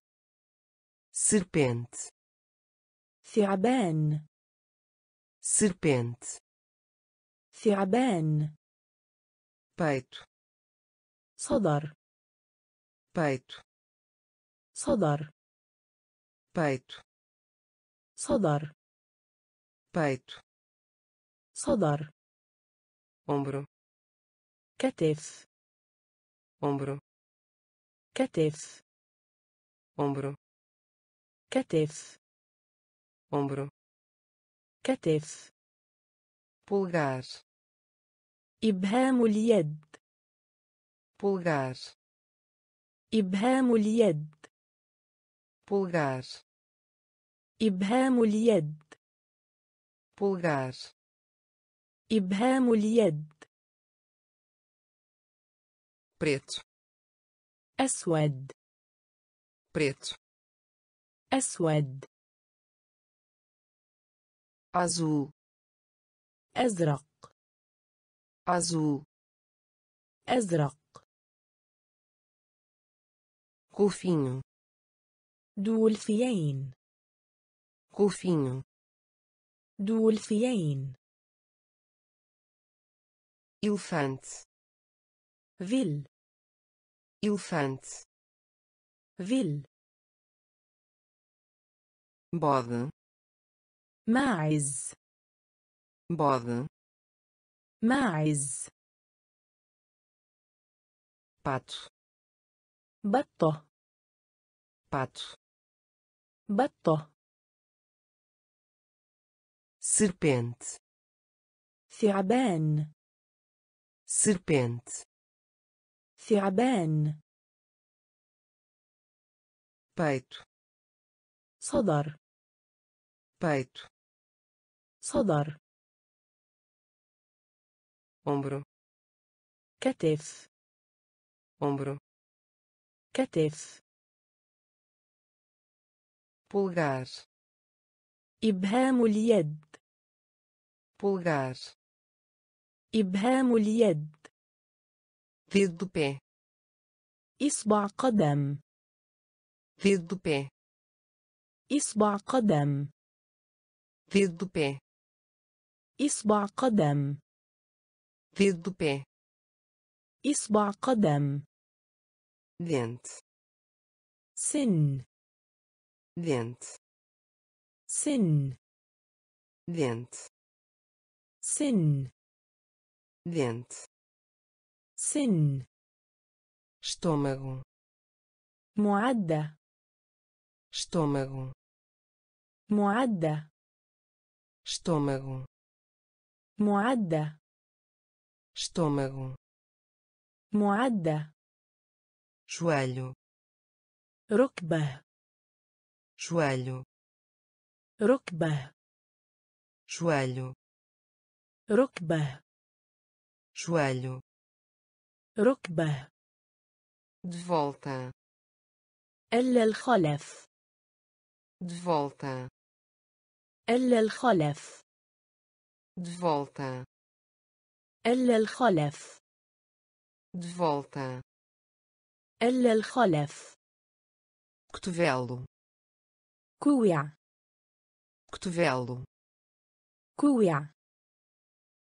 [SPEAKER 2] serpente
[SPEAKER 1] ثعبان
[SPEAKER 2] serpente
[SPEAKER 1] ثعبان
[SPEAKER 2] peito
[SPEAKER 1] صدر
[SPEAKER 2] peito
[SPEAKER 1] صدر
[SPEAKER 2] peito
[SPEAKER 1] صدر
[SPEAKER 2] peito
[SPEAKER 1] صدر
[SPEAKER 2] ombro
[SPEAKER 1] كتف
[SPEAKER 2] ombro
[SPEAKER 1] كتف
[SPEAKER 2] ombro
[SPEAKER 1] كتف
[SPEAKER 2] ombro.
[SPEAKER 1] كتف
[SPEAKER 2] pulgar.
[SPEAKER 1] إبهام اليد
[SPEAKER 2] pulgar.
[SPEAKER 1] إبهام اليد
[SPEAKER 2] pulgar.
[SPEAKER 1] إبهام اليد
[SPEAKER 2] pulgar.
[SPEAKER 1] إبهام اليد
[SPEAKER 2] preto.
[SPEAKER 1] أسود
[SPEAKER 2] preto.
[SPEAKER 1] أسود
[SPEAKER 2] أزو
[SPEAKER 1] أزرق
[SPEAKER 2] أزو
[SPEAKER 1] أزرق
[SPEAKER 2] golfinho
[SPEAKER 1] دولفين
[SPEAKER 2] golfinho
[SPEAKER 1] دولفين
[SPEAKER 2] elefante
[SPEAKER 1] فيل
[SPEAKER 2] elefante
[SPEAKER 1] فيل.
[SPEAKER 2] bode
[SPEAKER 1] ماعز
[SPEAKER 2] bode
[SPEAKER 1] ماعز
[SPEAKER 2] pato
[SPEAKER 1] بطة
[SPEAKER 2] pato
[SPEAKER 1] بطة
[SPEAKER 2] serpente
[SPEAKER 1] ثعبان
[SPEAKER 2] serpente
[SPEAKER 1] ثعبان
[SPEAKER 2] peito
[SPEAKER 1] صدر
[SPEAKER 2] peito
[SPEAKER 1] صدر
[SPEAKER 2] ombro
[SPEAKER 1] كتف
[SPEAKER 2] ombro
[SPEAKER 1] كتف
[SPEAKER 2] pulgar
[SPEAKER 1] إبهام اليد
[SPEAKER 2] pulgar
[SPEAKER 1] إبهام اليد
[SPEAKER 2] dedo do pé
[SPEAKER 1] إصبع قدم
[SPEAKER 2] dedo do pé
[SPEAKER 1] إصبع قدم
[SPEAKER 2] dedo do pé
[SPEAKER 1] إصبع قدم
[SPEAKER 2] dedo do pé
[SPEAKER 1] إصبع قدم
[SPEAKER 2] dente
[SPEAKER 1] سن
[SPEAKER 2] dente
[SPEAKER 1] سن
[SPEAKER 2] dente
[SPEAKER 1] سن
[SPEAKER 2] dente
[SPEAKER 1] سن
[SPEAKER 2] estômago
[SPEAKER 1] معدة
[SPEAKER 2] estômago
[SPEAKER 1] معدة
[SPEAKER 2] estômago
[SPEAKER 1] معدة
[SPEAKER 2] estômago
[SPEAKER 1] معدة
[SPEAKER 2] joelho
[SPEAKER 1] ركبة
[SPEAKER 2] joelho
[SPEAKER 1] ركبة
[SPEAKER 2] joelho
[SPEAKER 1] ركبة
[SPEAKER 2] joelho
[SPEAKER 1] ركبة
[SPEAKER 2] de volta
[SPEAKER 1] إلا الخلف
[SPEAKER 2] de volta
[SPEAKER 1] الخلف
[SPEAKER 2] de volta
[SPEAKER 1] إلا الخلف
[SPEAKER 2] de volta
[SPEAKER 1] إلا الخلف
[SPEAKER 2] cotovelo
[SPEAKER 1] كوع
[SPEAKER 2] cotovelo
[SPEAKER 1] كوع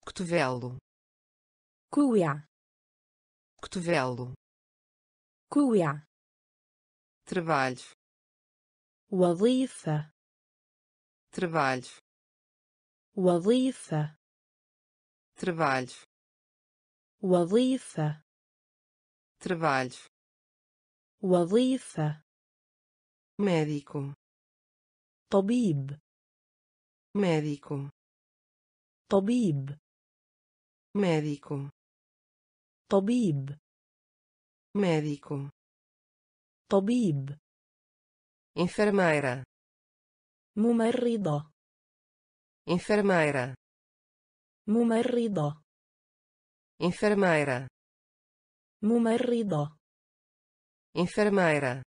[SPEAKER 2] cotovelo
[SPEAKER 1] كوع
[SPEAKER 2] cotovelo
[SPEAKER 1] كوع
[SPEAKER 2] trabalho
[SPEAKER 1] وظيفة
[SPEAKER 2] trabalho
[SPEAKER 1] وظيفة
[SPEAKER 2] trabalho
[SPEAKER 1] وظيفة
[SPEAKER 2] trabalho
[SPEAKER 1] وظيفة
[SPEAKER 2] médico
[SPEAKER 1] طبيب
[SPEAKER 2] médico
[SPEAKER 1] طبيب
[SPEAKER 2] médico
[SPEAKER 1] طبيب
[SPEAKER 2] médico
[SPEAKER 1] طبيب
[SPEAKER 2] enfermeira
[SPEAKER 1] ممرضة
[SPEAKER 2] enfermeira
[SPEAKER 1] ممرضة
[SPEAKER 2] enfermeira
[SPEAKER 1] ممرضة
[SPEAKER 2] enfermeira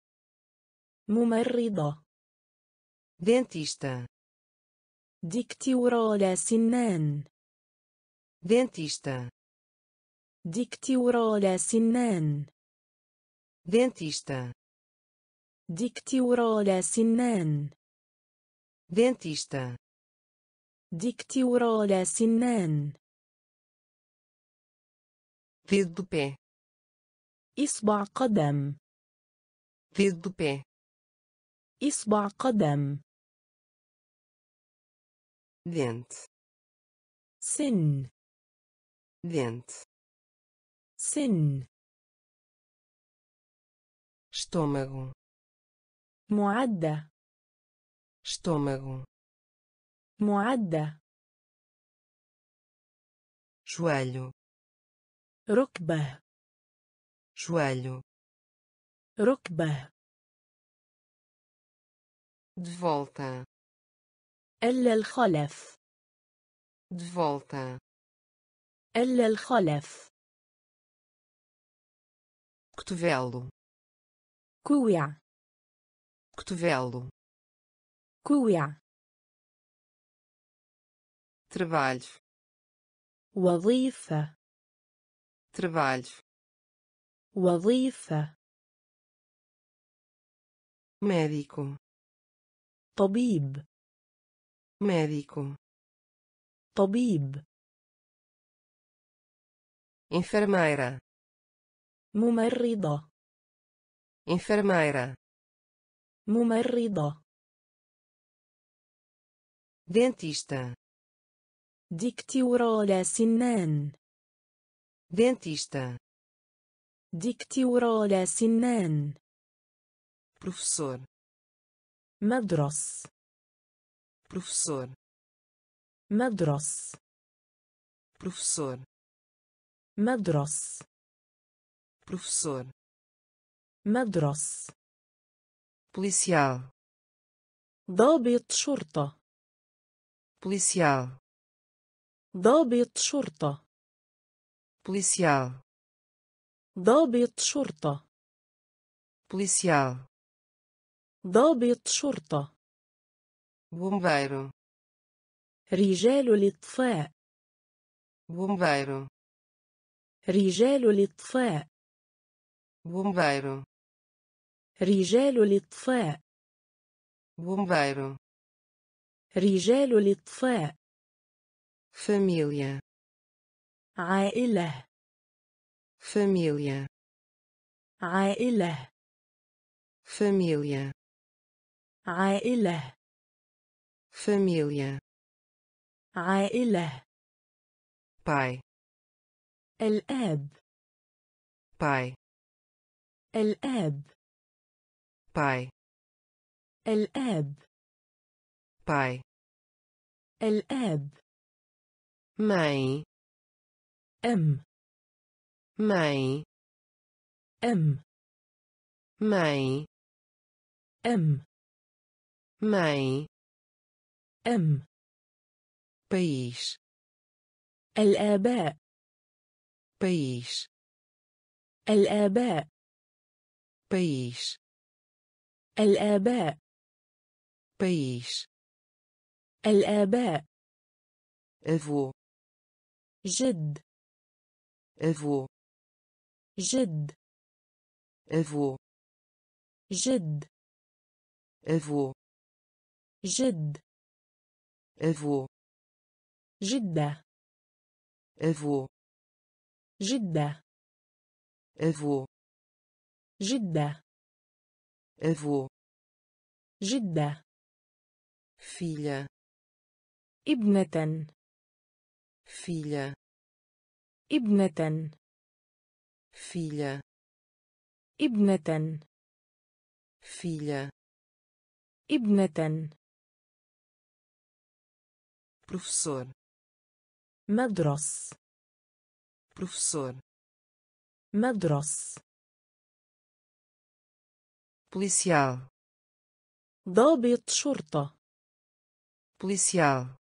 [SPEAKER 1] ممرضة
[SPEAKER 2] dentista
[SPEAKER 1] دكتورة سنان
[SPEAKER 2] dentista
[SPEAKER 1] دكتورة سنان
[SPEAKER 2] dentista
[SPEAKER 1] دكتورة سنان
[SPEAKER 2] dentista
[SPEAKER 1] دكتورة سنان
[SPEAKER 2] dedo do pé
[SPEAKER 1] إصبع قدم
[SPEAKER 2] dedo do pé
[SPEAKER 1] إصبع قدم
[SPEAKER 2] dente
[SPEAKER 1] سن
[SPEAKER 2] dente
[SPEAKER 1] سن
[SPEAKER 2] estômago
[SPEAKER 1] معدة
[SPEAKER 2] estômago
[SPEAKER 1] معدة
[SPEAKER 2] joelho
[SPEAKER 1] ركبة
[SPEAKER 2] joelho
[SPEAKER 1] ركبة
[SPEAKER 2] de volta
[SPEAKER 1] إلا الخلف
[SPEAKER 2] de volta
[SPEAKER 1] إلا الخلف
[SPEAKER 2] cotovelo
[SPEAKER 1] كوع
[SPEAKER 2] cotovelo
[SPEAKER 1] كوع
[SPEAKER 2] trabalho
[SPEAKER 1] وظيفة
[SPEAKER 2] trabalho
[SPEAKER 1] وظيفة
[SPEAKER 2] médico
[SPEAKER 1] طبيب
[SPEAKER 2] médico
[SPEAKER 1] طبيب
[SPEAKER 2] enfermeira
[SPEAKER 1] ممرضة
[SPEAKER 2] enfermeira
[SPEAKER 1] ممرضة
[SPEAKER 2] dentista
[SPEAKER 1] دكتورة سنان
[SPEAKER 2] dentista
[SPEAKER 1] دكتورة سنان
[SPEAKER 2] professor
[SPEAKER 1] مدرس
[SPEAKER 2] professor
[SPEAKER 1] مدرس
[SPEAKER 2] professor
[SPEAKER 1] مدرس
[SPEAKER 2] professor
[SPEAKER 1] مدرس
[SPEAKER 2] policial
[SPEAKER 1] ضابط شرطة
[SPEAKER 2] policial.
[SPEAKER 1] ضابط شرطة
[SPEAKER 2] policial.
[SPEAKER 1] ضابط شرطة
[SPEAKER 2] policial.
[SPEAKER 1] ضابط شرطة
[SPEAKER 2] bombeiro.
[SPEAKER 1] رجال الإطفاء
[SPEAKER 2] bombeiro.
[SPEAKER 1] رجال الإطفاء
[SPEAKER 2] bombeiro.
[SPEAKER 1] رجال الإطفاء
[SPEAKER 2] bombeiro.
[SPEAKER 1] رجال الإطفاء
[SPEAKER 2] família.
[SPEAKER 1] عائلة.
[SPEAKER 2] Família.
[SPEAKER 1] عائلة.
[SPEAKER 2] Família.
[SPEAKER 1] عائلة.
[SPEAKER 2] Família.
[SPEAKER 1] عائلة.
[SPEAKER 2] Pai.
[SPEAKER 1] الآب.
[SPEAKER 2] Pai.
[SPEAKER 1] الآب.
[SPEAKER 2] Pai.
[SPEAKER 1] الآب.
[SPEAKER 2] Pai
[SPEAKER 1] الآب
[SPEAKER 2] mãe
[SPEAKER 1] أم
[SPEAKER 2] mãe
[SPEAKER 1] أم
[SPEAKER 2] mãe
[SPEAKER 1] أم
[SPEAKER 2] mãe
[SPEAKER 1] أم
[SPEAKER 2] país
[SPEAKER 1] الآباء
[SPEAKER 2] país
[SPEAKER 1] الآباء
[SPEAKER 2] país
[SPEAKER 1] الآباء
[SPEAKER 2] país
[SPEAKER 1] الآباء.
[SPEAKER 2] افو
[SPEAKER 1] جد.
[SPEAKER 2] افو
[SPEAKER 1] جد.
[SPEAKER 2] افو
[SPEAKER 1] جد.
[SPEAKER 2] افو
[SPEAKER 1] جد.
[SPEAKER 2] افو
[SPEAKER 1] جدة.
[SPEAKER 2] افو
[SPEAKER 1] جدة.
[SPEAKER 2] افو
[SPEAKER 1] جدة.
[SPEAKER 2] افو
[SPEAKER 1] جدة.
[SPEAKER 2] Filha
[SPEAKER 1] ابنة
[SPEAKER 2] filha
[SPEAKER 1] ابنة
[SPEAKER 2] filha
[SPEAKER 1] ابنة
[SPEAKER 2] filha
[SPEAKER 1] ابنة
[SPEAKER 2] professor
[SPEAKER 1] مدرس
[SPEAKER 2] professor
[SPEAKER 1] مدرس
[SPEAKER 2] policial
[SPEAKER 1] ضابط شرطة
[SPEAKER 2] policial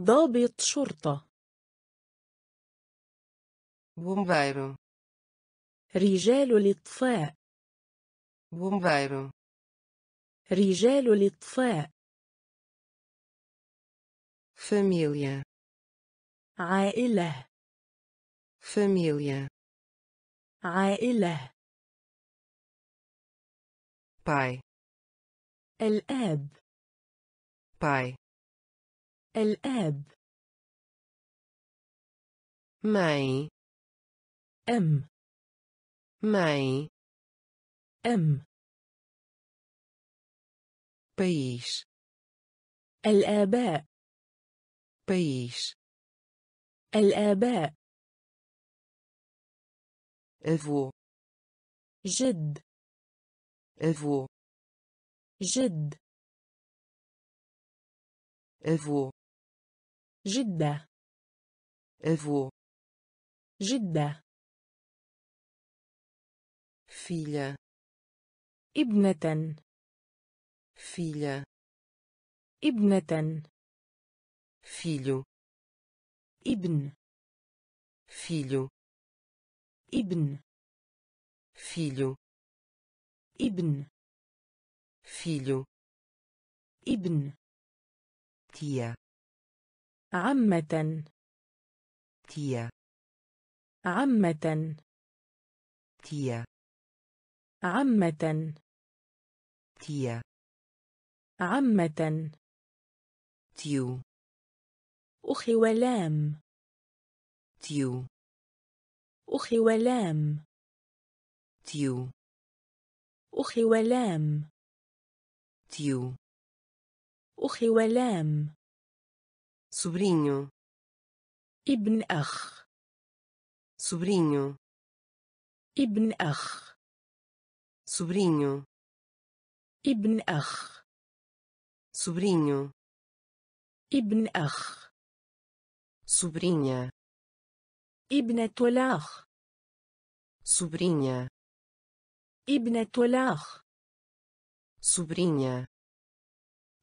[SPEAKER 1] ضابط شرطة.
[SPEAKER 2] Bombeiro.
[SPEAKER 1] رجال الإطفاء.
[SPEAKER 2] Bombeiro.
[SPEAKER 1] رجال الإطفاء.
[SPEAKER 2] Família.
[SPEAKER 1] عائلة.
[SPEAKER 2] Família.
[SPEAKER 1] عائلة.
[SPEAKER 2] Pai.
[SPEAKER 1] الآب.
[SPEAKER 2] Pai.
[SPEAKER 1] الآب.
[SPEAKER 2] mãe
[SPEAKER 1] أم.
[SPEAKER 2] mãe
[SPEAKER 1] أم.
[SPEAKER 2] país
[SPEAKER 1] الآباء.
[SPEAKER 2] país
[SPEAKER 1] الآباء.
[SPEAKER 2] avô
[SPEAKER 1] جد.
[SPEAKER 2] avô
[SPEAKER 1] جد.
[SPEAKER 2] avô
[SPEAKER 1] جدة
[SPEAKER 2] avô
[SPEAKER 1] جدة
[SPEAKER 2] filha
[SPEAKER 1] ابنة
[SPEAKER 2] filha
[SPEAKER 1] ابنة
[SPEAKER 2] filho
[SPEAKER 1] ابن
[SPEAKER 2] filho
[SPEAKER 1] ابن
[SPEAKER 2] filho
[SPEAKER 1] ابن
[SPEAKER 2] filho
[SPEAKER 1] ابن
[SPEAKER 2] tia
[SPEAKER 1] عمة.
[SPEAKER 2] tia
[SPEAKER 1] عمة.
[SPEAKER 2] tia
[SPEAKER 1] عمة.
[SPEAKER 2] tia
[SPEAKER 1] عمة.
[SPEAKER 2] tio
[SPEAKER 1] أخي ولام.
[SPEAKER 2] tio
[SPEAKER 1] أخي ولام.
[SPEAKER 2] tio
[SPEAKER 1] أخي ولام.
[SPEAKER 2] tio
[SPEAKER 1] أخي ولام.
[SPEAKER 2] Sobrinho
[SPEAKER 1] ابن أخ
[SPEAKER 2] sobrinho
[SPEAKER 1] ابن أخ
[SPEAKER 2] sobrinho
[SPEAKER 1] ابن أخ
[SPEAKER 2] sobrinho
[SPEAKER 1] ابن أخ
[SPEAKER 2] sobrinha
[SPEAKER 1] ابنة الأخ
[SPEAKER 2] sobrinha
[SPEAKER 1] ابنة الأخ
[SPEAKER 2] sobrinha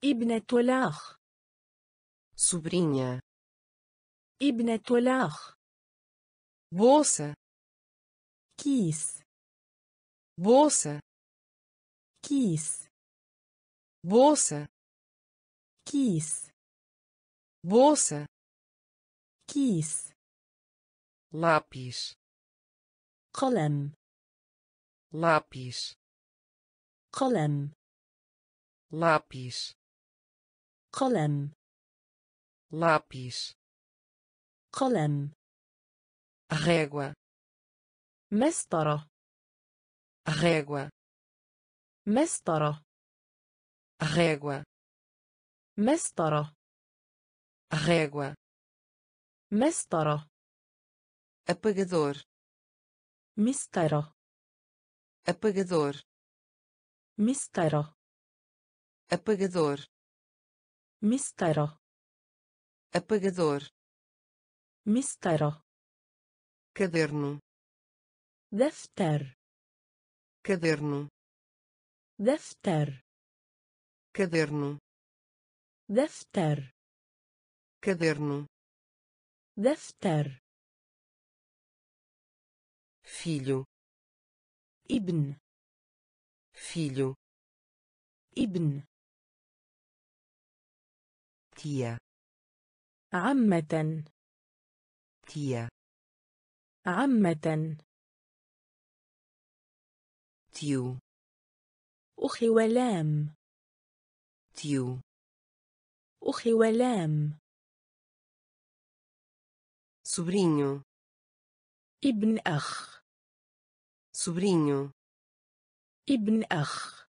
[SPEAKER 1] ابنة الأخ
[SPEAKER 2] sobrinha
[SPEAKER 1] ابنة الأخ
[SPEAKER 2] bolsa
[SPEAKER 1] كيس
[SPEAKER 2] bolsa
[SPEAKER 1] كيس
[SPEAKER 2] bolsa
[SPEAKER 1] كيس
[SPEAKER 2] bolsa
[SPEAKER 1] كيس
[SPEAKER 2] lápis
[SPEAKER 1] قلم
[SPEAKER 2] lápis
[SPEAKER 1] قلم
[SPEAKER 2] lápis
[SPEAKER 1] قلم
[SPEAKER 2] lápis
[SPEAKER 1] قلم
[SPEAKER 2] régua
[SPEAKER 1] مسطرة
[SPEAKER 2] régua
[SPEAKER 1] مسطرة
[SPEAKER 2] régua
[SPEAKER 1] مسطرة
[SPEAKER 2] régua
[SPEAKER 1] مسطرة
[SPEAKER 2] apagador
[SPEAKER 1] مسطرة
[SPEAKER 2] apagador
[SPEAKER 1] مسطرة
[SPEAKER 2] apagador
[SPEAKER 1] مسطرة
[SPEAKER 2] apagador
[SPEAKER 1] مسطرة
[SPEAKER 2] caderno
[SPEAKER 1] دفتر
[SPEAKER 2] caderno
[SPEAKER 1] دفتر
[SPEAKER 2] caderno
[SPEAKER 1] دفتر
[SPEAKER 2] caderno
[SPEAKER 1] دفتر
[SPEAKER 2] filho
[SPEAKER 1] ابن
[SPEAKER 2] filho
[SPEAKER 1] ابن
[SPEAKER 2] tia
[SPEAKER 1] عمة
[SPEAKER 2] tia
[SPEAKER 1] عمة
[SPEAKER 2] tio
[SPEAKER 1] أخي ولام.
[SPEAKER 2] tio
[SPEAKER 1] أخي ولام.
[SPEAKER 2] sobrinho
[SPEAKER 1] ابن أخ.
[SPEAKER 2] sobrinho
[SPEAKER 1] ابن أخ.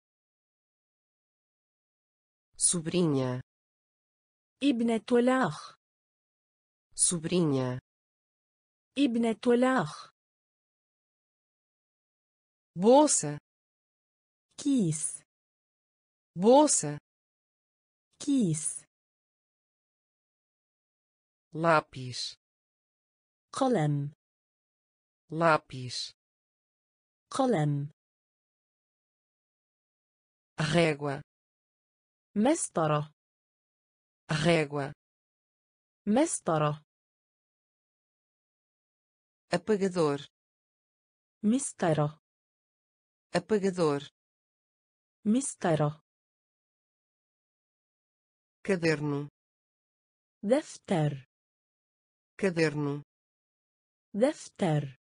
[SPEAKER 2] sobrinha
[SPEAKER 1] ابنة الأخ
[SPEAKER 2] sobrinha
[SPEAKER 1] ابنة الأخ
[SPEAKER 2] bolsa
[SPEAKER 1] كيس
[SPEAKER 2] bolsa
[SPEAKER 1] كيس
[SPEAKER 2] lápis
[SPEAKER 1] قلم
[SPEAKER 2] lápis
[SPEAKER 1] قلم
[SPEAKER 2] régua
[SPEAKER 1] مسطرة
[SPEAKER 2] régua
[SPEAKER 1] مسطرة
[SPEAKER 2] apagador
[SPEAKER 1] مسطرة
[SPEAKER 2] apagador
[SPEAKER 1] مسطرة
[SPEAKER 2] caderno
[SPEAKER 1] دفتر
[SPEAKER 2] caderno
[SPEAKER 1] دفتر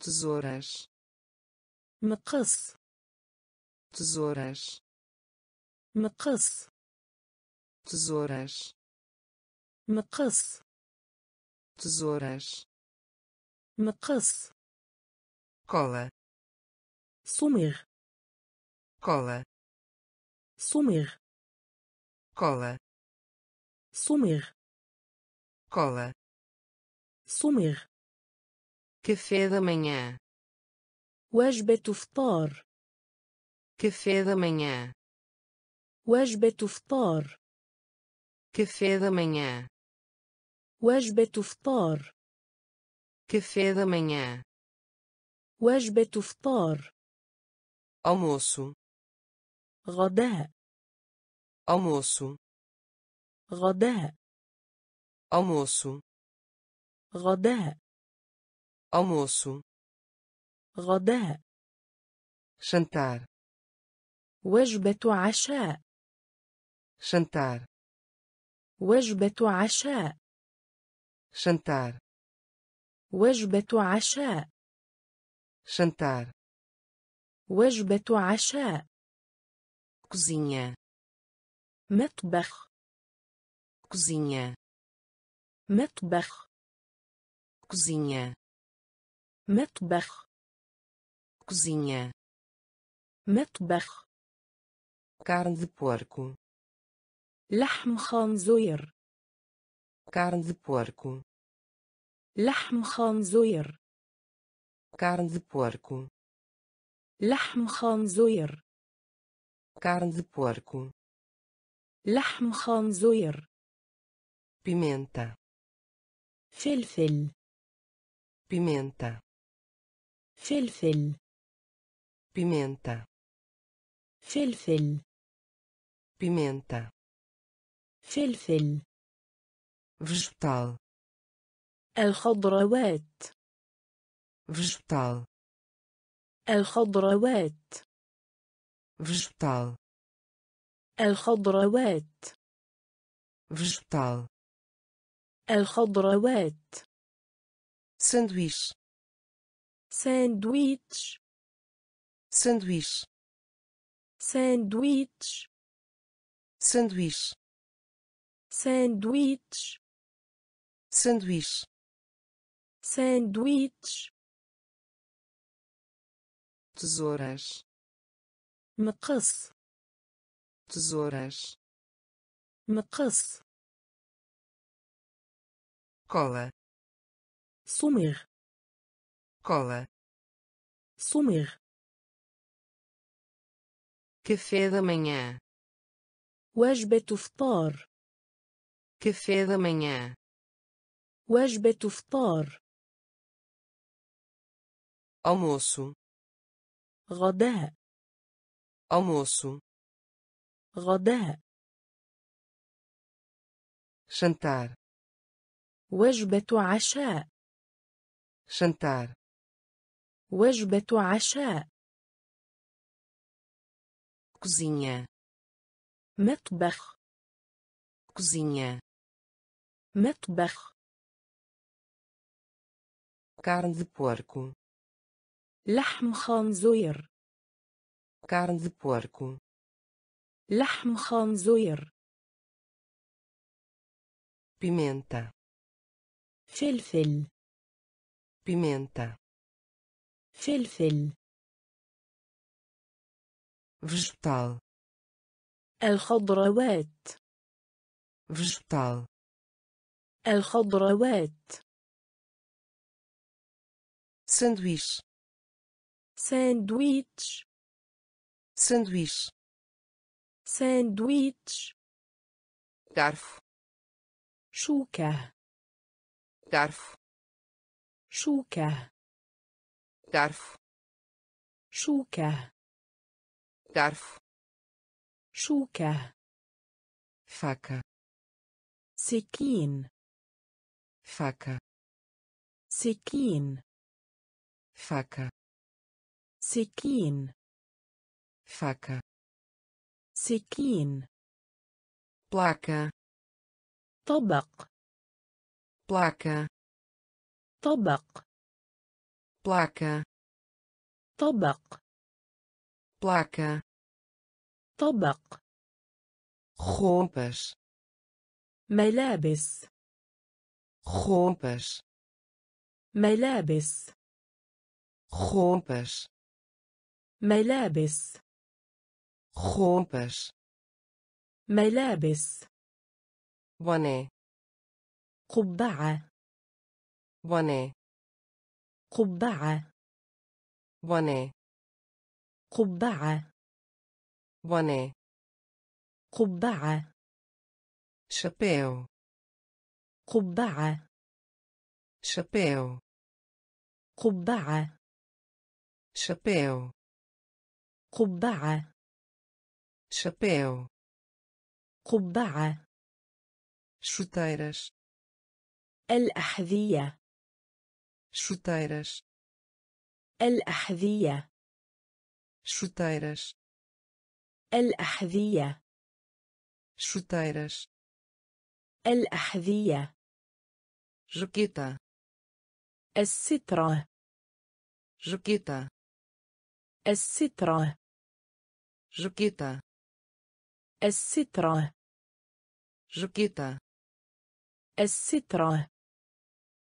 [SPEAKER 2] tesouras
[SPEAKER 1] مقص
[SPEAKER 2] tesouras
[SPEAKER 1] مقص
[SPEAKER 2] tesouras
[SPEAKER 1] مقص
[SPEAKER 2] tesouras
[SPEAKER 1] مقص
[SPEAKER 2] cola
[SPEAKER 1] صمغ
[SPEAKER 2] cola
[SPEAKER 1] صمغ
[SPEAKER 2] cola
[SPEAKER 1] صمغ
[SPEAKER 2] cola
[SPEAKER 1] صمغ
[SPEAKER 2] café da manhã
[SPEAKER 1] وجبة فطار
[SPEAKER 2] café da manhã
[SPEAKER 1] وجبة فطار
[SPEAKER 2] café da manhã
[SPEAKER 1] وجبة فطار
[SPEAKER 2] café da manhã
[SPEAKER 1] وجبة فطار
[SPEAKER 2] almoço
[SPEAKER 1] غداء
[SPEAKER 2] almoço
[SPEAKER 1] غداء
[SPEAKER 2] almoço
[SPEAKER 1] غداء
[SPEAKER 2] almoço
[SPEAKER 1] غداء
[SPEAKER 2] jantar
[SPEAKER 1] وجبة عشاء
[SPEAKER 2] jantar
[SPEAKER 1] وجبة عشاء
[SPEAKER 2] jantar
[SPEAKER 1] وجبة عشاء
[SPEAKER 2] jantar
[SPEAKER 1] وجبة عشاء
[SPEAKER 2] cozinha
[SPEAKER 1] مطبخ
[SPEAKER 2] cozinha
[SPEAKER 1] مطبخ
[SPEAKER 2] cozinha
[SPEAKER 1] مطبخ
[SPEAKER 2] cozinha
[SPEAKER 1] مطبخ
[SPEAKER 2] carne de porco
[SPEAKER 1] لحم خنزير
[SPEAKER 2] carne de porco
[SPEAKER 1] لحم خنزير
[SPEAKER 2] carne de porco
[SPEAKER 1] لحم خنزير
[SPEAKER 2] carne de porco
[SPEAKER 1] لحم خنزير
[SPEAKER 2] pimenta
[SPEAKER 1] فلفل
[SPEAKER 2] pimenta
[SPEAKER 1] فلفل
[SPEAKER 2] pimenta
[SPEAKER 1] فلفل
[SPEAKER 2] pimenta
[SPEAKER 1] فلفل
[SPEAKER 2] vegetal
[SPEAKER 1] الخضروات.
[SPEAKER 2] vegetal
[SPEAKER 1] الخضروات.
[SPEAKER 2] vegetal
[SPEAKER 1] الخضروات.
[SPEAKER 2] vegetal
[SPEAKER 1] الخضروات.
[SPEAKER 2] sanduíche. sanduíche
[SPEAKER 1] ساندويتش.
[SPEAKER 2] sanduíche
[SPEAKER 1] ساندويتش.
[SPEAKER 2] ساندويتش
[SPEAKER 1] ساندويتش
[SPEAKER 2] tesouras
[SPEAKER 1] مقص
[SPEAKER 2] tesouras
[SPEAKER 1] مقص
[SPEAKER 2] cola
[SPEAKER 1] صمغ
[SPEAKER 2] cola
[SPEAKER 1] صمغ
[SPEAKER 2] café da manhã
[SPEAKER 1] وجبة فطار
[SPEAKER 2] café da manhã
[SPEAKER 1] وجبة فطار
[SPEAKER 2] almoço
[SPEAKER 1] غداء
[SPEAKER 2] almoço
[SPEAKER 1] غداء
[SPEAKER 2] jantar
[SPEAKER 1] وجبة عشاء
[SPEAKER 2] jantar
[SPEAKER 1] وجبة عشاء
[SPEAKER 2] cozinha
[SPEAKER 1] مطبخ
[SPEAKER 2] cozinha
[SPEAKER 1] مطبخ
[SPEAKER 2] carne de porco
[SPEAKER 1] لحم خنزير
[SPEAKER 2] carne de بوركو
[SPEAKER 1] لحم خام
[SPEAKER 2] زوير.
[SPEAKER 1] بيمينتا فلفل.
[SPEAKER 2] بيمينتا
[SPEAKER 1] فلفل.
[SPEAKER 2] Vegetal.
[SPEAKER 1] الخضروات.
[SPEAKER 2] Vegetal.
[SPEAKER 1] الخضروات.
[SPEAKER 2] ساندويش
[SPEAKER 1] ساندويتش
[SPEAKER 2] sanduíche
[SPEAKER 1] ساندويتش
[SPEAKER 2] garfo
[SPEAKER 1] شوكة
[SPEAKER 2] garfo
[SPEAKER 1] شوكة
[SPEAKER 2] garfo
[SPEAKER 1] شوكة
[SPEAKER 2] garfo
[SPEAKER 1] شوكة
[SPEAKER 2] faca
[SPEAKER 1] سكين
[SPEAKER 2] faca
[SPEAKER 1] سكين
[SPEAKER 2] faca
[SPEAKER 1] سكين
[SPEAKER 2] faca
[SPEAKER 1] سكين
[SPEAKER 2] placa
[SPEAKER 1] طبق
[SPEAKER 2] placa
[SPEAKER 1] طبق
[SPEAKER 2] placa
[SPEAKER 1] طبق
[SPEAKER 2] placa
[SPEAKER 1] طبق
[SPEAKER 2] roupas
[SPEAKER 1] ملابس
[SPEAKER 2] خوبش
[SPEAKER 1] ملابس
[SPEAKER 2] خوبش
[SPEAKER 1] ملابس.
[SPEAKER 2] خوبش
[SPEAKER 1] ملابس.
[SPEAKER 2] بني
[SPEAKER 1] قبعة.
[SPEAKER 2] بني
[SPEAKER 1] قبعة.
[SPEAKER 2] بني
[SPEAKER 1] قبعة.
[SPEAKER 2] بني
[SPEAKER 1] قبعة.
[SPEAKER 2] شابيو
[SPEAKER 1] قبعة.
[SPEAKER 2] شابيو
[SPEAKER 1] قبعة.
[SPEAKER 2] شابيو
[SPEAKER 1] قبعة.
[SPEAKER 2] Chapéu.
[SPEAKER 1] قبعة.
[SPEAKER 2] Chuteiras.
[SPEAKER 1] الأحذية.
[SPEAKER 2] Chuteiras.
[SPEAKER 1] الأحذية.
[SPEAKER 2] Chuteiras.
[SPEAKER 1] الأحذية.
[SPEAKER 2] Chuteiras.
[SPEAKER 1] الأحذية.
[SPEAKER 2] جوكيتا
[SPEAKER 1] السترة.
[SPEAKER 2] جوكيتا
[SPEAKER 1] السترة.
[SPEAKER 2] Jaqueta
[SPEAKER 1] السترة
[SPEAKER 2] jaqueta
[SPEAKER 1] السترة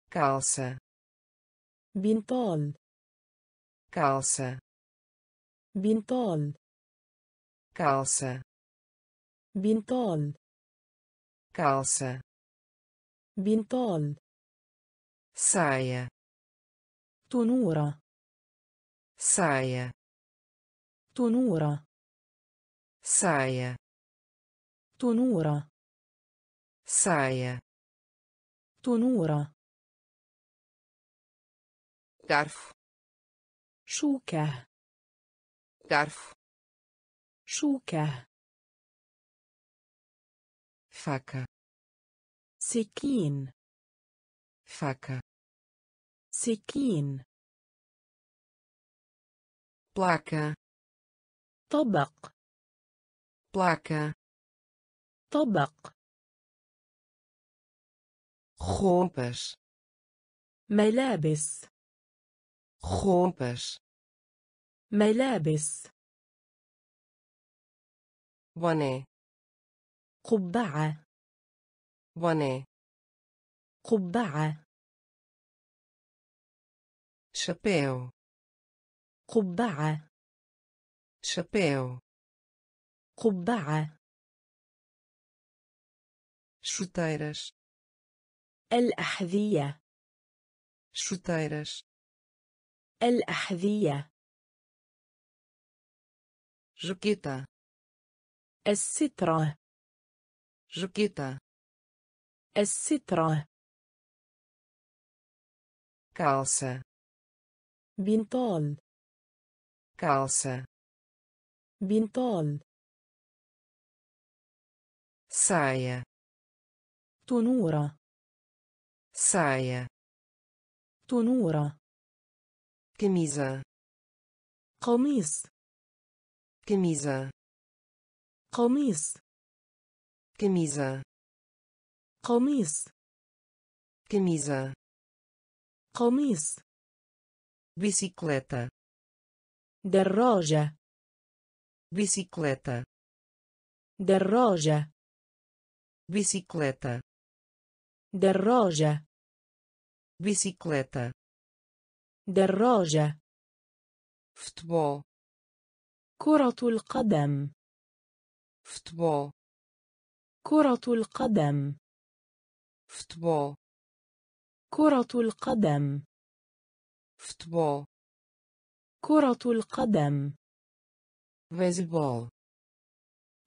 [SPEAKER 2] calça.
[SPEAKER 1] بنطال
[SPEAKER 2] calça.
[SPEAKER 1] بنطال
[SPEAKER 2] calça.
[SPEAKER 1] بنطال
[SPEAKER 2] calça.
[SPEAKER 1] بنطال
[SPEAKER 2] saia.
[SPEAKER 1] تنورة
[SPEAKER 2] saia.
[SPEAKER 1] تنورة
[SPEAKER 2] saia
[SPEAKER 1] تنورة
[SPEAKER 2] saia
[SPEAKER 1] تنورة
[SPEAKER 2] garfo
[SPEAKER 1] شوكة
[SPEAKER 2] garfo
[SPEAKER 1] شوكة
[SPEAKER 2] faca
[SPEAKER 1] سكين
[SPEAKER 2] faca
[SPEAKER 1] سكين
[SPEAKER 2] placa
[SPEAKER 1] طبق
[SPEAKER 2] placa
[SPEAKER 1] طبق
[SPEAKER 2] roupas
[SPEAKER 1] ملابس
[SPEAKER 2] roupas
[SPEAKER 1] ملابس
[SPEAKER 2] boné
[SPEAKER 1] قبعة
[SPEAKER 2] boné
[SPEAKER 1] قبعة
[SPEAKER 2] chapéu
[SPEAKER 1] قبعة
[SPEAKER 2] chapéu
[SPEAKER 1] قبعة.
[SPEAKER 2] chuteiras
[SPEAKER 1] الأحذية.
[SPEAKER 2] chuteiras
[SPEAKER 1] الأحذية.
[SPEAKER 2] jaqueta.
[SPEAKER 1] السترة.
[SPEAKER 2] jaqueta.
[SPEAKER 1] السترة.
[SPEAKER 2] كالسة.
[SPEAKER 1] بنطال.
[SPEAKER 2] كالسة.
[SPEAKER 1] بنطال.
[SPEAKER 2] saia
[SPEAKER 1] تنورة
[SPEAKER 2] saia
[SPEAKER 1] تنورة
[SPEAKER 2] camisa
[SPEAKER 1] قميص
[SPEAKER 2] camisa
[SPEAKER 1] قميص
[SPEAKER 2] camisa
[SPEAKER 1] قميص
[SPEAKER 2] camisa
[SPEAKER 1] قميص
[SPEAKER 2] bicicleta
[SPEAKER 1] دراجة
[SPEAKER 2] bicicleta
[SPEAKER 1] دراجة
[SPEAKER 2] bicicleta
[SPEAKER 1] دراجة
[SPEAKER 2] bicicleta
[SPEAKER 1] دراجة
[SPEAKER 2] futebol
[SPEAKER 1] كرة القدم
[SPEAKER 2] futebol
[SPEAKER 1] كرة القدم
[SPEAKER 2] futebol
[SPEAKER 1] كرة القدم
[SPEAKER 2] futebol
[SPEAKER 1] كرة القدم
[SPEAKER 2] beisebol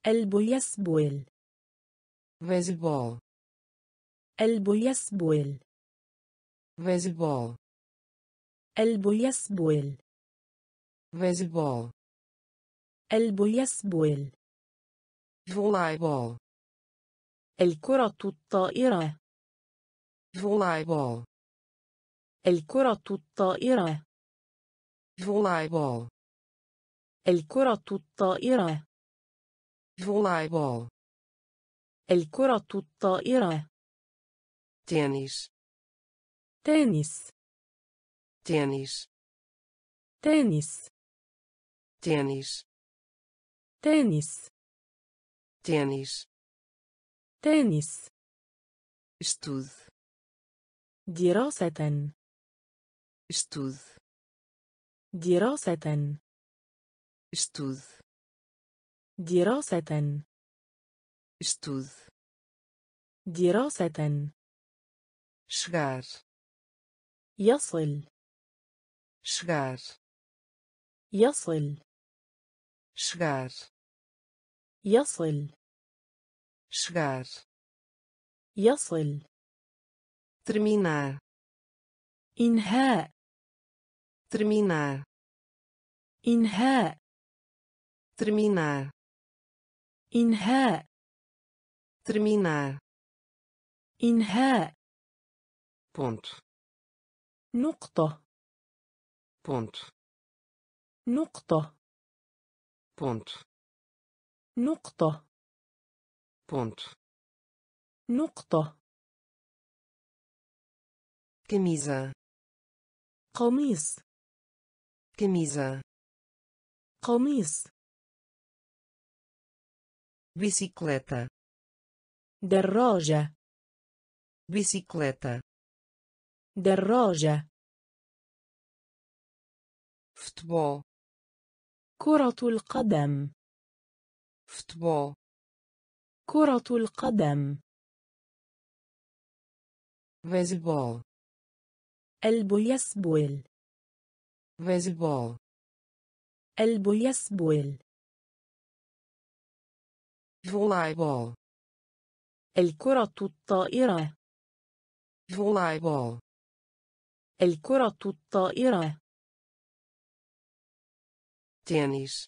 [SPEAKER 1] البيسبول
[SPEAKER 2] beisebol
[SPEAKER 1] البيسبول
[SPEAKER 2] beisebol
[SPEAKER 1] البيسبول
[SPEAKER 2] beisebol
[SPEAKER 1] البيسبول
[SPEAKER 2] voleibol
[SPEAKER 1] الكرة الطائرة.
[SPEAKER 2] Voleibol
[SPEAKER 1] الكرة الطائرة.
[SPEAKER 2] Voleibol
[SPEAKER 1] الكرة الطائرة.
[SPEAKER 2] Voleibol
[SPEAKER 1] الكرة الطائرة.
[SPEAKER 2] tênis
[SPEAKER 1] تنس.
[SPEAKER 2] tênis
[SPEAKER 1] تنس.
[SPEAKER 2] tênis
[SPEAKER 1] تنس.
[SPEAKER 2] tênis
[SPEAKER 1] تنس.
[SPEAKER 2] estude
[SPEAKER 1] دراسة.
[SPEAKER 2] estude
[SPEAKER 1] دراسة.
[SPEAKER 2] estude
[SPEAKER 1] دراسة.
[SPEAKER 2] Estude
[SPEAKER 1] دراسة
[SPEAKER 2] chegar
[SPEAKER 1] يصل
[SPEAKER 2] chegar
[SPEAKER 1] يصل
[SPEAKER 2] chegar
[SPEAKER 1] يصل
[SPEAKER 2] chegar
[SPEAKER 1] يصل
[SPEAKER 2] terminar
[SPEAKER 1] إنهاء
[SPEAKER 2] terminar
[SPEAKER 1] إنهاء
[SPEAKER 2] terminar
[SPEAKER 1] إنهاء
[SPEAKER 2] terminar
[SPEAKER 1] إنهاء
[SPEAKER 2] ponto
[SPEAKER 1] نقطة
[SPEAKER 2] ponto
[SPEAKER 1] نقطة
[SPEAKER 2] ponto
[SPEAKER 1] نقطة
[SPEAKER 2] ponto
[SPEAKER 1] نقطة
[SPEAKER 2] camisa
[SPEAKER 1] قميص
[SPEAKER 2] camisa
[SPEAKER 1] قميص
[SPEAKER 2] bicicleta
[SPEAKER 1] دراجة.
[SPEAKER 2] بسيكليتا
[SPEAKER 1] دراجة.
[SPEAKER 2] فتبول
[SPEAKER 1] كرة القدم.
[SPEAKER 2] فتبول
[SPEAKER 1] كرة القدم.
[SPEAKER 2] beisebol
[SPEAKER 1] البيسبول
[SPEAKER 2] beisebol
[SPEAKER 1] البيسبول
[SPEAKER 2] voleibol
[SPEAKER 1] الكرة الطائرة.
[SPEAKER 2] Voleibol
[SPEAKER 1] الكرة الطائرة.
[SPEAKER 2] Tênis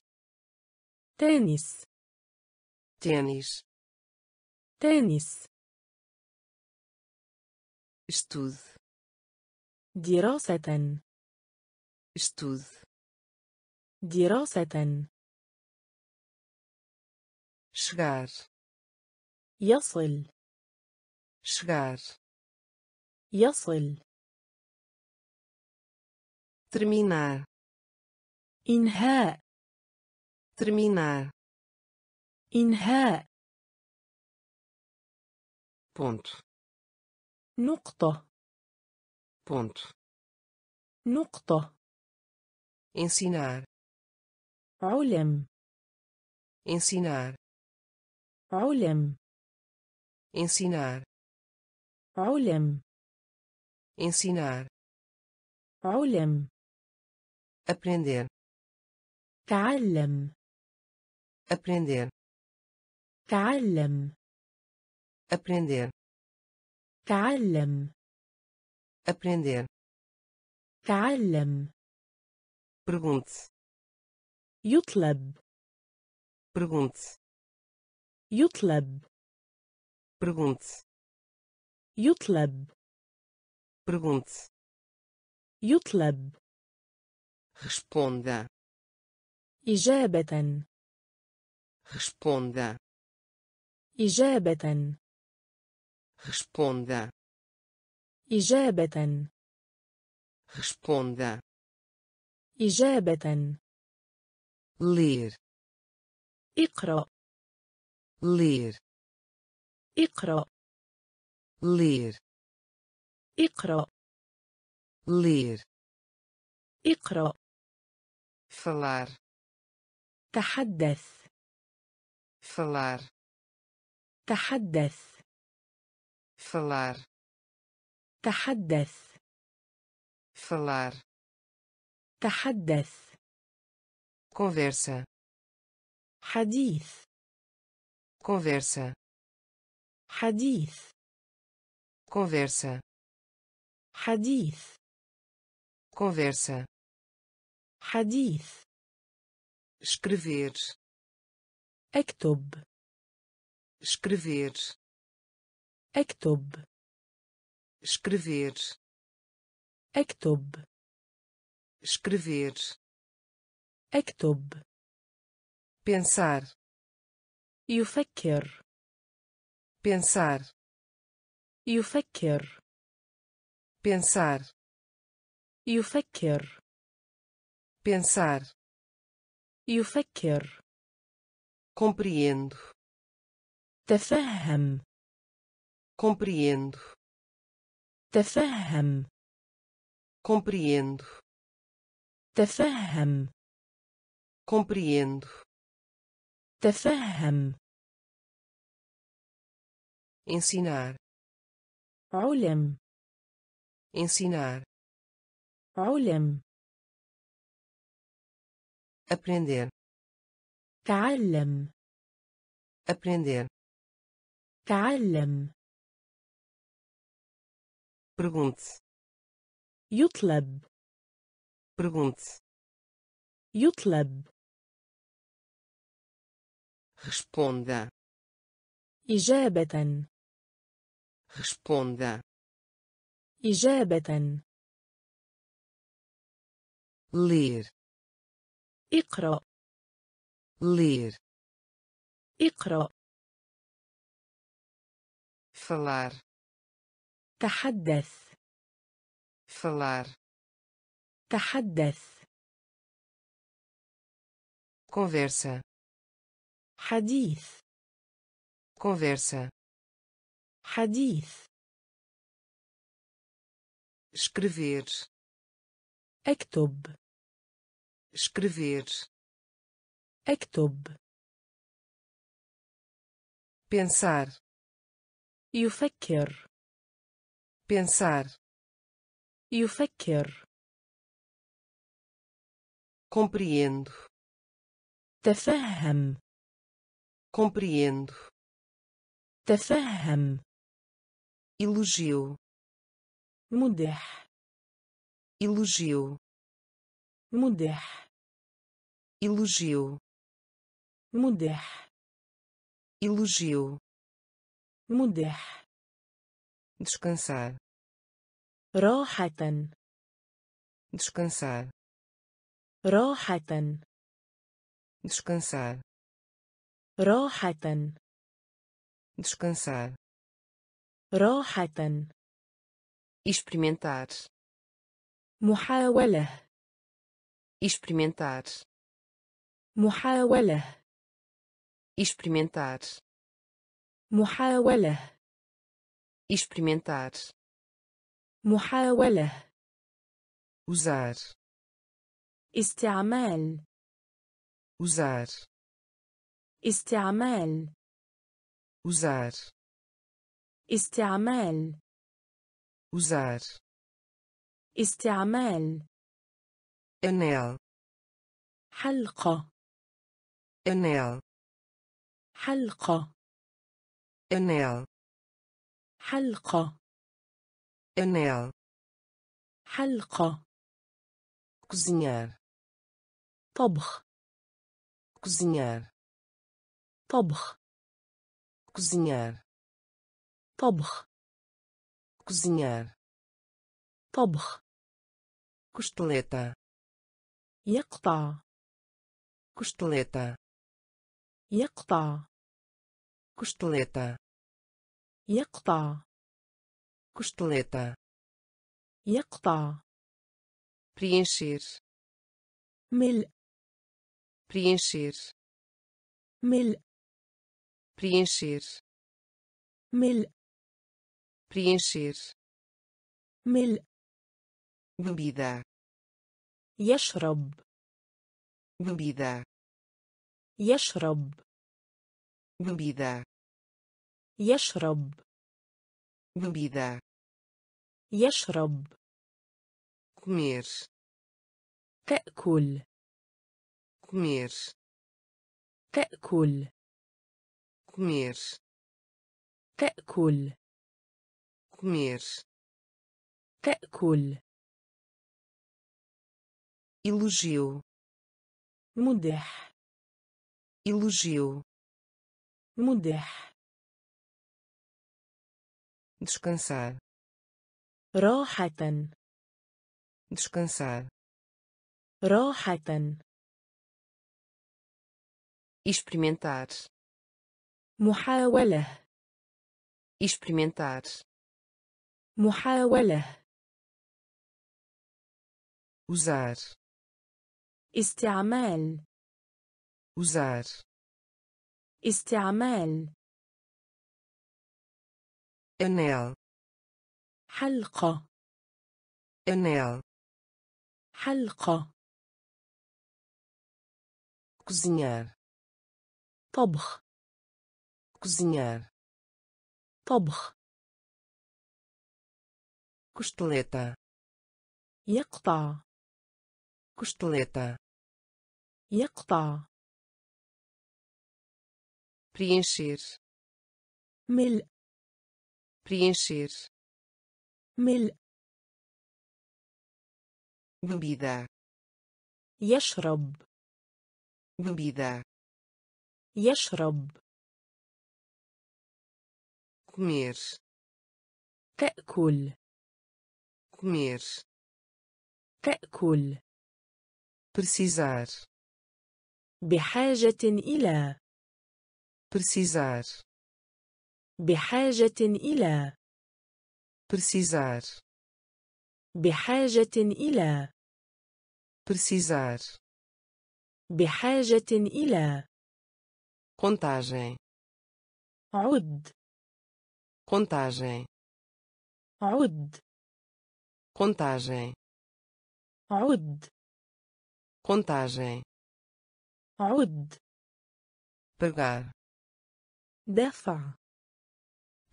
[SPEAKER 1] تنس.
[SPEAKER 2] Tênis
[SPEAKER 1] تنس.
[SPEAKER 2] Estude
[SPEAKER 1] دراسة.
[SPEAKER 2] Estude
[SPEAKER 1] دراسة.
[SPEAKER 2] Chegar.
[SPEAKER 1] يصل
[SPEAKER 2] chegar
[SPEAKER 1] يصل
[SPEAKER 2] terminar
[SPEAKER 1] إنهاء
[SPEAKER 2] terminar
[SPEAKER 1] إنهاء
[SPEAKER 2] ponto
[SPEAKER 1] نقطة
[SPEAKER 2] ponto
[SPEAKER 1] نقطة
[SPEAKER 2] ensinar
[SPEAKER 1] علم
[SPEAKER 2] ensinar
[SPEAKER 1] علم
[SPEAKER 2] ensinar
[SPEAKER 1] علم
[SPEAKER 2] ensinar
[SPEAKER 1] علم
[SPEAKER 2] aprender
[SPEAKER 1] تعلم
[SPEAKER 2] aprender
[SPEAKER 1] تعلم
[SPEAKER 2] aprender
[SPEAKER 1] تعلم
[SPEAKER 2] aprender
[SPEAKER 1] تعلم
[SPEAKER 2] pergunte
[SPEAKER 1] يطلب
[SPEAKER 2] pergunte
[SPEAKER 1] يطلب
[SPEAKER 2] pergunte
[SPEAKER 1] يطلب
[SPEAKER 2] pergunte
[SPEAKER 1] يطلب
[SPEAKER 2] responda
[SPEAKER 1] إجابة
[SPEAKER 2] responda
[SPEAKER 1] إجابة
[SPEAKER 2] responda
[SPEAKER 1] إجابة
[SPEAKER 2] responda
[SPEAKER 1] إجابة
[SPEAKER 2] ler
[SPEAKER 1] اقرأ
[SPEAKER 2] ler
[SPEAKER 1] اقرأ
[SPEAKER 2] ler
[SPEAKER 1] اقرأ
[SPEAKER 2] ler
[SPEAKER 1] اقرأ
[SPEAKER 2] falar
[SPEAKER 1] تحدث
[SPEAKER 2] falar
[SPEAKER 1] تحدث
[SPEAKER 2] falar
[SPEAKER 1] تحدث
[SPEAKER 2] falar
[SPEAKER 1] تحدث
[SPEAKER 2] conversa
[SPEAKER 1] حديث
[SPEAKER 2] conversa
[SPEAKER 1] حديث
[SPEAKER 2] conversa
[SPEAKER 1] حديث
[SPEAKER 2] conversa
[SPEAKER 1] حديث
[SPEAKER 2] escrever
[SPEAKER 1] اكتب
[SPEAKER 2] escrever
[SPEAKER 1] اكتب
[SPEAKER 2] escrever
[SPEAKER 1] اكتب
[SPEAKER 2] escrever
[SPEAKER 1] اكتب
[SPEAKER 2] pensar
[SPEAKER 1] يفكر
[SPEAKER 2] pensar
[SPEAKER 1] يفكر
[SPEAKER 2] pensar
[SPEAKER 1] يفكر
[SPEAKER 2] pensar
[SPEAKER 1] يفكر
[SPEAKER 2] compreendo
[SPEAKER 1] تفهم
[SPEAKER 2] compreendo
[SPEAKER 1] تفهم
[SPEAKER 2] compreendo
[SPEAKER 1] تفهم
[SPEAKER 2] compreendo
[SPEAKER 1] تفهم
[SPEAKER 2] ensinar
[SPEAKER 1] علم
[SPEAKER 2] ensinar
[SPEAKER 1] علم
[SPEAKER 2] aprender
[SPEAKER 1] تعلم
[SPEAKER 2] aprender
[SPEAKER 1] تعلم
[SPEAKER 2] pergunte
[SPEAKER 1] يطلب
[SPEAKER 2] pergunte
[SPEAKER 1] يطلب
[SPEAKER 2] responda
[SPEAKER 1] إجابة
[SPEAKER 2] responda
[SPEAKER 1] إجابة
[SPEAKER 2] ler
[SPEAKER 1] اقرأ
[SPEAKER 2] ler
[SPEAKER 1] اقرأ
[SPEAKER 2] falar
[SPEAKER 1] تحدث
[SPEAKER 2] falar
[SPEAKER 1] تحدث
[SPEAKER 2] conversa
[SPEAKER 1] حديث
[SPEAKER 2] conversa
[SPEAKER 1] حديث
[SPEAKER 2] escrever
[SPEAKER 1] اكتب
[SPEAKER 2] escrever
[SPEAKER 1] اكتب
[SPEAKER 2] pensar
[SPEAKER 1] يفكر
[SPEAKER 2] pensar
[SPEAKER 1] يفكر
[SPEAKER 2] compreendo
[SPEAKER 1] تفهم
[SPEAKER 2] compreendo
[SPEAKER 1] تفهم
[SPEAKER 2] elogio
[SPEAKER 1] مدح
[SPEAKER 2] elogio
[SPEAKER 1] مدح
[SPEAKER 2] elogio
[SPEAKER 1] مدح
[SPEAKER 2] elogio
[SPEAKER 1] مدح
[SPEAKER 2] descansar
[SPEAKER 1] راحة
[SPEAKER 2] descansar
[SPEAKER 1] راحة
[SPEAKER 2] descansar
[SPEAKER 1] راحة
[SPEAKER 2] descansar
[SPEAKER 1] راحة
[SPEAKER 2] experimentar
[SPEAKER 1] محاولة
[SPEAKER 2] experimentar
[SPEAKER 1] محاولة
[SPEAKER 2] experimentar
[SPEAKER 1] محاولة
[SPEAKER 2] experimentar
[SPEAKER 1] محاولة
[SPEAKER 2] usar
[SPEAKER 1] استعمال
[SPEAKER 2] usar
[SPEAKER 1] استعمال
[SPEAKER 2] usar
[SPEAKER 1] استعمال
[SPEAKER 2] usar
[SPEAKER 1] استعمال
[SPEAKER 2] anel
[SPEAKER 1] حلقة
[SPEAKER 2] anel
[SPEAKER 1] حلقة
[SPEAKER 2] anel
[SPEAKER 1] حلقة
[SPEAKER 2] anel
[SPEAKER 1] حلقة
[SPEAKER 2] cozinhar
[SPEAKER 1] طبخ
[SPEAKER 2] cozinhar
[SPEAKER 1] طبخ
[SPEAKER 2] cozinhar
[SPEAKER 1] طبخ
[SPEAKER 2] cozinhar
[SPEAKER 1] طبخ
[SPEAKER 2] costeleta
[SPEAKER 1] يقطع
[SPEAKER 2] costeleta
[SPEAKER 1] يقطع
[SPEAKER 2] costeleta
[SPEAKER 1] يقطع
[SPEAKER 2] costeleta
[SPEAKER 1] يقطع
[SPEAKER 2] preencher
[SPEAKER 1] ملء
[SPEAKER 2] preencher
[SPEAKER 1] ملء
[SPEAKER 2] preencher
[SPEAKER 1] ملء
[SPEAKER 2] preencher
[SPEAKER 1] ملء
[SPEAKER 2] bebida
[SPEAKER 1] يشرب
[SPEAKER 2] bebida
[SPEAKER 1] يشرب
[SPEAKER 2] bebida
[SPEAKER 1] يشرب
[SPEAKER 2] bebida
[SPEAKER 1] يشرب
[SPEAKER 2] comer
[SPEAKER 1] تأكل
[SPEAKER 2] comer
[SPEAKER 1] تأكل
[SPEAKER 2] comer
[SPEAKER 1] تأكل
[SPEAKER 2] comer
[SPEAKER 1] تأكل
[SPEAKER 2] elogio
[SPEAKER 1] مدح
[SPEAKER 2] elogio
[SPEAKER 1] مدح
[SPEAKER 2] descansar
[SPEAKER 1] راحة
[SPEAKER 2] descansar
[SPEAKER 1] راحة
[SPEAKER 2] experimentar
[SPEAKER 1] محاولة
[SPEAKER 2] experimentar
[SPEAKER 1] محاولة.
[SPEAKER 2] usar
[SPEAKER 1] استعمال.
[SPEAKER 2] usar
[SPEAKER 1] استعمال.
[SPEAKER 2] anel
[SPEAKER 1] حلقة.
[SPEAKER 2] anel
[SPEAKER 1] حلقة.
[SPEAKER 2] cozinhar
[SPEAKER 1] طبخ.
[SPEAKER 2] cozinhar
[SPEAKER 1] طبخ.
[SPEAKER 2] Costeleta
[SPEAKER 1] يقطع
[SPEAKER 2] costeleta
[SPEAKER 1] يقطع
[SPEAKER 2] preencher
[SPEAKER 1] ملء
[SPEAKER 2] preencher
[SPEAKER 1] ملء
[SPEAKER 2] bebida
[SPEAKER 1] يشرب
[SPEAKER 2] bebida
[SPEAKER 1] يشرب
[SPEAKER 2] comer
[SPEAKER 1] تأكل
[SPEAKER 2] comer
[SPEAKER 1] تأكل
[SPEAKER 2] precisar
[SPEAKER 1] بحاجة إلى
[SPEAKER 2] precisar
[SPEAKER 1] بحاجة إلى
[SPEAKER 2] precisar
[SPEAKER 1] بحاجة إلى
[SPEAKER 2] precisar
[SPEAKER 1] بحاجة إلى
[SPEAKER 2] contagem
[SPEAKER 1] عد
[SPEAKER 2] contagem
[SPEAKER 1] عد
[SPEAKER 2] contagem
[SPEAKER 1] عد
[SPEAKER 2] contagem
[SPEAKER 1] عد
[SPEAKER 2] pagar
[SPEAKER 1] دفع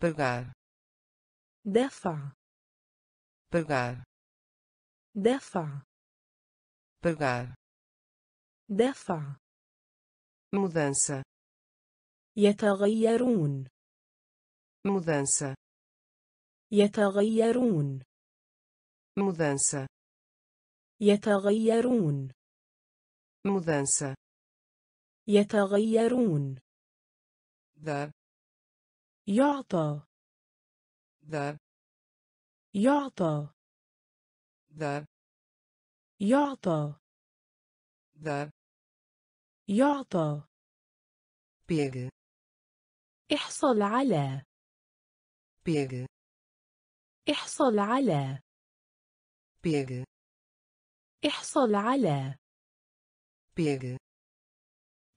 [SPEAKER 2] pagar
[SPEAKER 1] دفع
[SPEAKER 2] pagar
[SPEAKER 1] دفع
[SPEAKER 2] pagar
[SPEAKER 1] دفع
[SPEAKER 2] mudança
[SPEAKER 1] يتغيرون
[SPEAKER 2] mudança
[SPEAKER 1] يتغيرون
[SPEAKER 2] mudança.
[SPEAKER 1] يتغيرون.
[SPEAKER 2] Mudança.
[SPEAKER 1] يتغيرون.
[SPEAKER 2] Dar
[SPEAKER 1] يعطى.
[SPEAKER 2] Dar
[SPEAKER 1] يعطى.
[SPEAKER 2] Dar
[SPEAKER 1] يعطى.
[SPEAKER 2] Dar
[SPEAKER 1] يعطى.
[SPEAKER 2] Pegue
[SPEAKER 1] احصل على.
[SPEAKER 2] Pegue
[SPEAKER 1] احصل على.
[SPEAKER 2] pegue
[SPEAKER 1] احصل على
[SPEAKER 2] pegue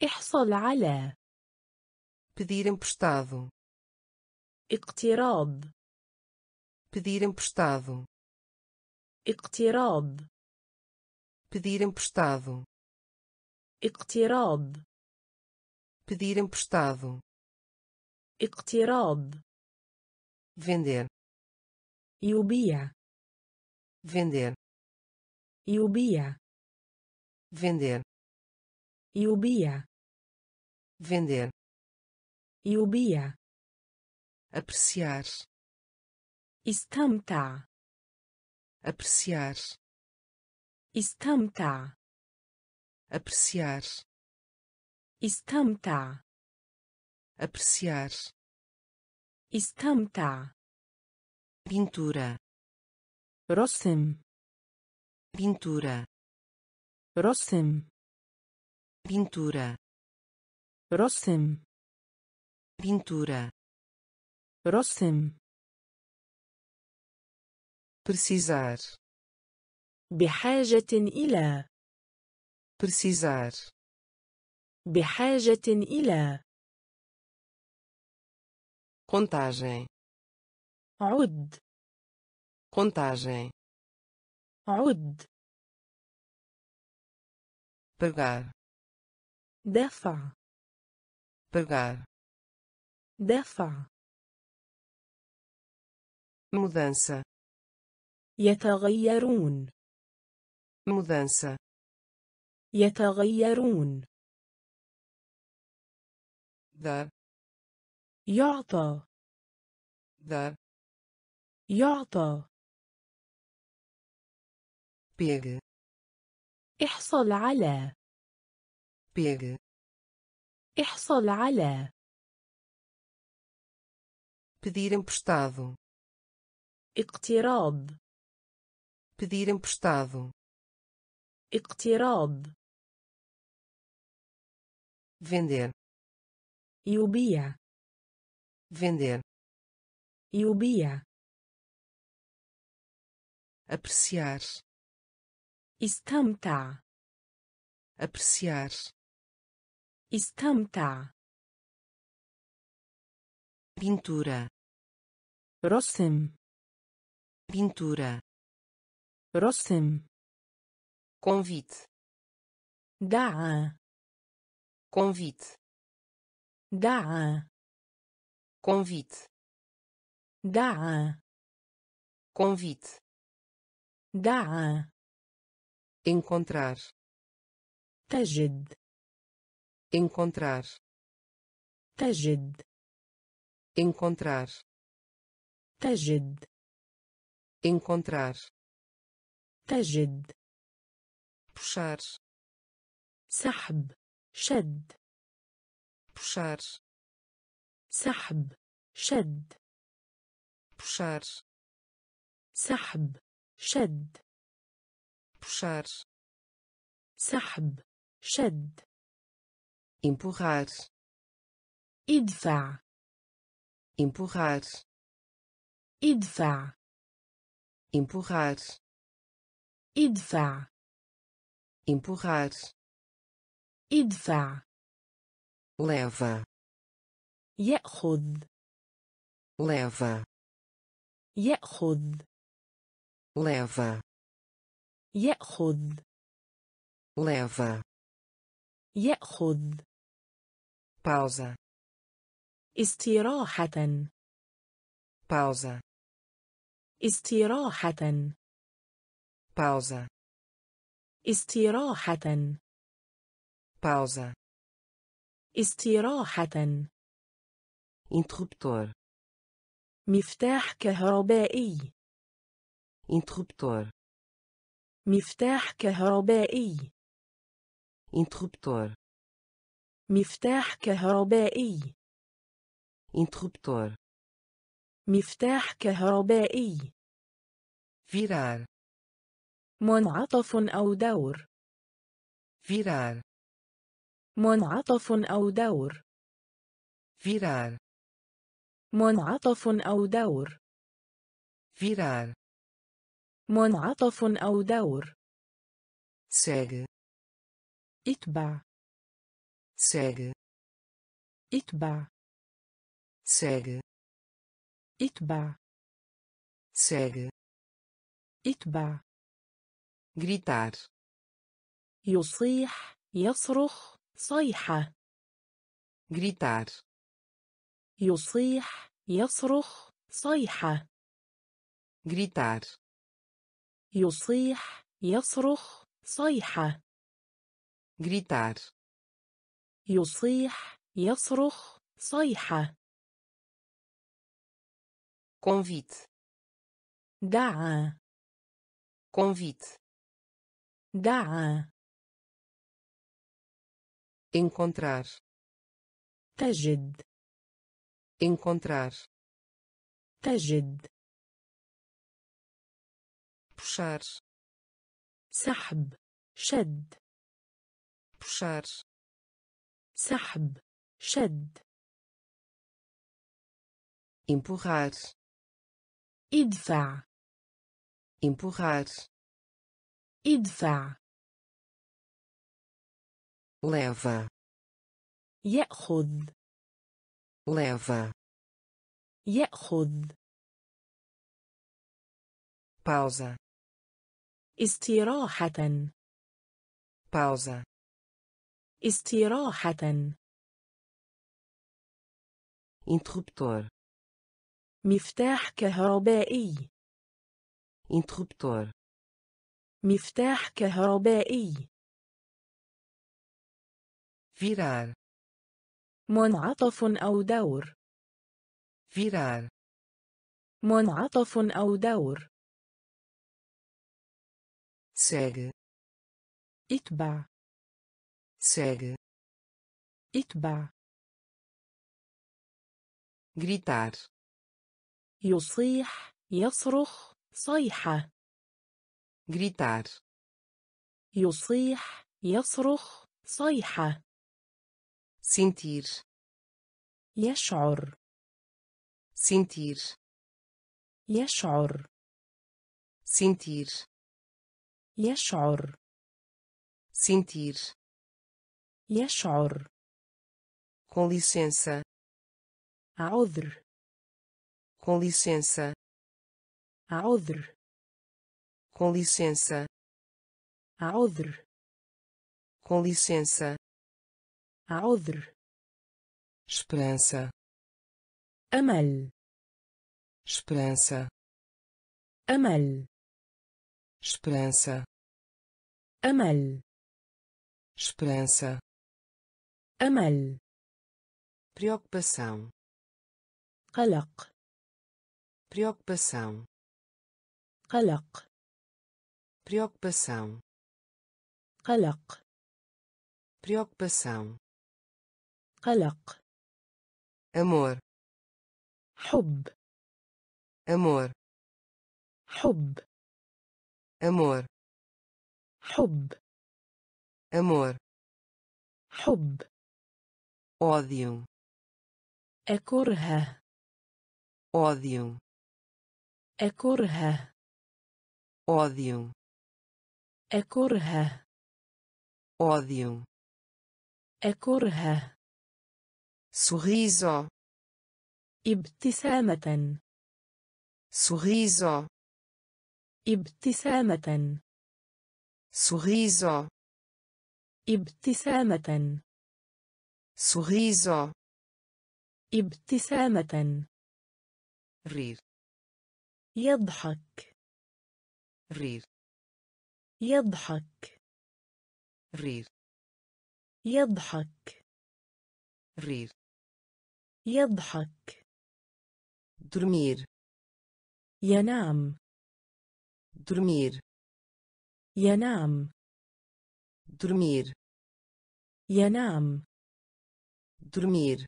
[SPEAKER 1] احصل على
[SPEAKER 2] pedir emprestado
[SPEAKER 1] اقتراض
[SPEAKER 2] pedir emprestado
[SPEAKER 1] اقتراض
[SPEAKER 2] pedir emprestado
[SPEAKER 1] اقتراض
[SPEAKER 2] pedir emprestado
[SPEAKER 1] اقتراض
[SPEAKER 2] vender
[SPEAKER 1] يبيع
[SPEAKER 2] vender
[SPEAKER 1] Iubia.
[SPEAKER 2] Vender.
[SPEAKER 1] Iubia.
[SPEAKER 2] Vender.
[SPEAKER 1] Iubia.
[SPEAKER 2] Apreciar.
[SPEAKER 1] Istamta.
[SPEAKER 2] Apreciar.
[SPEAKER 1] Istamta.
[SPEAKER 2] Apreciar.
[SPEAKER 1] Istamta.
[SPEAKER 2] Apreciar.
[SPEAKER 1] Istamta.
[SPEAKER 2] Pintura.
[SPEAKER 1] رسم
[SPEAKER 2] pintura
[SPEAKER 1] رسم
[SPEAKER 2] pintura
[SPEAKER 1] رسم
[SPEAKER 2] pintura
[SPEAKER 1] رسم
[SPEAKER 2] precisar
[SPEAKER 1] بحاجة إلى
[SPEAKER 2] precisar
[SPEAKER 1] بحاجة إلى
[SPEAKER 2] contagem
[SPEAKER 1] عد
[SPEAKER 2] contagem
[SPEAKER 1] عد
[SPEAKER 2] pagar
[SPEAKER 1] دفع
[SPEAKER 2] pagar
[SPEAKER 1] دفع
[SPEAKER 2] mudança
[SPEAKER 1] يتغيرون
[SPEAKER 2] mudança
[SPEAKER 1] يتغيرون
[SPEAKER 2] dar
[SPEAKER 1] يعطى
[SPEAKER 2] dar
[SPEAKER 1] يعطى
[SPEAKER 2] pegue
[SPEAKER 1] احصل على
[SPEAKER 2] pegue
[SPEAKER 1] احصل على
[SPEAKER 2] pedir emprestado
[SPEAKER 1] اقتراض
[SPEAKER 2] pedir emprestado
[SPEAKER 1] اقتراض
[SPEAKER 2] vender
[SPEAKER 1] يبيع
[SPEAKER 2] vender
[SPEAKER 1] يبيع
[SPEAKER 2] apreciar
[SPEAKER 1] استمتع
[SPEAKER 2] apreciar
[SPEAKER 1] استمتع
[SPEAKER 2] pintura
[SPEAKER 1] رسم
[SPEAKER 2] pintura
[SPEAKER 1] رسم
[SPEAKER 2] convite
[SPEAKER 1] دعا
[SPEAKER 2] convite
[SPEAKER 1] دعا
[SPEAKER 2] convite
[SPEAKER 1] دعا
[SPEAKER 2] convite
[SPEAKER 1] دعا
[SPEAKER 2] Encontrar
[SPEAKER 1] تجد
[SPEAKER 2] encontrar
[SPEAKER 1] تجد
[SPEAKER 2] encontrar
[SPEAKER 1] تجد
[SPEAKER 2] encontrar
[SPEAKER 1] تجد
[SPEAKER 2] puxar
[SPEAKER 1] سحب شد
[SPEAKER 2] puxar
[SPEAKER 1] سحب شد
[SPEAKER 2] puxar
[SPEAKER 1] سحب شد
[SPEAKER 2] puxar
[SPEAKER 1] سحب شد
[SPEAKER 2] empurrar
[SPEAKER 1] ادفع
[SPEAKER 2] empurrar
[SPEAKER 1] ادفع
[SPEAKER 2] empurrar
[SPEAKER 1] ادفع
[SPEAKER 2] empurrar
[SPEAKER 1] ادفع
[SPEAKER 2] leva
[SPEAKER 1] يأخذ
[SPEAKER 2] leva
[SPEAKER 1] يأخذ
[SPEAKER 2] leva
[SPEAKER 1] يأخذ.
[SPEAKER 2] Leva.
[SPEAKER 1] يأخذ.
[SPEAKER 2] Pausa.
[SPEAKER 1] استراحة.
[SPEAKER 2] Pausa.
[SPEAKER 1] استراحة.
[SPEAKER 2] Pausa.
[SPEAKER 1] استراحة.
[SPEAKER 2] Pausa.
[SPEAKER 1] استراحة.
[SPEAKER 2] Interruptor.
[SPEAKER 1] مفتاح كهربائي.
[SPEAKER 2] Interruptor.
[SPEAKER 1] مفتاح كهربائي.
[SPEAKER 2] Interruptor.
[SPEAKER 1] مفتاح كهربائي.
[SPEAKER 2] Interruptor.
[SPEAKER 1] مفتاح كهربائي.
[SPEAKER 2] Virar.
[SPEAKER 1] منعطف أو دور.
[SPEAKER 2] Virar.
[SPEAKER 1] منعطف أو دور.
[SPEAKER 2] Virar.
[SPEAKER 1] منعطف أو دور.
[SPEAKER 2] Virar.
[SPEAKER 1] منعطف أو دور.
[SPEAKER 2] segue
[SPEAKER 1] اتبع.
[SPEAKER 2] segue
[SPEAKER 1] اتبع.
[SPEAKER 2] segue
[SPEAKER 1] اتبع.
[SPEAKER 2] segue
[SPEAKER 1] اتبع.
[SPEAKER 2] gritar.
[SPEAKER 1] يصيح يصرخ صيحة
[SPEAKER 2] gritar.
[SPEAKER 1] يصيح يصرخ صيحة
[SPEAKER 2] gritar.
[SPEAKER 1] يصيح يصرخ صيحة
[SPEAKER 2] gritar
[SPEAKER 1] يصيح يصرخ صيحة
[SPEAKER 2] convite
[SPEAKER 1] دعا
[SPEAKER 2] convite
[SPEAKER 1] دعا
[SPEAKER 2] encontrar
[SPEAKER 1] تجد
[SPEAKER 2] encontrar
[SPEAKER 1] تجد
[SPEAKER 2] puxar
[SPEAKER 1] سحب شد
[SPEAKER 2] puxar
[SPEAKER 1] سحب شد
[SPEAKER 2] empurrar
[SPEAKER 1] ادفع
[SPEAKER 2] empurrar
[SPEAKER 1] ادفع
[SPEAKER 2] leva
[SPEAKER 1] يأخذ
[SPEAKER 2] leva
[SPEAKER 1] يأخذ
[SPEAKER 2] pausa
[SPEAKER 1] استراحة.
[SPEAKER 2] Pausa.
[SPEAKER 1] استراحة.
[SPEAKER 2] Interruptor.
[SPEAKER 1] مفتاح كهربائي.
[SPEAKER 2] Interruptor.
[SPEAKER 1] مفتاح كهربائي.
[SPEAKER 2] Virar.
[SPEAKER 1] منعطف أو دور.
[SPEAKER 2] Virar.
[SPEAKER 1] منعطف أو دور.
[SPEAKER 2] Segue.
[SPEAKER 1] اتبع
[SPEAKER 2] segue.
[SPEAKER 1] اتبع
[SPEAKER 2] gritar.
[SPEAKER 1] يصيح يصرخ صيحة
[SPEAKER 2] gritar.
[SPEAKER 1] يصيح يصرخ صيحة
[SPEAKER 2] sentir.
[SPEAKER 1] يشعر.
[SPEAKER 2] Sentir.
[SPEAKER 1] يشعر.
[SPEAKER 2] Sentir.
[SPEAKER 1] يشعر
[SPEAKER 2] sentir
[SPEAKER 1] يشعر
[SPEAKER 2] com licença
[SPEAKER 1] عذر
[SPEAKER 2] com licença
[SPEAKER 1] عذر
[SPEAKER 2] com licença
[SPEAKER 1] عذر
[SPEAKER 2] com licença
[SPEAKER 1] عذر
[SPEAKER 2] esperança
[SPEAKER 1] أمل
[SPEAKER 2] esperança
[SPEAKER 1] أمل
[SPEAKER 2] esperança
[SPEAKER 1] أمل
[SPEAKER 2] esperança
[SPEAKER 1] أمل
[SPEAKER 2] preocupação
[SPEAKER 1] قلق
[SPEAKER 2] preocupação
[SPEAKER 1] قلق
[SPEAKER 2] preocupação
[SPEAKER 1] قلق
[SPEAKER 2] preocupação
[SPEAKER 1] قلق
[SPEAKER 2] amor
[SPEAKER 1] حب
[SPEAKER 2] amor
[SPEAKER 1] حب
[SPEAKER 2] أمور.
[SPEAKER 1] حب.
[SPEAKER 2] أمور.
[SPEAKER 1] حب.
[SPEAKER 2] أوديوم
[SPEAKER 1] أكره.
[SPEAKER 2] أوديوم
[SPEAKER 1] أكره.
[SPEAKER 2] ódio
[SPEAKER 1] أكره.
[SPEAKER 2] ódio
[SPEAKER 1] أكره.
[SPEAKER 2] sorriso
[SPEAKER 1] ابتسامة.
[SPEAKER 2] sorriso
[SPEAKER 1] ابتسامة.
[SPEAKER 2] sorriso
[SPEAKER 1] ابتسامة.
[SPEAKER 2] sorriso
[SPEAKER 1] ابتسامة.
[SPEAKER 2] rir
[SPEAKER 1] يضحك.
[SPEAKER 2] rir
[SPEAKER 1] يضحك.
[SPEAKER 2] rir
[SPEAKER 1] يضحك.
[SPEAKER 2] rir
[SPEAKER 1] يضحك.
[SPEAKER 2] dormir
[SPEAKER 1] ينام.
[SPEAKER 2] Dormir
[SPEAKER 1] ينام
[SPEAKER 2] dormir
[SPEAKER 1] ينام
[SPEAKER 2] dormir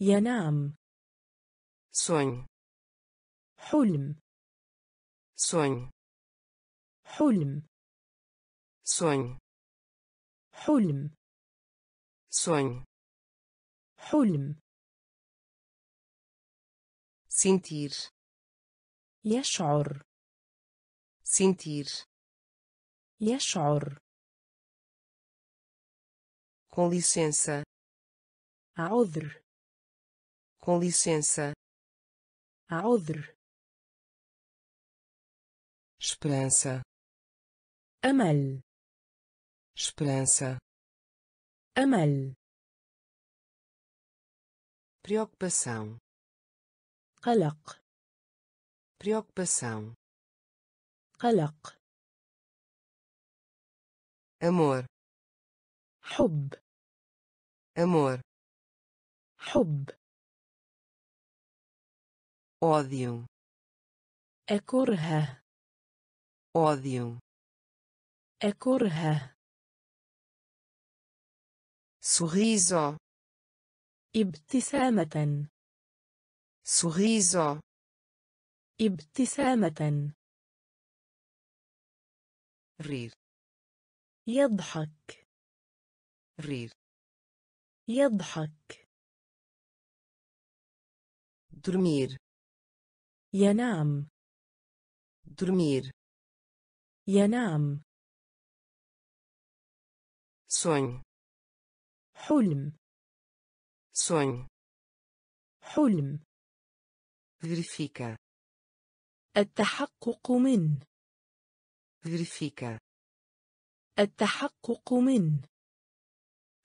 [SPEAKER 1] ينام
[SPEAKER 2] sonho
[SPEAKER 1] حلم
[SPEAKER 2] sonho
[SPEAKER 1] حلم
[SPEAKER 2] sonho
[SPEAKER 1] حلم
[SPEAKER 2] sonho
[SPEAKER 1] حلم
[SPEAKER 2] sentir
[SPEAKER 1] يشعر
[SPEAKER 2] sentir
[SPEAKER 1] يشعر
[SPEAKER 2] com licença
[SPEAKER 1] عذر
[SPEAKER 2] com licença
[SPEAKER 1] عذر
[SPEAKER 2] esperança
[SPEAKER 1] أمل
[SPEAKER 2] esperança
[SPEAKER 1] أمل
[SPEAKER 2] preocupação
[SPEAKER 1] قلق
[SPEAKER 2] preocupação
[SPEAKER 1] قلق.
[SPEAKER 2] amor.
[SPEAKER 1] حب.
[SPEAKER 2] amor.
[SPEAKER 1] حب.
[SPEAKER 2] ódio
[SPEAKER 1] اكرهه
[SPEAKER 2] ódio
[SPEAKER 1] اكرهه
[SPEAKER 2] sorriso
[SPEAKER 1] ابتسامة.
[SPEAKER 2] sorriso
[SPEAKER 1] ابتسامة.
[SPEAKER 2] rir.
[SPEAKER 1] يضحك.
[SPEAKER 2] rir.
[SPEAKER 1] يضحك.
[SPEAKER 2] dormir.
[SPEAKER 1] ينام.
[SPEAKER 2] dormir.
[SPEAKER 1] ينام.
[SPEAKER 2] sonho.
[SPEAKER 1] حلم.
[SPEAKER 2] sonho.
[SPEAKER 1] حلم.
[SPEAKER 2] verifica
[SPEAKER 1] التحقق من.
[SPEAKER 2] Verifica
[SPEAKER 1] التحقق من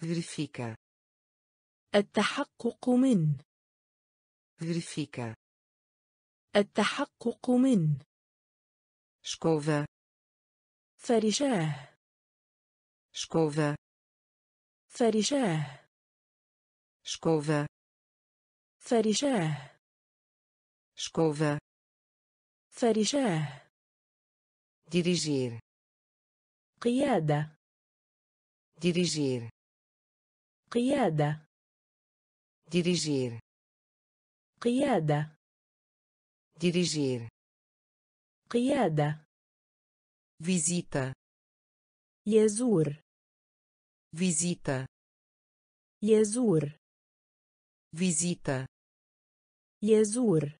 [SPEAKER 2] verifica
[SPEAKER 1] التحقق من
[SPEAKER 2] verifica
[SPEAKER 1] التحقق من
[SPEAKER 2] escova
[SPEAKER 1] فرشاه
[SPEAKER 2] escova
[SPEAKER 1] فرشاه
[SPEAKER 2] escova
[SPEAKER 1] فرشاه
[SPEAKER 2] escova
[SPEAKER 1] فرشاه
[SPEAKER 2] dirigir
[SPEAKER 1] قيادة
[SPEAKER 2] dirigir
[SPEAKER 1] قيادة
[SPEAKER 2] dirigir
[SPEAKER 1] قيادة
[SPEAKER 2] dirigir
[SPEAKER 1] قيادة
[SPEAKER 2] visita
[SPEAKER 1] يزور
[SPEAKER 2] visita
[SPEAKER 1] يزور
[SPEAKER 2] visita
[SPEAKER 1] يزور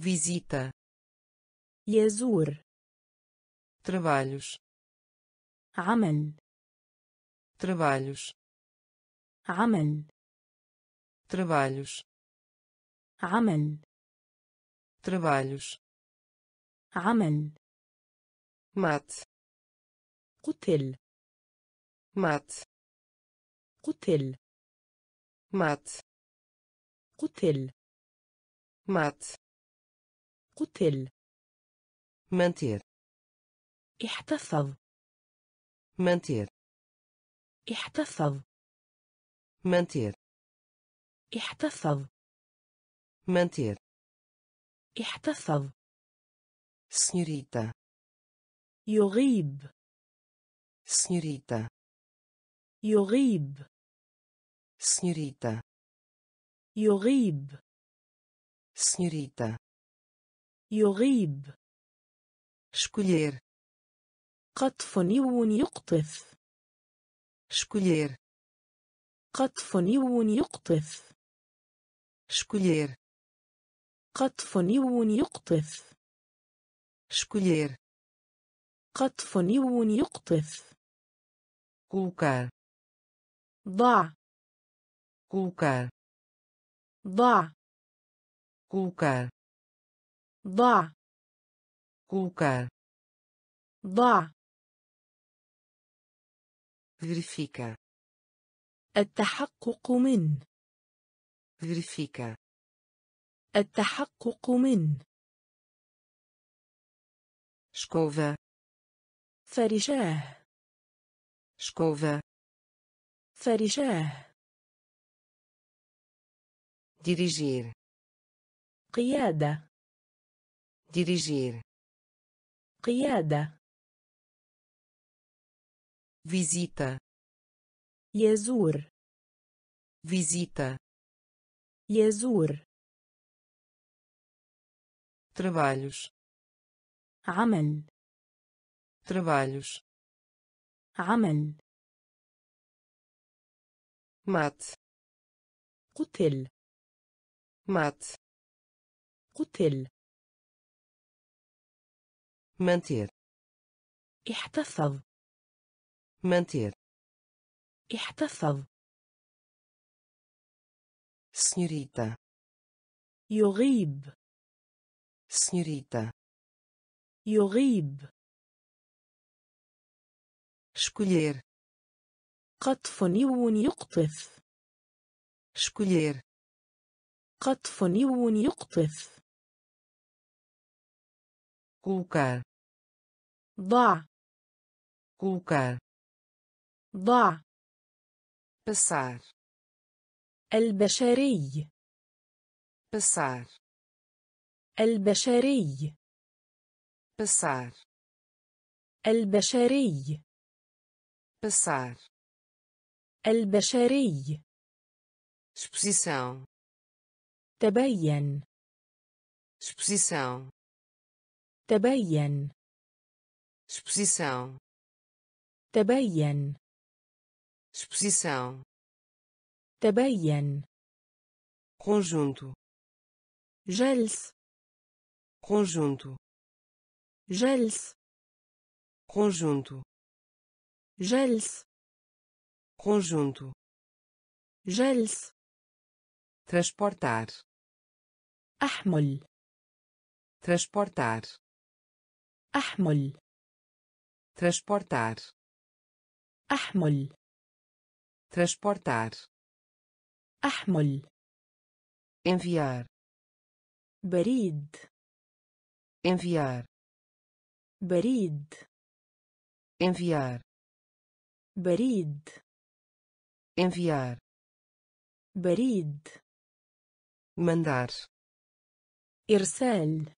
[SPEAKER 2] visita
[SPEAKER 1] يزور
[SPEAKER 2] trabalhos
[SPEAKER 1] عمل
[SPEAKER 2] trabalhos
[SPEAKER 1] عمل
[SPEAKER 2] trabalhos
[SPEAKER 1] عمل
[SPEAKER 2] trabalhos
[SPEAKER 1] عمل
[SPEAKER 2] mate
[SPEAKER 1] قتل
[SPEAKER 2] mate
[SPEAKER 1] قتل
[SPEAKER 2] mate
[SPEAKER 1] قتل
[SPEAKER 2] mate
[SPEAKER 1] قتل
[SPEAKER 2] manter
[SPEAKER 1] احتفظ
[SPEAKER 2] manter
[SPEAKER 1] احتفظ
[SPEAKER 2] manter
[SPEAKER 1] احتفظ
[SPEAKER 2] manter
[SPEAKER 1] احتفظ
[SPEAKER 2] senhorita
[SPEAKER 1] يغيب
[SPEAKER 2] senhorita
[SPEAKER 1] يغيب
[SPEAKER 2] senhorita
[SPEAKER 1] يغيب
[SPEAKER 2] senhorita
[SPEAKER 1] يغيب
[SPEAKER 2] escolher
[SPEAKER 1] قطف نيو يقطف
[SPEAKER 2] escolher
[SPEAKER 1] قطف نيو يقطف
[SPEAKER 2] escolher
[SPEAKER 1] قطف نيو يقطف
[SPEAKER 2] escolher
[SPEAKER 1] قطف نيو يقطف
[SPEAKER 2] colocar
[SPEAKER 1] ضع
[SPEAKER 2] colocar
[SPEAKER 1] ضع
[SPEAKER 2] colocar
[SPEAKER 1] ضع
[SPEAKER 2] colocar
[SPEAKER 1] ضع
[SPEAKER 2] verifica
[SPEAKER 1] التحقق من
[SPEAKER 2] verifica
[SPEAKER 1] التحقق من
[SPEAKER 2] escova
[SPEAKER 1] فرشاه
[SPEAKER 2] escova
[SPEAKER 1] فرشاه
[SPEAKER 2] dirigir
[SPEAKER 1] قيادة
[SPEAKER 2] dirigir
[SPEAKER 1] قيادة
[SPEAKER 2] visita
[SPEAKER 1] يزور
[SPEAKER 2] visita
[SPEAKER 1] يزور
[SPEAKER 2] trabalhos
[SPEAKER 1] عمل
[SPEAKER 2] trabalhos
[SPEAKER 1] عمل
[SPEAKER 2] mate
[SPEAKER 1] قتل
[SPEAKER 2] mate
[SPEAKER 1] قتل
[SPEAKER 2] manter
[SPEAKER 1] احتفظ
[SPEAKER 2] manter
[SPEAKER 1] احتفظ
[SPEAKER 2] senhorita
[SPEAKER 1] يغيب
[SPEAKER 2] senhorita
[SPEAKER 1] يغيب
[SPEAKER 2] escolher
[SPEAKER 1] قطف نيو يقطف
[SPEAKER 2] escolher
[SPEAKER 1] قطف نيو يقطف
[SPEAKER 2] colocar
[SPEAKER 1] ضع
[SPEAKER 2] colocar
[SPEAKER 1] ضع
[SPEAKER 2] بسار
[SPEAKER 1] البشري.
[SPEAKER 2] بسار
[SPEAKER 1] البشري.
[SPEAKER 2] بسار
[SPEAKER 1] البشري.
[SPEAKER 2] بسار
[SPEAKER 1] البشري.
[SPEAKER 2] Exposição.
[SPEAKER 1] تبين.
[SPEAKER 2] Exposição.
[SPEAKER 1] تبين.
[SPEAKER 2] Exposição.
[SPEAKER 1] تبين.
[SPEAKER 2] exposição
[SPEAKER 1] تبين
[SPEAKER 2] conjunto
[SPEAKER 1] جلس
[SPEAKER 2] conjunto
[SPEAKER 1] جلس
[SPEAKER 2] conjunto
[SPEAKER 1] جلس
[SPEAKER 2] conjunto
[SPEAKER 1] جلس
[SPEAKER 2] transportar
[SPEAKER 1] أحمل
[SPEAKER 2] transportar
[SPEAKER 1] أحمل
[SPEAKER 2] transportar
[SPEAKER 1] أحمل
[SPEAKER 2] transportar
[SPEAKER 1] أحمل
[SPEAKER 2] enviar
[SPEAKER 1] بريد
[SPEAKER 2] enviar
[SPEAKER 1] بريد
[SPEAKER 2] enviar
[SPEAKER 1] بريد
[SPEAKER 2] enviar
[SPEAKER 1] بريد
[SPEAKER 2] mandar
[SPEAKER 1] إرسال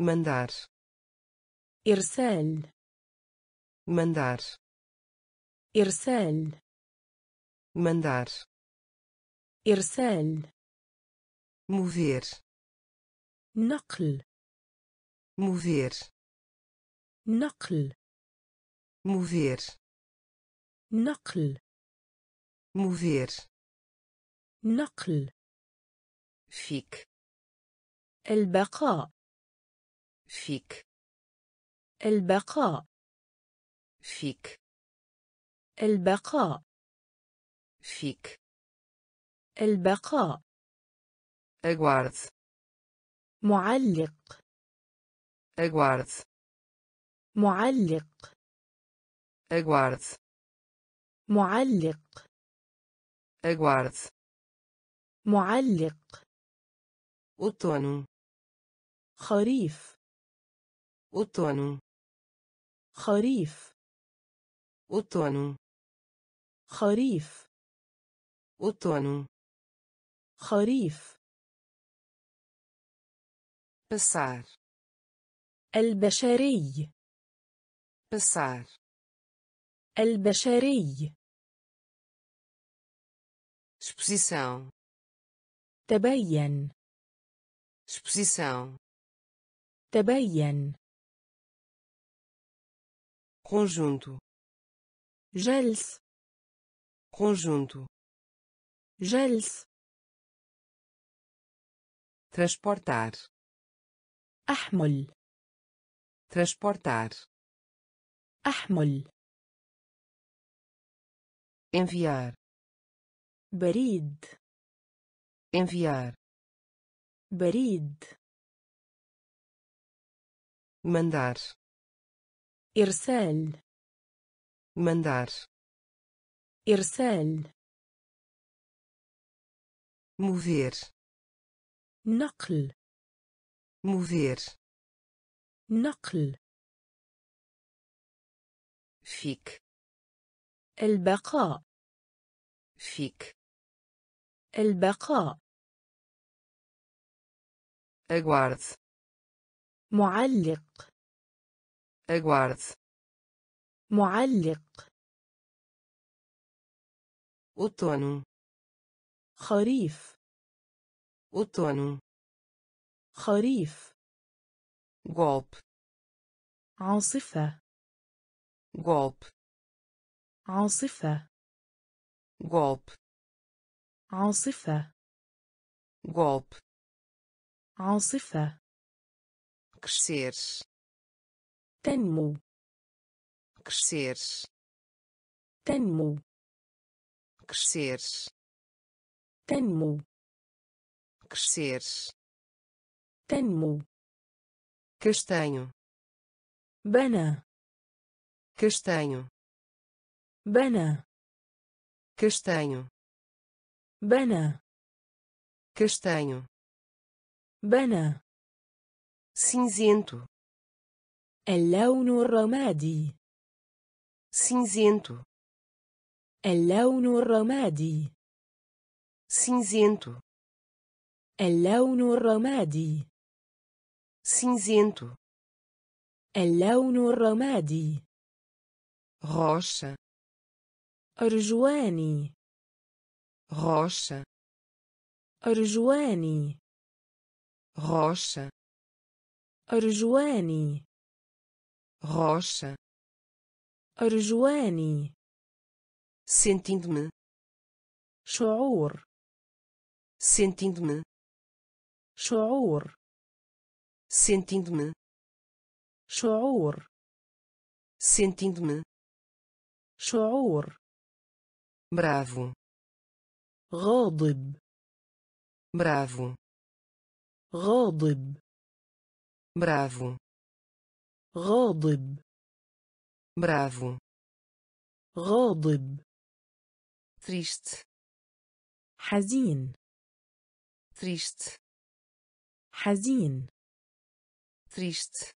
[SPEAKER 2] mandar
[SPEAKER 1] إرسال
[SPEAKER 2] mandar
[SPEAKER 1] إرسال
[SPEAKER 2] Mandar
[SPEAKER 1] إرسال
[SPEAKER 2] mover
[SPEAKER 1] نقل
[SPEAKER 2] mover
[SPEAKER 1] نقل
[SPEAKER 2] mover
[SPEAKER 1] نقل
[SPEAKER 2] mover
[SPEAKER 1] نقل
[SPEAKER 2] fique
[SPEAKER 1] البقاء
[SPEAKER 2] fique
[SPEAKER 1] البقاء
[SPEAKER 2] fique
[SPEAKER 1] البقاء
[SPEAKER 2] فيك.
[SPEAKER 1] البقاء.
[SPEAKER 2] اغوارد
[SPEAKER 1] معلق.
[SPEAKER 2] اغوارد
[SPEAKER 1] معلق.
[SPEAKER 2] اغوارد
[SPEAKER 1] معلق.
[SPEAKER 2] اغوارد
[SPEAKER 1] معلق.
[SPEAKER 2] أوتونو.
[SPEAKER 1] خريف.
[SPEAKER 2] أوتونو.
[SPEAKER 1] خريف.
[SPEAKER 2] أوتونو.
[SPEAKER 1] خريف.
[SPEAKER 2] outono
[SPEAKER 1] خريف
[SPEAKER 2] passar
[SPEAKER 1] البشري
[SPEAKER 2] passar
[SPEAKER 1] البشري
[SPEAKER 2] exposição
[SPEAKER 1] تبين
[SPEAKER 2] exposição
[SPEAKER 1] تبين
[SPEAKER 2] conjunto
[SPEAKER 1] جلس
[SPEAKER 2] conjunto
[SPEAKER 1] جلس
[SPEAKER 2] transportar
[SPEAKER 1] أحمل
[SPEAKER 2] transportar
[SPEAKER 1] أحمل
[SPEAKER 2] enviar
[SPEAKER 1] بريد
[SPEAKER 2] enviar
[SPEAKER 1] بريد
[SPEAKER 2] mandar
[SPEAKER 1] إرسال
[SPEAKER 2] mandar
[SPEAKER 1] إرسال
[SPEAKER 2] mover
[SPEAKER 1] نقل
[SPEAKER 2] mover
[SPEAKER 1] نقل
[SPEAKER 2] fique
[SPEAKER 1] البقاء
[SPEAKER 2] fique
[SPEAKER 1] البقاء
[SPEAKER 2] aguarde
[SPEAKER 1] معلق
[SPEAKER 2] aguarde
[SPEAKER 1] معلق
[SPEAKER 2] outono
[SPEAKER 1] خريف.
[SPEAKER 2] outono
[SPEAKER 1] خريف.
[SPEAKER 2] غولب
[SPEAKER 1] عاصفة.
[SPEAKER 2] غولب
[SPEAKER 1] عاصفة.
[SPEAKER 2] غولب
[SPEAKER 1] عاصفة.
[SPEAKER 2] غولب
[SPEAKER 1] عاصفة.
[SPEAKER 2] كرسير.
[SPEAKER 1] تنمو.
[SPEAKER 2] كرسير.
[SPEAKER 1] تنمو.
[SPEAKER 2] كرسير.
[SPEAKER 1] تنمو
[SPEAKER 2] crescer
[SPEAKER 1] تنمو
[SPEAKER 2] castanho
[SPEAKER 1] بنى
[SPEAKER 2] castanho
[SPEAKER 1] بنى
[SPEAKER 2] castanho
[SPEAKER 1] بنى
[SPEAKER 2] castanho
[SPEAKER 1] بنى
[SPEAKER 2] cinzento
[SPEAKER 1] اللون الرمادي
[SPEAKER 2] cinzento
[SPEAKER 1] اللون الرمادي
[SPEAKER 2] Cinzento.
[SPEAKER 1] اللون الرمادي
[SPEAKER 2] cinzento.
[SPEAKER 1] اللون الرمادي
[SPEAKER 2] rocha.
[SPEAKER 1] أرجواني
[SPEAKER 2] rocha.
[SPEAKER 1] أرجواني
[SPEAKER 2] rocha.
[SPEAKER 1] أرجواني
[SPEAKER 2] rocha.
[SPEAKER 1] أرجواني
[SPEAKER 2] sentindo-me.
[SPEAKER 1] شعور
[SPEAKER 2] sentindo-me
[SPEAKER 1] شعور
[SPEAKER 2] sentindo-me
[SPEAKER 1] شعور
[SPEAKER 2] sentindo-me
[SPEAKER 1] شعور
[SPEAKER 2] bravo
[SPEAKER 1] غاضب
[SPEAKER 2] bravo
[SPEAKER 1] غاضب
[SPEAKER 2] bravo
[SPEAKER 1] غاضب
[SPEAKER 2] bravo
[SPEAKER 1] غاضب
[SPEAKER 2] triste
[SPEAKER 1] حزين
[SPEAKER 2] تريشت
[SPEAKER 1] حزين.
[SPEAKER 2] تريشت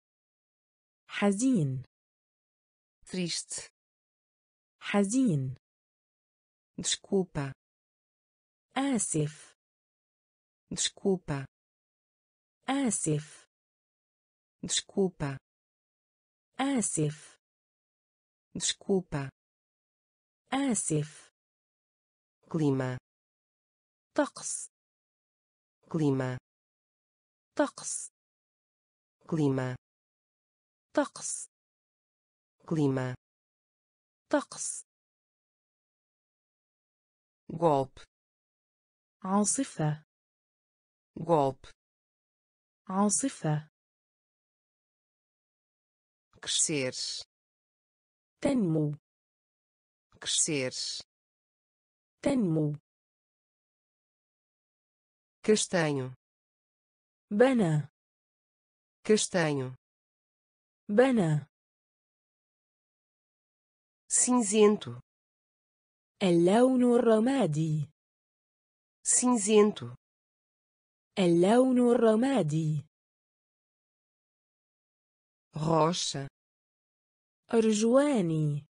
[SPEAKER 1] حزين.
[SPEAKER 2] تريشت
[SPEAKER 1] حزين.
[SPEAKER 2] دشكوبا
[SPEAKER 1] آسف.
[SPEAKER 2] دشكوبا
[SPEAKER 1] آسف.
[SPEAKER 2] دشكوبا
[SPEAKER 1] آسف.
[SPEAKER 2] دشكوبا
[SPEAKER 1] آسف.
[SPEAKER 2] كليما
[SPEAKER 1] طقس.
[SPEAKER 2] Clima
[SPEAKER 1] طقس
[SPEAKER 2] clima
[SPEAKER 1] طقس
[SPEAKER 2] clima
[SPEAKER 1] طقس
[SPEAKER 2] golpe
[SPEAKER 1] عاصفة
[SPEAKER 2] golpe
[SPEAKER 1] عاصفة
[SPEAKER 2] crescer
[SPEAKER 1] تنمو
[SPEAKER 2] crescer
[SPEAKER 1] تنمو
[SPEAKER 2] castanho.
[SPEAKER 1] بنى
[SPEAKER 2] castanho.
[SPEAKER 1] بنى
[SPEAKER 2] cinzento.
[SPEAKER 1] اللون الرمادي
[SPEAKER 2] cinzento.
[SPEAKER 1] اللون الرمادي
[SPEAKER 2] rocha.
[SPEAKER 1] أرجواني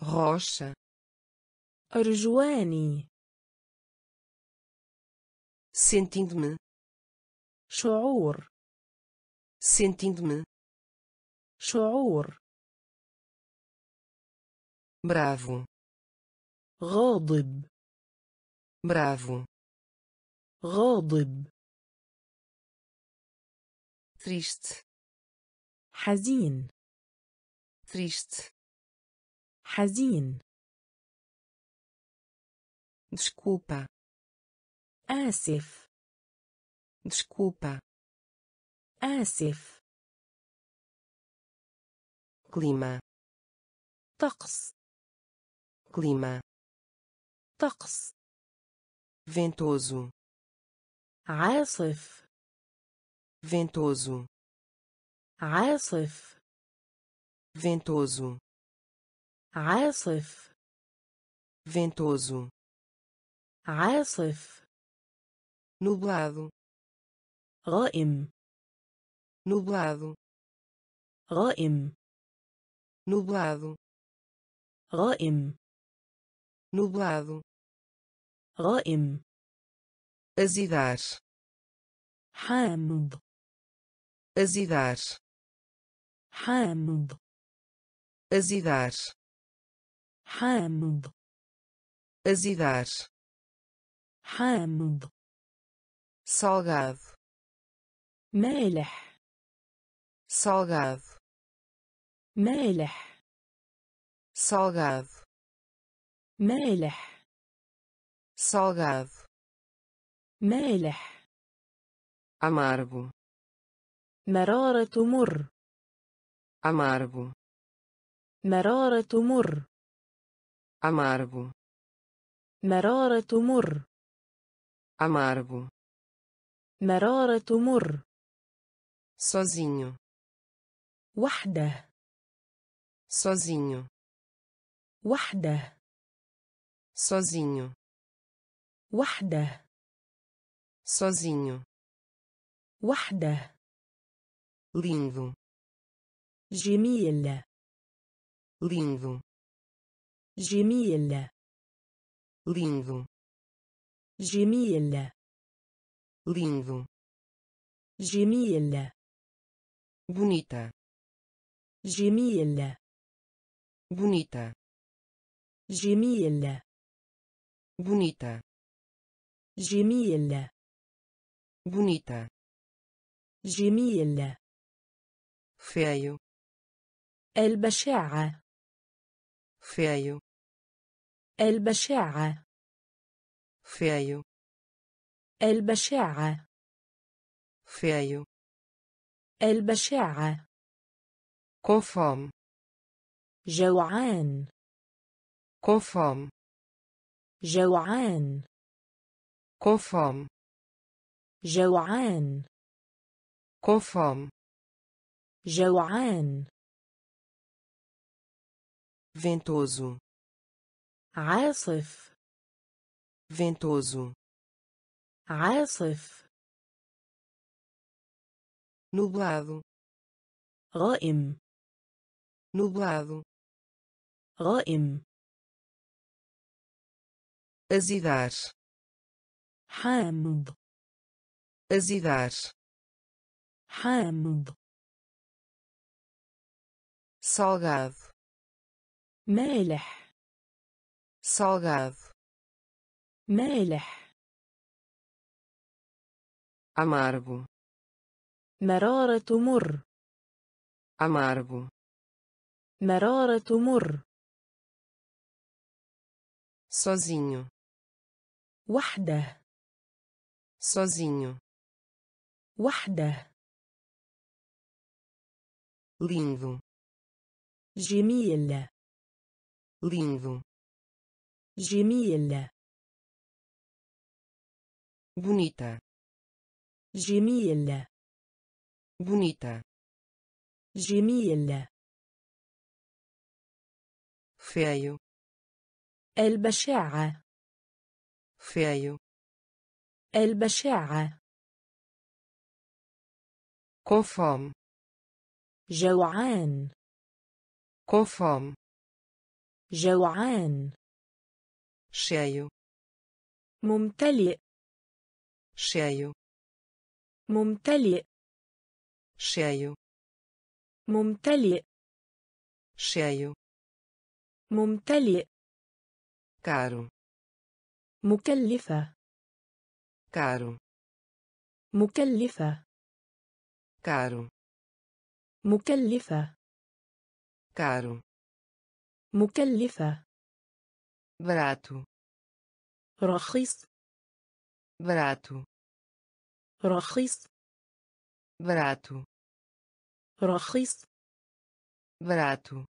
[SPEAKER 2] rocha.
[SPEAKER 1] أرجواني
[SPEAKER 2] sentindo-me
[SPEAKER 1] شعور
[SPEAKER 2] sentindo-me
[SPEAKER 1] شعور
[SPEAKER 2] bravo
[SPEAKER 1] غاضب
[SPEAKER 2] bravo
[SPEAKER 1] غاضب
[SPEAKER 2] triste
[SPEAKER 1] حزين
[SPEAKER 2] triste
[SPEAKER 1] حزين
[SPEAKER 2] desculpa
[SPEAKER 1] آسف
[SPEAKER 2] desculpa
[SPEAKER 1] آسف
[SPEAKER 2] clima
[SPEAKER 1] طقس
[SPEAKER 2] clima
[SPEAKER 1] طقس
[SPEAKER 2] ventoso
[SPEAKER 1] عاصف
[SPEAKER 2] ventoso
[SPEAKER 1] عاصف
[SPEAKER 2] ventoso
[SPEAKER 1] عاصف
[SPEAKER 2] ventoso
[SPEAKER 1] عاصف
[SPEAKER 2] nublado
[SPEAKER 1] غائم
[SPEAKER 2] nublado
[SPEAKER 1] غائم
[SPEAKER 2] nublado
[SPEAKER 1] غائم
[SPEAKER 2] nublado
[SPEAKER 1] غائم
[SPEAKER 2] azidar
[SPEAKER 1] حامض
[SPEAKER 2] azidar
[SPEAKER 1] حامض
[SPEAKER 2] azidar
[SPEAKER 1] حامض
[SPEAKER 2] azidar
[SPEAKER 1] حامض
[SPEAKER 2] salgado
[SPEAKER 1] مالح
[SPEAKER 2] salgado
[SPEAKER 1] مالح
[SPEAKER 2] salgado
[SPEAKER 1] مالح
[SPEAKER 2] salgado,
[SPEAKER 1] مالح
[SPEAKER 2] amargo,
[SPEAKER 1] مرارة مر
[SPEAKER 2] amargo,
[SPEAKER 1] مرارة مر
[SPEAKER 2] amargo,
[SPEAKER 1] مرارة مر
[SPEAKER 2] amargo,
[SPEAKER 1] مرارة مر
[SPEAKER 2] sozinho,
[SPEAKER 1] وحده
[SPEAKER 2] sozinho,
[SPEAKER 1] وحده
[SPEAKER 2] sozinho,
[SPEAKER 1] وحده
[SPEAKER 2] sozinho,
[SPEAKER 1] وحده
[SPEAKER 2] lindo,
[SPEAKER 1] جميل
[SPEAKER 2] lindo,
[SPEAKER 1] جميل
[SPEAKER 2] lindo,
[SPEAKER 1] جميل
[SPEAKER 2] lindo,
[SPEAKER 1] جميل
[SPEAKER 2] bonita,
[SPEAKER 1] جميل
[SPEAKER 2] bonita,
[SPEAKER 1] جميل
[SPEAKER 2] bonita,
[SPEAKER 1] جميل
[SPEAKER 2] bonita,
[SPEAKER 1] جميل
[SPEAKER 2] feio,
[SPEAKER 1] البشاعة
[SPEAKER 2] feio,
[SPEAKER 1] البشاعة
[SPEAKER 2] feio,
[SPEAKER 1] البشاعة.
[SPEAKER 2] فيو
[SPEAKER 1] البشاعة.
[SPEAKER 2] كونفوم
[SPEAKER 1] جوعان.
[SPEAKER 2] كونفوم
[SPEAKER 1] جوعان.
[SPEAKER 2] كونفوم
[SPEAKER 1] جوعان.
[SPEAKER 2] كونفوم
[SPEAKER 1] جوعان.
[SPEAKER 2] Ventoso.
[SPEAKER 1] عاصف.
[SPEAKER 2] Ventoso.
[SPEAKER 1] عاصف
[SPEAKER 2] nublado,
[SPEAKER 1] غائم
[SPEAKER 2] nublado,
[SPEAKER 1] غائم
[SPEAKER 2] azidar,
[SPEAKER 1] حامض
[SPEAKER 2] azidar,
[SPEAKER 1] حامض
[SPEAKER 2] salgado,
[SPEAKER 1] مالح
[SPEAKER 2] salgado,
[SPEAKER 1] مالح
[SPEAKER 2] amargo,
[SPEAKER 1] مرارة مر
[SPEAKER 2] amargo,
[SPEAKER 1] مرارة مر
[SPEAKER 2] sozinho,
[SPEAKER 1] وحده
[SPEAKER 2] sozinho,
[SPEAKER 1] وحده
[SPEAKER 2] lindo,
[SPEAKER 1] جميل
[SPEAKER 2] lindo,
[SPEAKER 1] جميل
[SPEAKER 2] bonita,
[SPEAKER 1] جميلة
[SPEAKER 2] bonita.
[SPEAKER 1] جميلة
[SPEAKER 2] feio.
[SPEAKER 1] البشاعة.
[SPEAKER 2] feio.
[SPEAKER 1] البشاعة.
[SPEAKER 2] com fome
[SPEAKER 1] جوعان.
[SPEAKER 2] com fome
[SPEAKER 1] جوعان.
[SPEAKER 2] شايو
[SPEAKER 1] ممتلئ.
[SPEAKER 2] شايو
[SPEAKER 1] ممتلئ.
[SPEAKER 2] cheio,
[SPEAKER 1] ممتلئ.
[SPEAKER 2] cheio,
[SPEAKER 1] ممتلئ.
[SPEAKER 2] caro,
[SPEAKER 1] مكلفة.
[SPEAKER 2] caro,
[SPEAKER 1] مكلفة.
[SPEAKER 2] caro,
[SPEAKER 1] مكلفة.
[SPEAKER 2] caro,
[SPEAKER 1] مكلفة.
[SPEAKER 2] barato,
[SPEAKER 1] رخيص.
[SPEAKER 2] barato,
[SPEAKER 1] رخيص.
[SPEAKER 2] barato.
[SPEAKER 1] رخيص.
[SPEAKER 2] barato.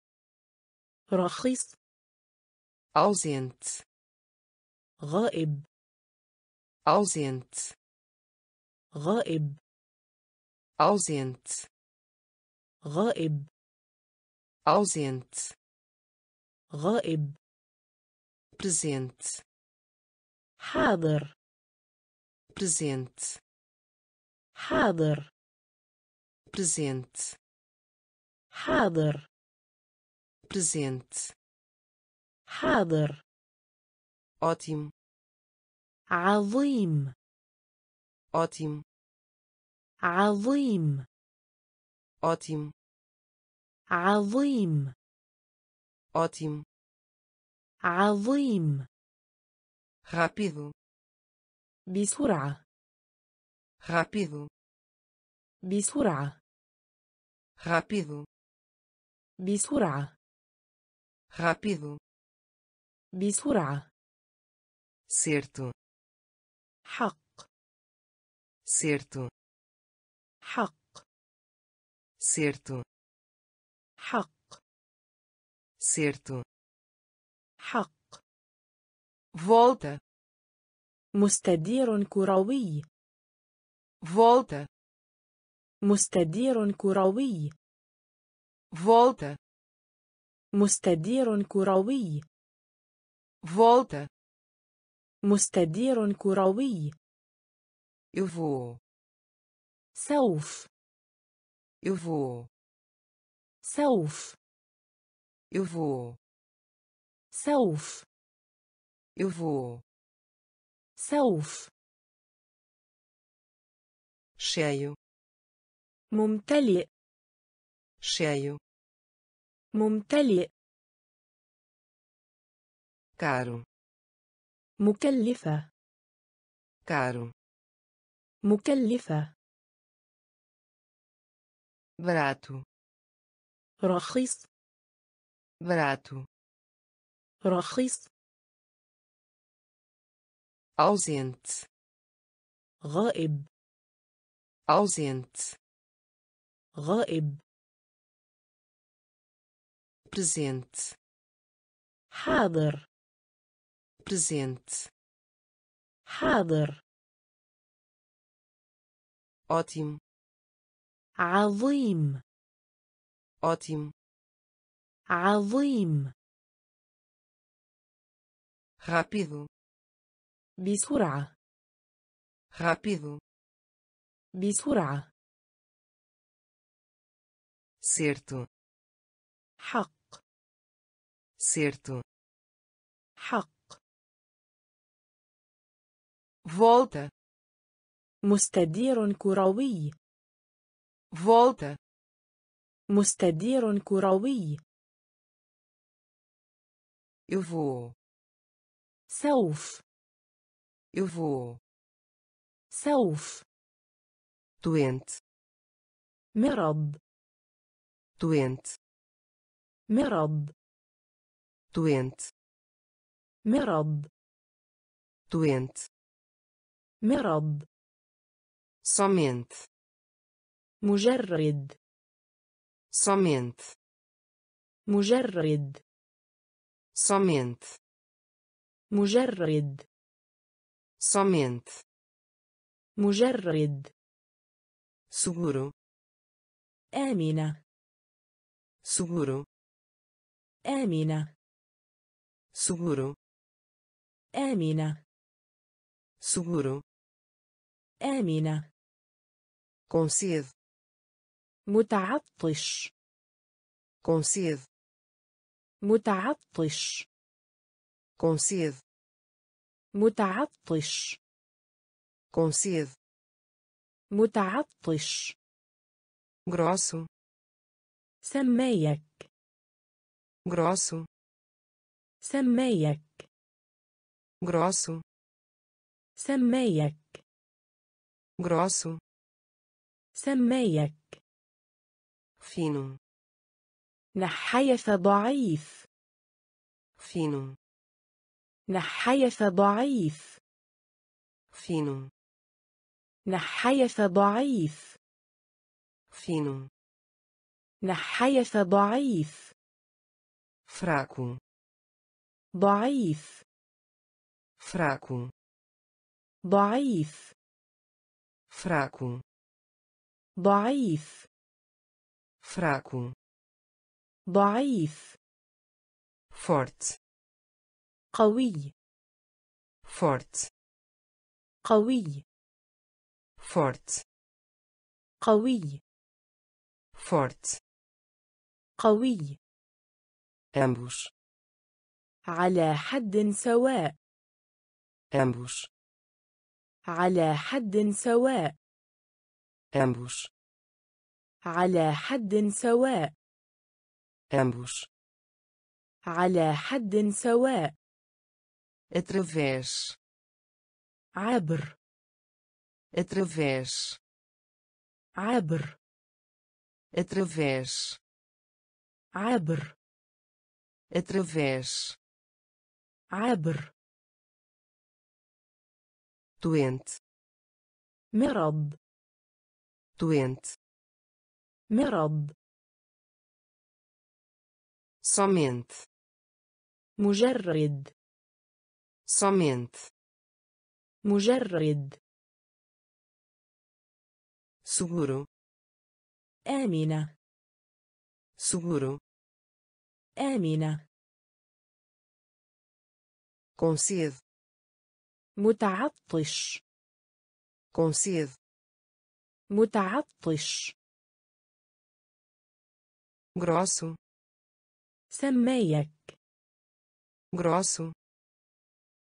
[SPEAKER 1] رخيص.
[SPEAKER 2] ausente.
[SPEAKER 1] غائب.
[SPEAKER 2] ausente.
[SPEAKER 1] غائب.
[SPEAKER 2] أوزينت.
[SPEAKER 1] غائب.
[SPEAKER 2] أوزينت.
[SPEAKER 1] غائب.
[SPEAKER 2] present
[SPEAKER 1] حاضر.
[SPEAKER 2] present
[SPEAKER 1] حاضر
[SPEAKER 2] presente,
[SPEAKER 1] حاضر
[SPEAKER 2] presente,
[SPEAKER 1] حاضر
[SPEAKER 2] ótimo,
[SPEAKER 1] عظيم
[SPEAKER 2] ótimo,
[SPEAKER 1] عظيم
[SPEAKER 2] ótimo,
[SPEAKER 1] عظيم
[SPEAKER 2] ótimo,
[SPEAKER 1] عظيم
[SPEAKER 2] rápido,
[SPEAKER 1] بسرعة
[SPEAKER 2] rápido,
[SPEAKER 1] بسرعة
[SPEAKER 2] rápido,
[SPEAKER 1] بسرعة
[SPEAKER 2] rápido,
[SPEAKER 1] بسرعة
[SPEAKER 2] certo
[SPEAKER 1] حق
[SPEAKER 2] certo
[SPEAKER 1] حق
[SPEAKER 2] certo
[SPEAKER 1] حق
[SPEAKER 2] certo
[SPEAKER 1] حق
[SPEAKER 2] volta
[SPEAKER 1] مستدير كروي
[SPEAKER 2] volta.
[SPEAKER 1] مستدير كروي.
[SPEAKER 2] Volta.
[SPEAKER 1] مستدير كروي.
[SPEAKER 2] Volta.
[SPEAKER 1] مستدير كروي.
[SPEAKER 2] Eu vou.
[SPEAKER 1] سوف.
[SPEAKER 2] Eu vou.
[SPEAKER 1] سوف.
[SPEAKER 2] Eu vou.
[SPEAKER 1] سوف.
[SPEAKER 2] Eu vou.
[SPEAKER 1] سوف.
[SPEAKER 2] Cheio
[SPEAKER 1] ممتلئ
[SPEAKER 2] cheio
[SPEAKER 1] ممتلئ
[SPEAKER 2] caro
[SPEAKER 1] مكلفة
[SPEAKER 2] caro
[SPEAKER 1] مكلفة
[SPEAKER 2] barato
[SPEAKER 1] رخيص
[SPEAKER 2] barato
[SPEAKER 1] رخيص
[SPEAKER 2] ausente
[SPEAKER 1] غائب
[SPEAKER 2] ausente
[SPEAKER 1] غائب
[SPEAKER 2] presente
[SPEAKER 1] حاضر
[SPEAKER 2] presente
[SPEAKER 1] حاضر
[SPEAKER 2] ótimo
[SPEAKER 1] عظيم
[SPEAKER 2] ótimo
[SPEAKER 1] عظيم
[SPEAKER 2] rápido
[SPEAKER 1] بسرعة
[SPEAKER 2] rápido
[SPEAKER 1] بسرعة.
[SPEAKER 2] Certo.
[SPEAKER 1] حق.
[SPEAKER 2] Certo.
[SPEAKER 1] حق.
[SPEAKER 2] Volta.
[SPEAKER 1] مستدير كروي.
[SPEAKER 2] Volta.
[SPEAKER 1] مستدير كروي.
[SPEAKER 2] Eu vou.
[SPEAKER 1] سوف.
[SPEAKER 2] Eu vou.
[SPEAKER 1] سوف.
[SPEAKER 2] Doente
[SPEAKER 1] مرض
[SPEAKER 2] doente
[SPEAKER 1] مرض
[SPEAKER 2] doente
[SPEAKER 1] مرض
[SPEAKER 2] doente
[SPEAKER 1] مرض
[SPEAKER 2] somente
[SPEAKER 1] مجرد
[SPEAKER 2] somente
[SPEAKER 1] مجرد
[SPEAKER 2] somente
[SPEAKER 1] مجرد
[SPEAKER 2] somente
[SPEAKER 1] مجرد
[SPEAKER 2] seguro
[SPEAKER 1] آمنة
[SPEAKER 2] seguro
[SPEAKER 1] آمنة
[SPEAKER 2] seguro
[SPEAKER 1] آمنة
[SPEAKER 2] seguro
[SPEAKER 1] آمنة
[SPEAKER 2] com sede
[SPEAKER 1] متعطش
[SPEAKER 2] com sede
[SPEAKER 1] متعطش
[SPEAKER 2] com sede
[SPEAKER 1] متعطش
[SPEAKER 2] com sede
[SPEAKER 1] متعطش.
[SPEAKER 2] Grosso.
[SPEAKER 1] سمايك.
[SPEAKER 2] Grosso.
[SPEAKER 1] سمايك.
[SPEAKER 2] Grosso.
[SPEAKER 1] سمايك.
[SPEAKER 2] Grosso.
[SPEAKER 1] سمايك.
[SPEAKER 2] Fino.
[SPEAKER 1] نحيف ضعيف.
[SPEAKER 2] Fino.
[SPEAKER 1] نحيف ضعيف.
[SPEAKER 2] Fino.
[SPEAKER 1] نحيف ضعيف.
[SPEAKER 2] Fino.
[SPEAKER 1] نحيف ضعيف.
[SPEAKER 2] Fraco.
[SPEAKER 1] ضعيف.
[SPEAKER 2] Fraco.
[SPEAKER 1] ضعيف.
[SPEAKER 2] Fraco.
[SPEAKER 1] ضعيف.
[SPEAKER 2] Fraco.
[SPEAKER 1] ضعيف.
[SPEAKER 2] Forte.
[SPEAKER 1] قوي.
[SPEAKER 2] Forte.
[SPEAKER 1] قوي.
[SPEAKER 2] Forte
[SPEAKER 1] قوي.
[SPEAKER 2] Forte
[SPEAKER 1] قوي.
[SPEAKER 2] Ambos
[SPEAKER 1] على حد سواء.
[SPEAKER 2] Ambos
[SPEAKER 1] على حد سواء.
[SPEAKER 2] Ambos
[SPEAKER 1] على حد سواء.
[SPEAKER 2] Ambos
[SPEAKER 1] على حد سواء.
[SPEAKER 2] Através.
[SPEAKER 1] عبر.
[SPEAKER 2] através
[SPEAKER 1] عبر
[SPEAKER 2] através
[SPEAKER 1] عبر
[SPEAKER 2] através
[SPEAKER 1] عبر
[SPEAKER 2] doente
[SPEAKER 1] مرض
[SPEAKER 2] doente
[SPEAKER 1] مرض
[SPEAKER 2] somente
[SPEAKER 1] مجرد
[SPEAKER 2] somente
[SPEAKER 1] مجرد
[SPEAKER 2] seguro
[SPEAKER 1] آمنة
[SPEAKER 2] seguro
[SPEAKER 1] آمنة
[SPEAKER 2] sede
[SPEAKER 1] متعطش
[SPEAKER 2] sede
[SPEAKER 1] متعطش
[SPEAKER 2] grosso
[SPEAKER 1] سمايك
[SPEAKER 2] grosso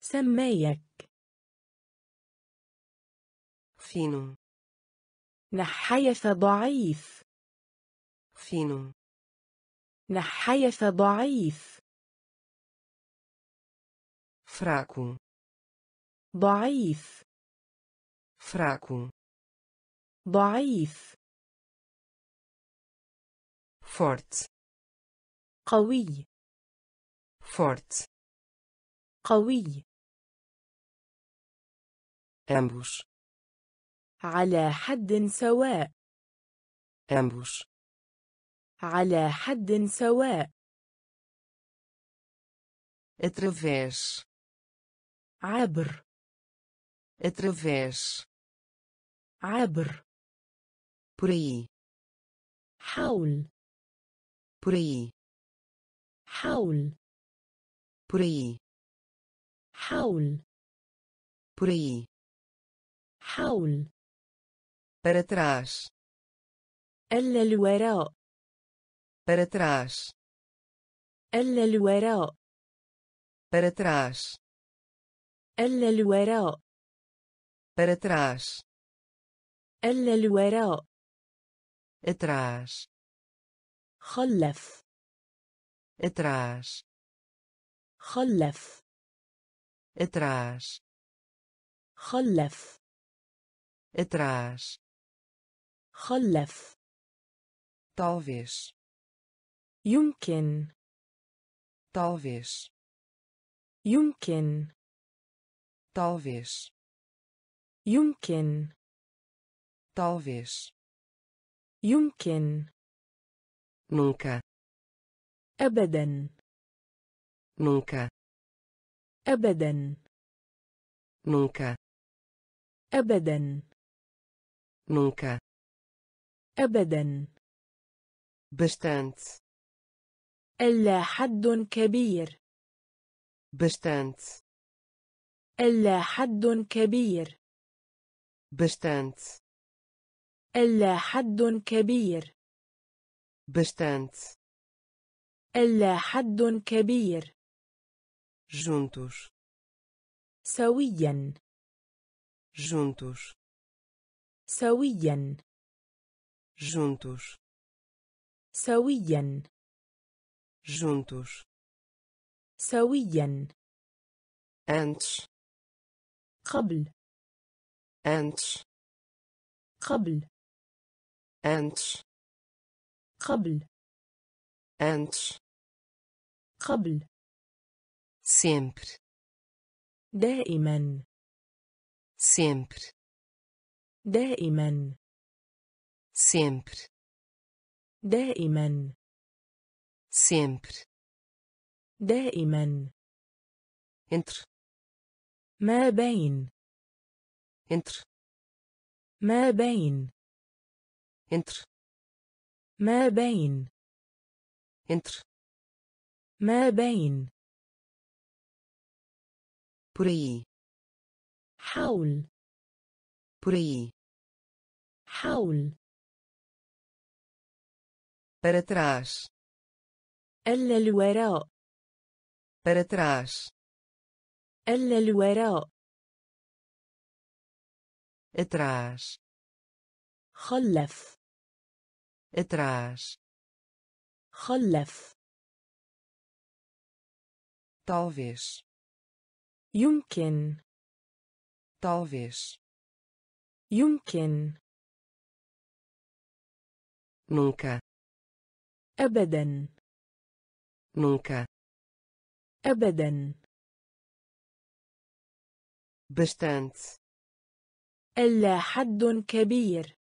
[SPEAKER 1] سمايك
[SPEAKER 2] fino
[SPEAKER 1] نحيف ضعيف.
[SPEAKER 2] fino
[SPEAKER 1] نحيف ضعيف.
[SPEAKER 2] fraco
[SPEAKER 1] ضعيف.
[SPEAKER 2] fraco
[SPEAKER 1] ضعيف.
[SPEAKER 2] forte
[SPEAKER 1] قوي.
[SPEAKER 2] forte
[SPEAKER 1] قوي.
[SPEAKER 2] ambos
[SPEAKER 1] على حد سواء.
[SPEAKER 2] أمبوش
[SPEAKER 1] على حد سواء.
[SPEAKER 2] Através
[SPEAKER 1] عبر.
[SPEAKER 2] Através
[SPEAKER 1] عبر.
[SPEAKER 2] بري
[SPEAKER 1] حول.
[SPEAKER 2] بري
[SPEAKER 1] حول.
[SPEAKER 2] بري
[SPEAKER 1] حول.
[SPEAKER 2] بري
[SPEAKER 1] حول.
[SPEAKER 2] para trás
[SPEAKER 1] إلا الوراء
[SPEAKER 2] para trás
[SPEAKER 1] إلا الوراء
[SPEAKER 2] para trás
[SPEAKER 1] إلا الوراء
[SPEAKER 2] para trás
[SPEAKER 1] إلا الوراء
[SPEAKER 2] atrás
[SPEAKER 1] خلف
[SPEAKER 2] atrás
[SPEAKER 1] خلف
[SPEAKER 2] atrás
[SPEAKER 1] خلف
[SPEAKER 2] atrás
[SPEAKER 1] خلف
[SPEAKER 2] talvez
[SPEAKER 1] يمكن
[SPEAKER 2] talvez
[SPEAKER 1] يمكن
[SPEAKER 2] talvez
[SPEAKER 1] يمكن
[SPEAKER 2] talvez
[SPEAKER 1] يمكن
[SPEAKER 2] nunca
[SPEAKER 1] أبدا
[SPEAKER 2] nunca
[SPEAKER 1] أبدا
[SPEAKER 2] nunca
[SPEAKER 1] أبدا
[SPEAKER 2] nunca
[SPEAKER 1] أبدا.
[SPEAKER 2] Bastante.
[SPEAKER 1] إلا حد كبير.
[SPEAKER 2] Bastante.
[SPEAKER 1] إلا حد كبير.
[SPEAKER 2] Bastante.
[SPEAKER 1] إلا حد كبير.
[SPEAKER 2] Bastante.
[SPEAKER 1] إلا حد كبير.
[SPEAKER 2] Juntos.
[SPEAKER 1] سويا.
[SPEAKER 2] Juntos.
[SPEAKER 1] سويا.
[SPEAKER 2] Juntos
[SPEAKER 1] سويا
[SPEAKER 2] juntos
[SPEAKER 1] سويا
[SPEAKER 2] antes
[SPEAKER 1] قبل
[SPEAKER 2] antes
[SPEAKER 1] قبل
[SPEAKER 2] antes
[SPEAKER 1] قبل
[SPEAKER 2] antes
[SPEAKER 1] قبل
[SPEAKER 2] sempre
[SPEAKER 1] دائما
[SPEAKER 2] sempre
[SPEAKER 1] دائما
[SPEAKER 2] sempre
[SPEAKER 1] دائما
[SPEAKER 2] sempre
[SPEAKER 1] دائما
[SPEAKER 2] entre
[SPEAKER 1] ما بين
[SPEAKER 2] entre
[SPEAKER 1] ما بين
[SPEAKER 2] entre
[SPEAKER 1] ما بين
[SPEAKER 2] entre
[SPEAKER 1] ما بين
[SPEAKER 2] por aí
[SPEAKER 1] حول
[SPEAKER 2] por aí
[SPEAKER 1] حول
[SPEAKER 2] para trás
[SPEAKER 1] إلا الوراء
[SPEAKER 2] para trás
[SPEAKER 1] إلا الوراء
[SPEAKER 2] atrás
[SPEAKER 1] خلف
[SPEAKER 2] atrás
[SPEAKER 1] خلف
[SPEAKER 2] talvez
[SPEAKER 1] يمكن
[SPEAKER 2] talvez
[SPEAKER 1] يمكن
[SPEAKER 2] nunca
[SPEAKER 1] أبدا
[SPEAKER 2] nunca
[SPEAKER 1] أبدا
[SPEAKER 2] bastante
[SPEAKER 1] إلا حد كبير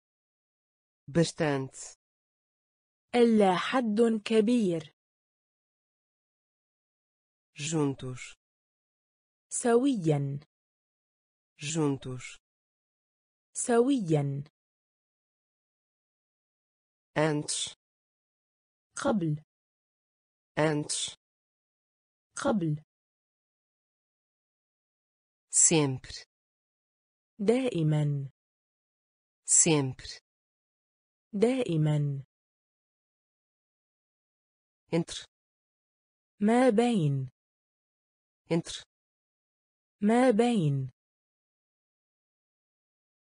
[SPEAKER 2] bastante
[SPEAKER 1] إلا حد كبير
[SPEAKER 2] juntos
[SPEAKER 1] سويا
[SPEAKER 2] juntos
[SPEAKER 1] سويا
[SPEAKER 2] antes
[SPEAKER 1] قبل
[SPEAKER 2] antes
[SPEAKER 1] قبل
[SPEAKER 2] sempre
[SPEAKER 1] دائما
[SPEAKER 2] sempre
[SPEAKER 1] دائما
[SPEAKER 2] entre
[SPEAKER 1] ما بين
[SPEAKER 2] entre
[SPEAKER 1] ما بين